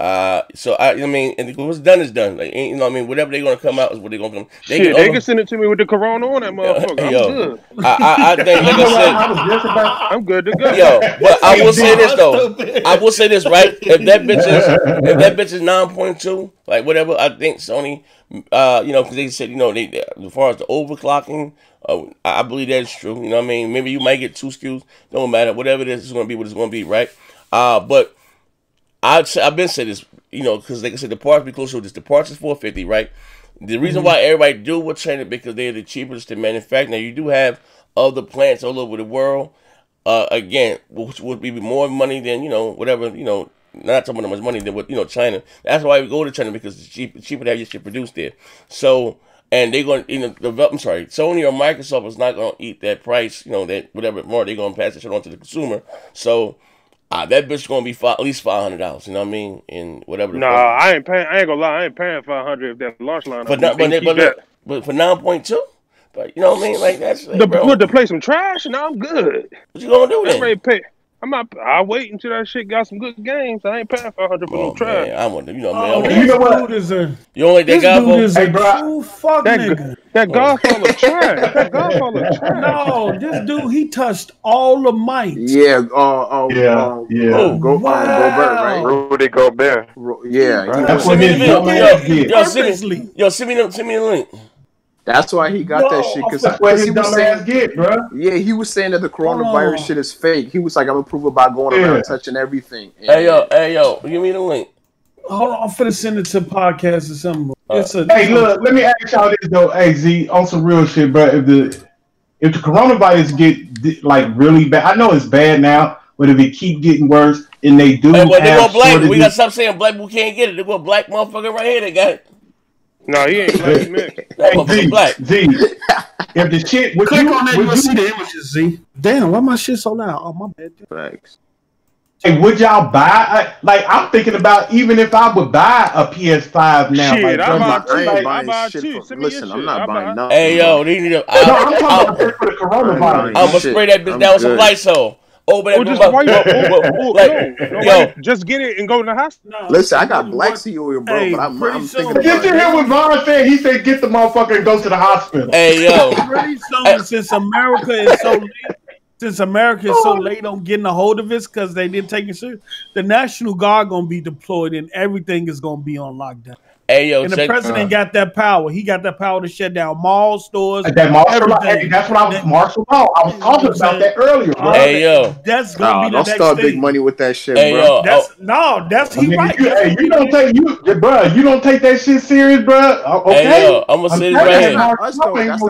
Uh, so I, I mean, and what's done is done. Like, you know what I mean? Whatever they're going to come out is what they're going to come. Shit, can they over- can send it to me with the corona on that motherfucker. I'm Yo, good. I, I, I *laughs* think, like You know what? I I was just about. I'm good to go. yo, but I will say this though. *laughs* I will say this, right? If that bitch is, *laughs* if that bitch is nine point two, like whatever, I think Sony, uh, you know, because they said, you know, they as far as the overclocking, uh, I I believe that's true. You know what I mean? Maybe you might get two SKUs, don't matter. Whatever it is, it's gonna be what it's gonna be, right? Uh, but Say, I've been saying this, you know, because like I said, the parts be closer to this. The parts is four fifty, right? The reason why everybody do with China because they're the cheapest to manufacture. Now you do have other plants all over the world. Uh, again, which would be more money than you know whatever you know. Not so much money than what you know China. That's why we go to China because it's cheap, cheaper to have your shit produced there. So and they're going to you know develop. I'm sorry, Sony or Microsoft is not going to eat that price. You know that whatever more they're going to pass it on to the consumer. So. Uh, that bitch gonna be fi- at least five hundred dollars. You know what I mean? And whatever. The Nah. I ain't paying. I ain't gonna lie. I ain't paying five hundred if that launch line. But not, but, but, but for nine point two, but you know what I mean? Like that's like, The, bro, to play some trash, and I'm good. what you gonna do I'm then? ready to pay. I'm not. I'll wait until that shit got some good games. I ain't paying five hundred for Oh no trash. man, I want to, you know, man. Oh, I this You know what? dude is a you don't like that guy, dude is Hey, a true fuck That nigga. that Godfather trash. That *laughs* Godfather trash. No, this dude he touched all the mics. Yeah, uh, uh, Yeah, uh, yeah. uh, go, uh, Gobert, right? Rudy Gobert. Ro- Yeah, he That's what his Send me dumb the ass video. did. Yo, send me, yo, send me, the, send me the link. That's why he got that shit because That's what his he was saying, get, bro. yeah, he was saying that the coronavirus Oh. shit is fake. He was like, I'm gonna prove it by going around Yeah. touching everything. And- Hey yo, hey yo, give me the link. Hold on, I'm finna send it to podcast or something. It's a Hey, look, let me ask y'all this though. Hey, Z, on some real shit, bro. If the if the coronavirus get like really bad, I know it's bad now, but if it keep getting worse and they do Hey, but they go black. We gotta stop saying black people can't get it. They go black motherfucker right here. They got it. No, he ain't black mix. That Z, black. Z, if the shit, would click you, on that, would you'll see the images, Z. Damn, why my shit so loud? Oh my bad. Facts. Hey, would y'all buy? I, like, I'm thinking about even if I would buy a PS5 now. Shit, like, I bro, buy like, two. I I buying buy shit two. for- Send listen. I'm not buying buy- nothing. Hey yo, they need a. no, I'm talking I, about just for the I coronavirus. I'm gonna spray that bitch I'm down with some good. Lysol. Open that Or bitch just up. wipe it. *laughs* Or- or- Like, no, no, yo, wipe- just get it and go to the hospital. Listen, I got black seed oil, bro, Hey, but I'm, pretty I'm soon- thinking Did about you hear it. what Vaughn said? He said, "Get the motherfucker and go to the hospital." hey yo, *laughs* Pretty soon, since America is so late, since America is so oh. late on getting a hold of this because they didn't take it serious, the National Guard gonna be deployed and everything is gonna be on lockdown. Hey yo, And the check. president got that power. He got that power to shut down malls, stores, That martial law, everything. hey, that's what I was martial law. I was talking about that earlier, bro. Hey yo, That's gonna Nah, be the don't next start thing. big money with that shit, hey bro. yo. Oh. That's Oh, no, that's I mean, right. you, hey, you don't take you, bro. You don't take that shit serious, bro. Okay. Hey yo, I'm gonna say this right here. martial Us, law though, ain't that's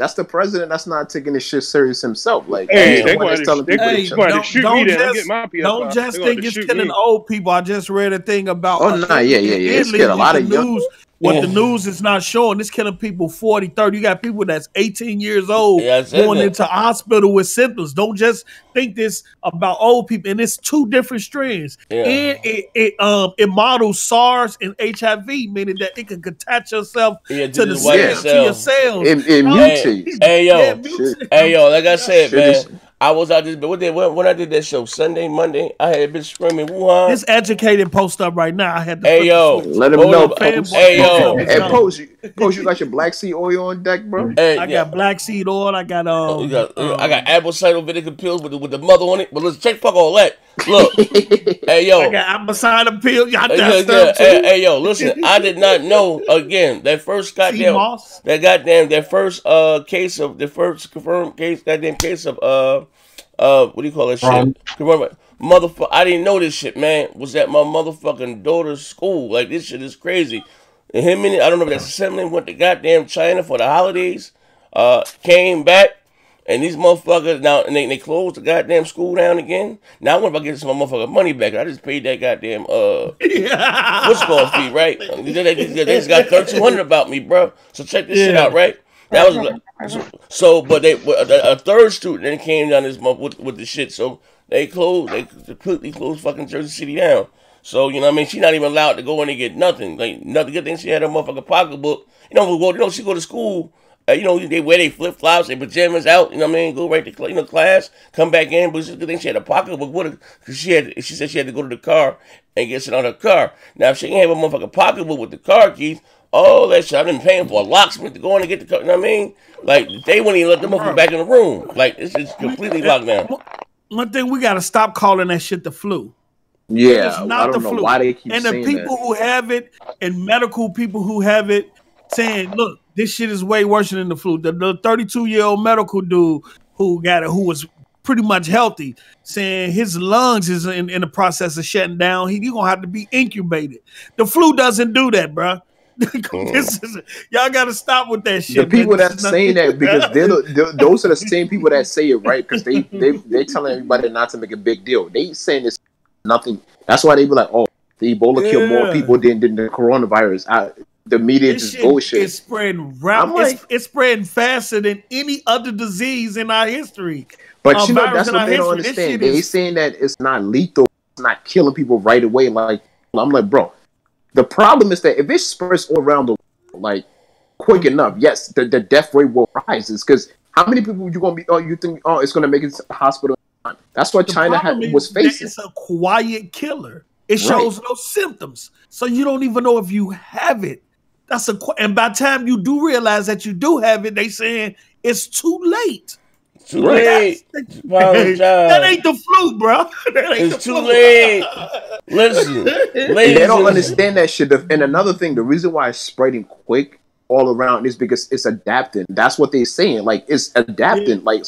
no the joke. president. That's the president that's not taking this shit serious himself. Like, Hey, they one going to telling people Hey, to don't, shoot don't then. just, Get my PS5. don't just think it's shoot killing me. old people. I just read a thing about. Oh, uh, nah, yeah, yeah, yeah. It's Italy killing a lot of the young- news. What Yeah. the news is not showing, it's killing people 40, 30. You got people that's 18 years old Yeah, going that. into hospital with symptoms. Don't just think this about old people. And it's two different strains. Yeah. And it, it um it models SARS and HIV, meaning that it can attach yourself Yeah, to the this white cells, to your cells. cells. It, it No, Hey, mutates. hey Yeah, yo, mutate. hey yo, like I said, Shit man. Is- I was out this, what did when, when I did that show Sunday, Monday, I had been screaming Wuhan. This educated post up right now. I had to Hey yo. Let him know. up. Hey yo, Hey, Post, you, Post, you got your black seed oil on deck, bro? Hey, I yeah. got black seed oil. I got um. You got, I got apple cider vinegar pills with the, with the mother on it. But let's check fuck all that. Look, *laughs* hey yo, I got apple cider pill. Y'all Hey, yeah, yeah. Hey, hey, yo, listen, I did not know again that first goddamn moss? that goddamn that first uh case of the first confirmed case goddamn case of uh uh what do you call that shit? Um, Confirmed- Motherfucker, I didn't know this shit, man. Was at my motherfucking daughter's school. Like this shit is crazy. And him and I don't know if that's sibling went to goddamn China for the holidays. Uh, came back. And these motherfuckers now, and they, they closed the goddamn school down again. Now I wonder if I get some motherfucker money back. I just paid that goddamn uh *laughs* what's called fee, right? They, just got thirteen hundred about me, bro. So check this shit out, right? That was so, *laughs* so, but they a, a third student then came down this month with, with the shit. So they closed, they completely closed fucking Jersey City down. So you know, what I mean, she's not even allowed to go in and get nothing. Like nothing. Good thing she had her motherfucking pocketbook. You know, well, you know, she go to school. Uh, you know, they wear their flip flops, their pajamas out. You know what I mean? Go right to you know class, come back in. But it's a good thing she had a pocketbook with her because she had. She said she had to go to the car and get it on her car. Now if she ain't have a motherfucking pocketbook with the car keys, all that shit I've been paying for a locksmith to go in and get the car. You know what I mean? Like they wouldn't even let them motherfuckers back in the room. Like it's just completely locked down. One thing we got to stop calling that shit the flu. Yeah, It's I not don't the know flu. why they keep and the people that. who have it and medical people who have it saying, look, this shit is way worse than the flu. The, the 32 year old medical dude who got it, who was pretty much healthy, saying his lungs is in, in the process of shutting down. He, he gonna have to be incubated. The flu doesn't do that, bruh. *laughs* Hmm. this is y'all got to stop with that shit. the people that's saying that because they're they're- those are the same people that say it right because they they they telling everybody not to make a big deal. They saying this nothing. That's why they be like, oh, the Ebola killed more people than, than the coronavirus. I, the media This bullshit. is spreading round. I'm it's, it's spreading faster than any other disease in our history. But Uh, you know that's what our they don't understand. They is- saying that it's not lethal, it's not killing people right away. Like I'm like, bro, the problem is that if it spreads all around the world, like quick enough, yes, the, the death rate will rise. Because how many people you gonna be? Oh, you think oh it's gonna make it to the hospital? That's what The China problem had, is was facing. It's a quiet killer. It Right. shows no symptoms, so you don't even know if you have it. That's a qu- and by the time you do realize that you do have it, they saying it's too late. Too That's- late. Apologize. that ain't the flu, bro. *laughs* That ain't the It's too flu. late. Listen, *laughs* ladies they don't understand that shit. And another thing, the reason why it's spreading quick all around is because it's adapting. That's what they're saying. Like it's adapting. Like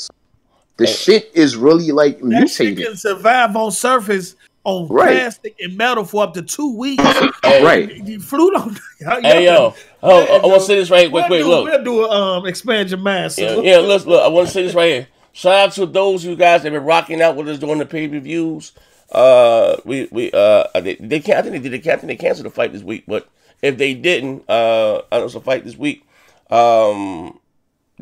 the shit is really like That shit can survive on surface on Right. plastic and metal for up to two weeks. *coughs* Right. The flu don't. y'all- Hey y'all- yo, oh, I want to say this right quick, We'll quick. do, Look, we'll do a um expand your mind. Yeah, so- yeah. Let's look. I want to say this right here. Shout out to those you guys that been rocking out with us during the pay per views. Uh, we we uh they, they can't. I think they did. They can't. I think they canceled the fight this week. But if they didn't, uh, I know it's a fight this week. Um,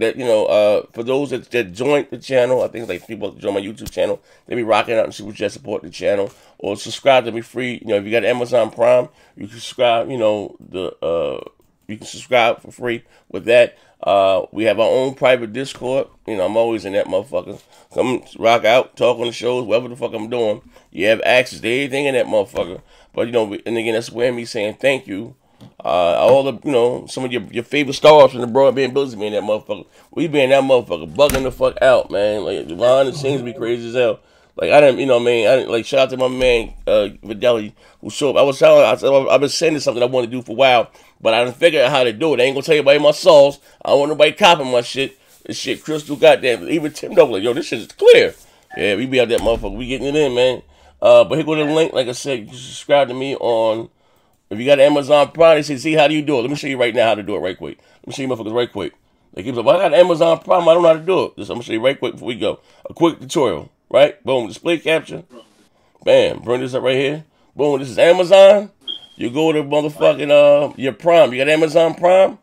that you know, uh, for those that, that joined the channel, I think like people that join my YouTube channel, they be rocking out and super chat support the channel or subscribe to be free. You know, if you got Amazon Prime, you can subscribe. You know the uh you can subscribe for free with that. Uh, we have our own private Discord. You know, I'm always in that motherfucker. Come rock out, talk on the shows, whatever the fuck I'm doing. You have access to anything in that motherfucker. But you know, and again, that's where me saying thank you. Uh, all the you know, some of your, your favorite stars from the broadband business be in that motherfucker. We be in that motherfucker bugging the fuck out, man. Like behind the scenes be crazy as hell. Like I didn't, you know, what I mean, I didn't, like shout out to my man uh, Videli who showed up. I was telling, I I've been saying something I want to do for a while, but I didn't figure out how to do it. I ain't gonna tell anybody my sauce. I don't want nobody copying my shit. This shit crystal goddamn. Even Tim like, yo, this shit is clear. Yeah, we be out that motherfucker. We getting it in, man. Uh, but here go the link. Like I said, you subscribe to me on. If you got Amazon Prime, they say, see how do you do it? Let me show you right now how to do it right quick. Let me show you motherfuckers right quick. They keep like, I got Amazon Prime. I don't know how to do it. Just, I'm gonna show you right quick before we go. A quick tutorial, right? Boom, display capture. Bam, bring this up right here. Boom, this is Amazon. You go to motherfucking uh your Prime. You got Amazon Prime.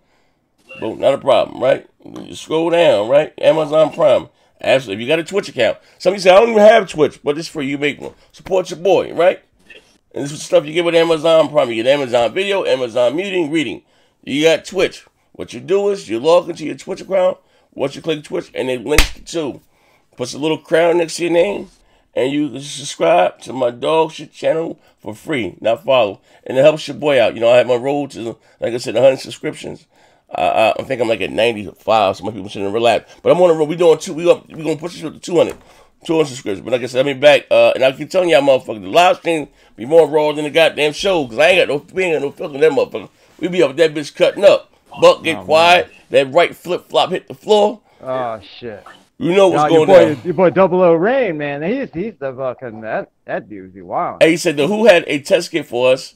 Boom, not a problem, right? You scroll down, right? Amazon Prime. Absolutely. If you got a Twitch account, somebody say I don't even have Twitch, but it's free. You make one. Support your boy, right? And this is stuff you get with Amazon Prime. You get Amazon Video, Amazon Music, Reading. You got Twitch. What you do is you log into your Twitch account. Once you click Twitch, and it links to puts a little crown next to your name, and you can subscribe to my dog shit channel for free, not follow, and it helps your boy out. You know, I have my road to like I said, 100 subscriptions. I, I think I'm like at 95. Some people shouldn't relax, but I'm on the road. We doing two. We up, we gonna push it to 200. 200 subscriptions. But like I said, let me back. Uh, and I keep telling y'all, motherfuckers, the live stream be more raw than the goddamn show. Cause I ain't got no, we ain't got no filter in that motherfucker. We be up with that bitch cutting up. Buck get Oh, quiet. That right flip flop hit the floor. Oh shit. You know what's your going boy, down. Your boy Double O Rain, man. He's he's the fucking that that dude's be wild. Hey, he said the who had a test kit for us.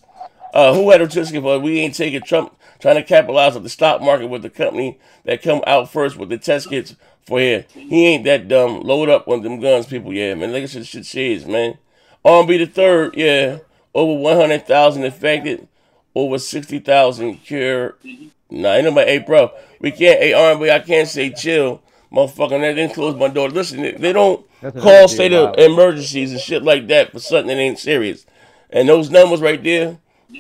Uh, who had a test kit for us? We ain't taking Trump trying to capitalize on the stock market with the company that come out first with the test kits for here. He ain't that dumb. Load up on them guns, people. Yeah, man. Look at this shit serious, man. R&B the third, yeah. Over 100,000 infected. Over 60,000 cured. Nah, ain't nobody, hey, bro. We can't, hey, R&B, I can't say chill. Motherfucker, they didn't close my door. Listen, they- don't call state of emergencies and shit like that for something that ain't serious. And those numbers right there,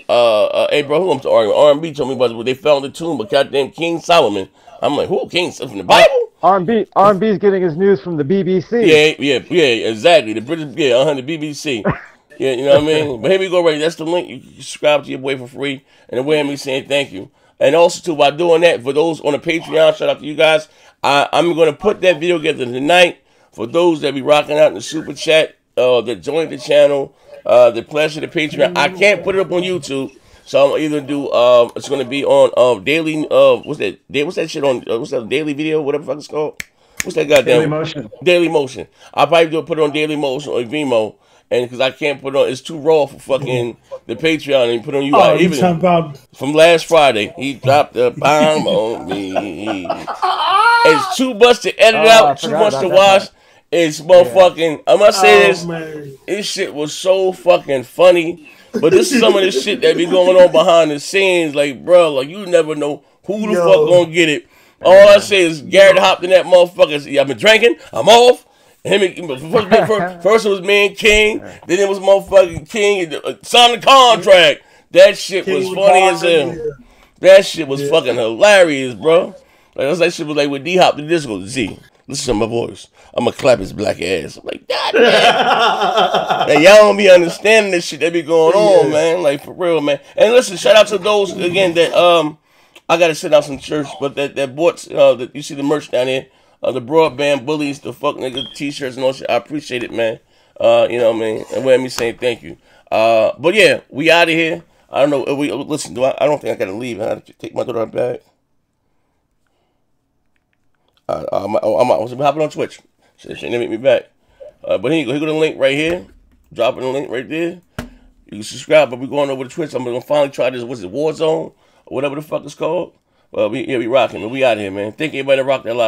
uh, uh hey bro, who I'm talking R&B told me about it, they found the tomb of goddamn King Solomon. I'm like, who King from the Bible? R&B R&B's getting his news from the BBC. Yeah, yeah, yeah, exactly. The British, yeah, uh the BBC. *laughs* Yeah, you know what I mean. But here we go, right? That's the link. You can subscribe to your boy for free, and the way me saying thank you. And also too, by doing that, for those on the Patreon, shout out to you guys. I, I'm gonna put that video together tonight for those that be rocking out in the super chat, uh, that joined the channel, uh, the pleasure, the Patreon. I can't put it up on YouTube. So I'm either do um it's gonna be on um daily uh what's that da- what's that shit on uh, what's that daily video whatever the fuck it's called what's that goddamn Daily Motion. Daily Motion. I'll probably do put it on Daily Motion or Vimeo, and because I can't put it on, it's too raw for fucking the Patreon and put on you. Oh, even about from last Friday, he dropped the bomb on me. It's too much to edit Oh, I out, too much about to that watch. It's motherfucking. I must say Oh, this. man. This shit was so fucking funny. But this is some of the shit that be going on behind the scenes. Like, bro, like you never know who the Yo. fuck gonna get it. All I say is Garrett hopped in that motherfucker. I've been drinking. I'm off. Him, and- first, first, *laughs* first it was me and King. Then it was motherfucking King. and, uh, Signed the contract. That shit was funny as hell. That shit was fucking hilarious, bro. Like that's that shit was like with D Hop the disco. Z, listen to my voice. I'm gonna clap his black ass. I'm like, God damn. *laughs* and y'all don't be understanding this shit that be going on, man. Like for real, man. And listen, shout out to those again that um I gotta sit out some church, but that that bought uh that you see the merch down there, uh the broadband bullies, the fuck nigga t-shirts and all shit. I appreciate it, man. Uh, you know what I mean? And with me saying thank you. Uh but yeah, we out of here. I don't know. if We listen. Do I? I don't think I gotta leave. I have to take my daughter back. Uh, I'm, I'm, I'm hopping on Twitch. She didn't make me back. Uh, but here you go. Here go the link right here. Dropping the link right there. You can subscribe. But we're going over to Twitch. I'm gonna finally try this. What's it? Warzone or whatever the fuck it's called. Well, we yeah we rocking. We out here, man. Thank everybody that rocked that live.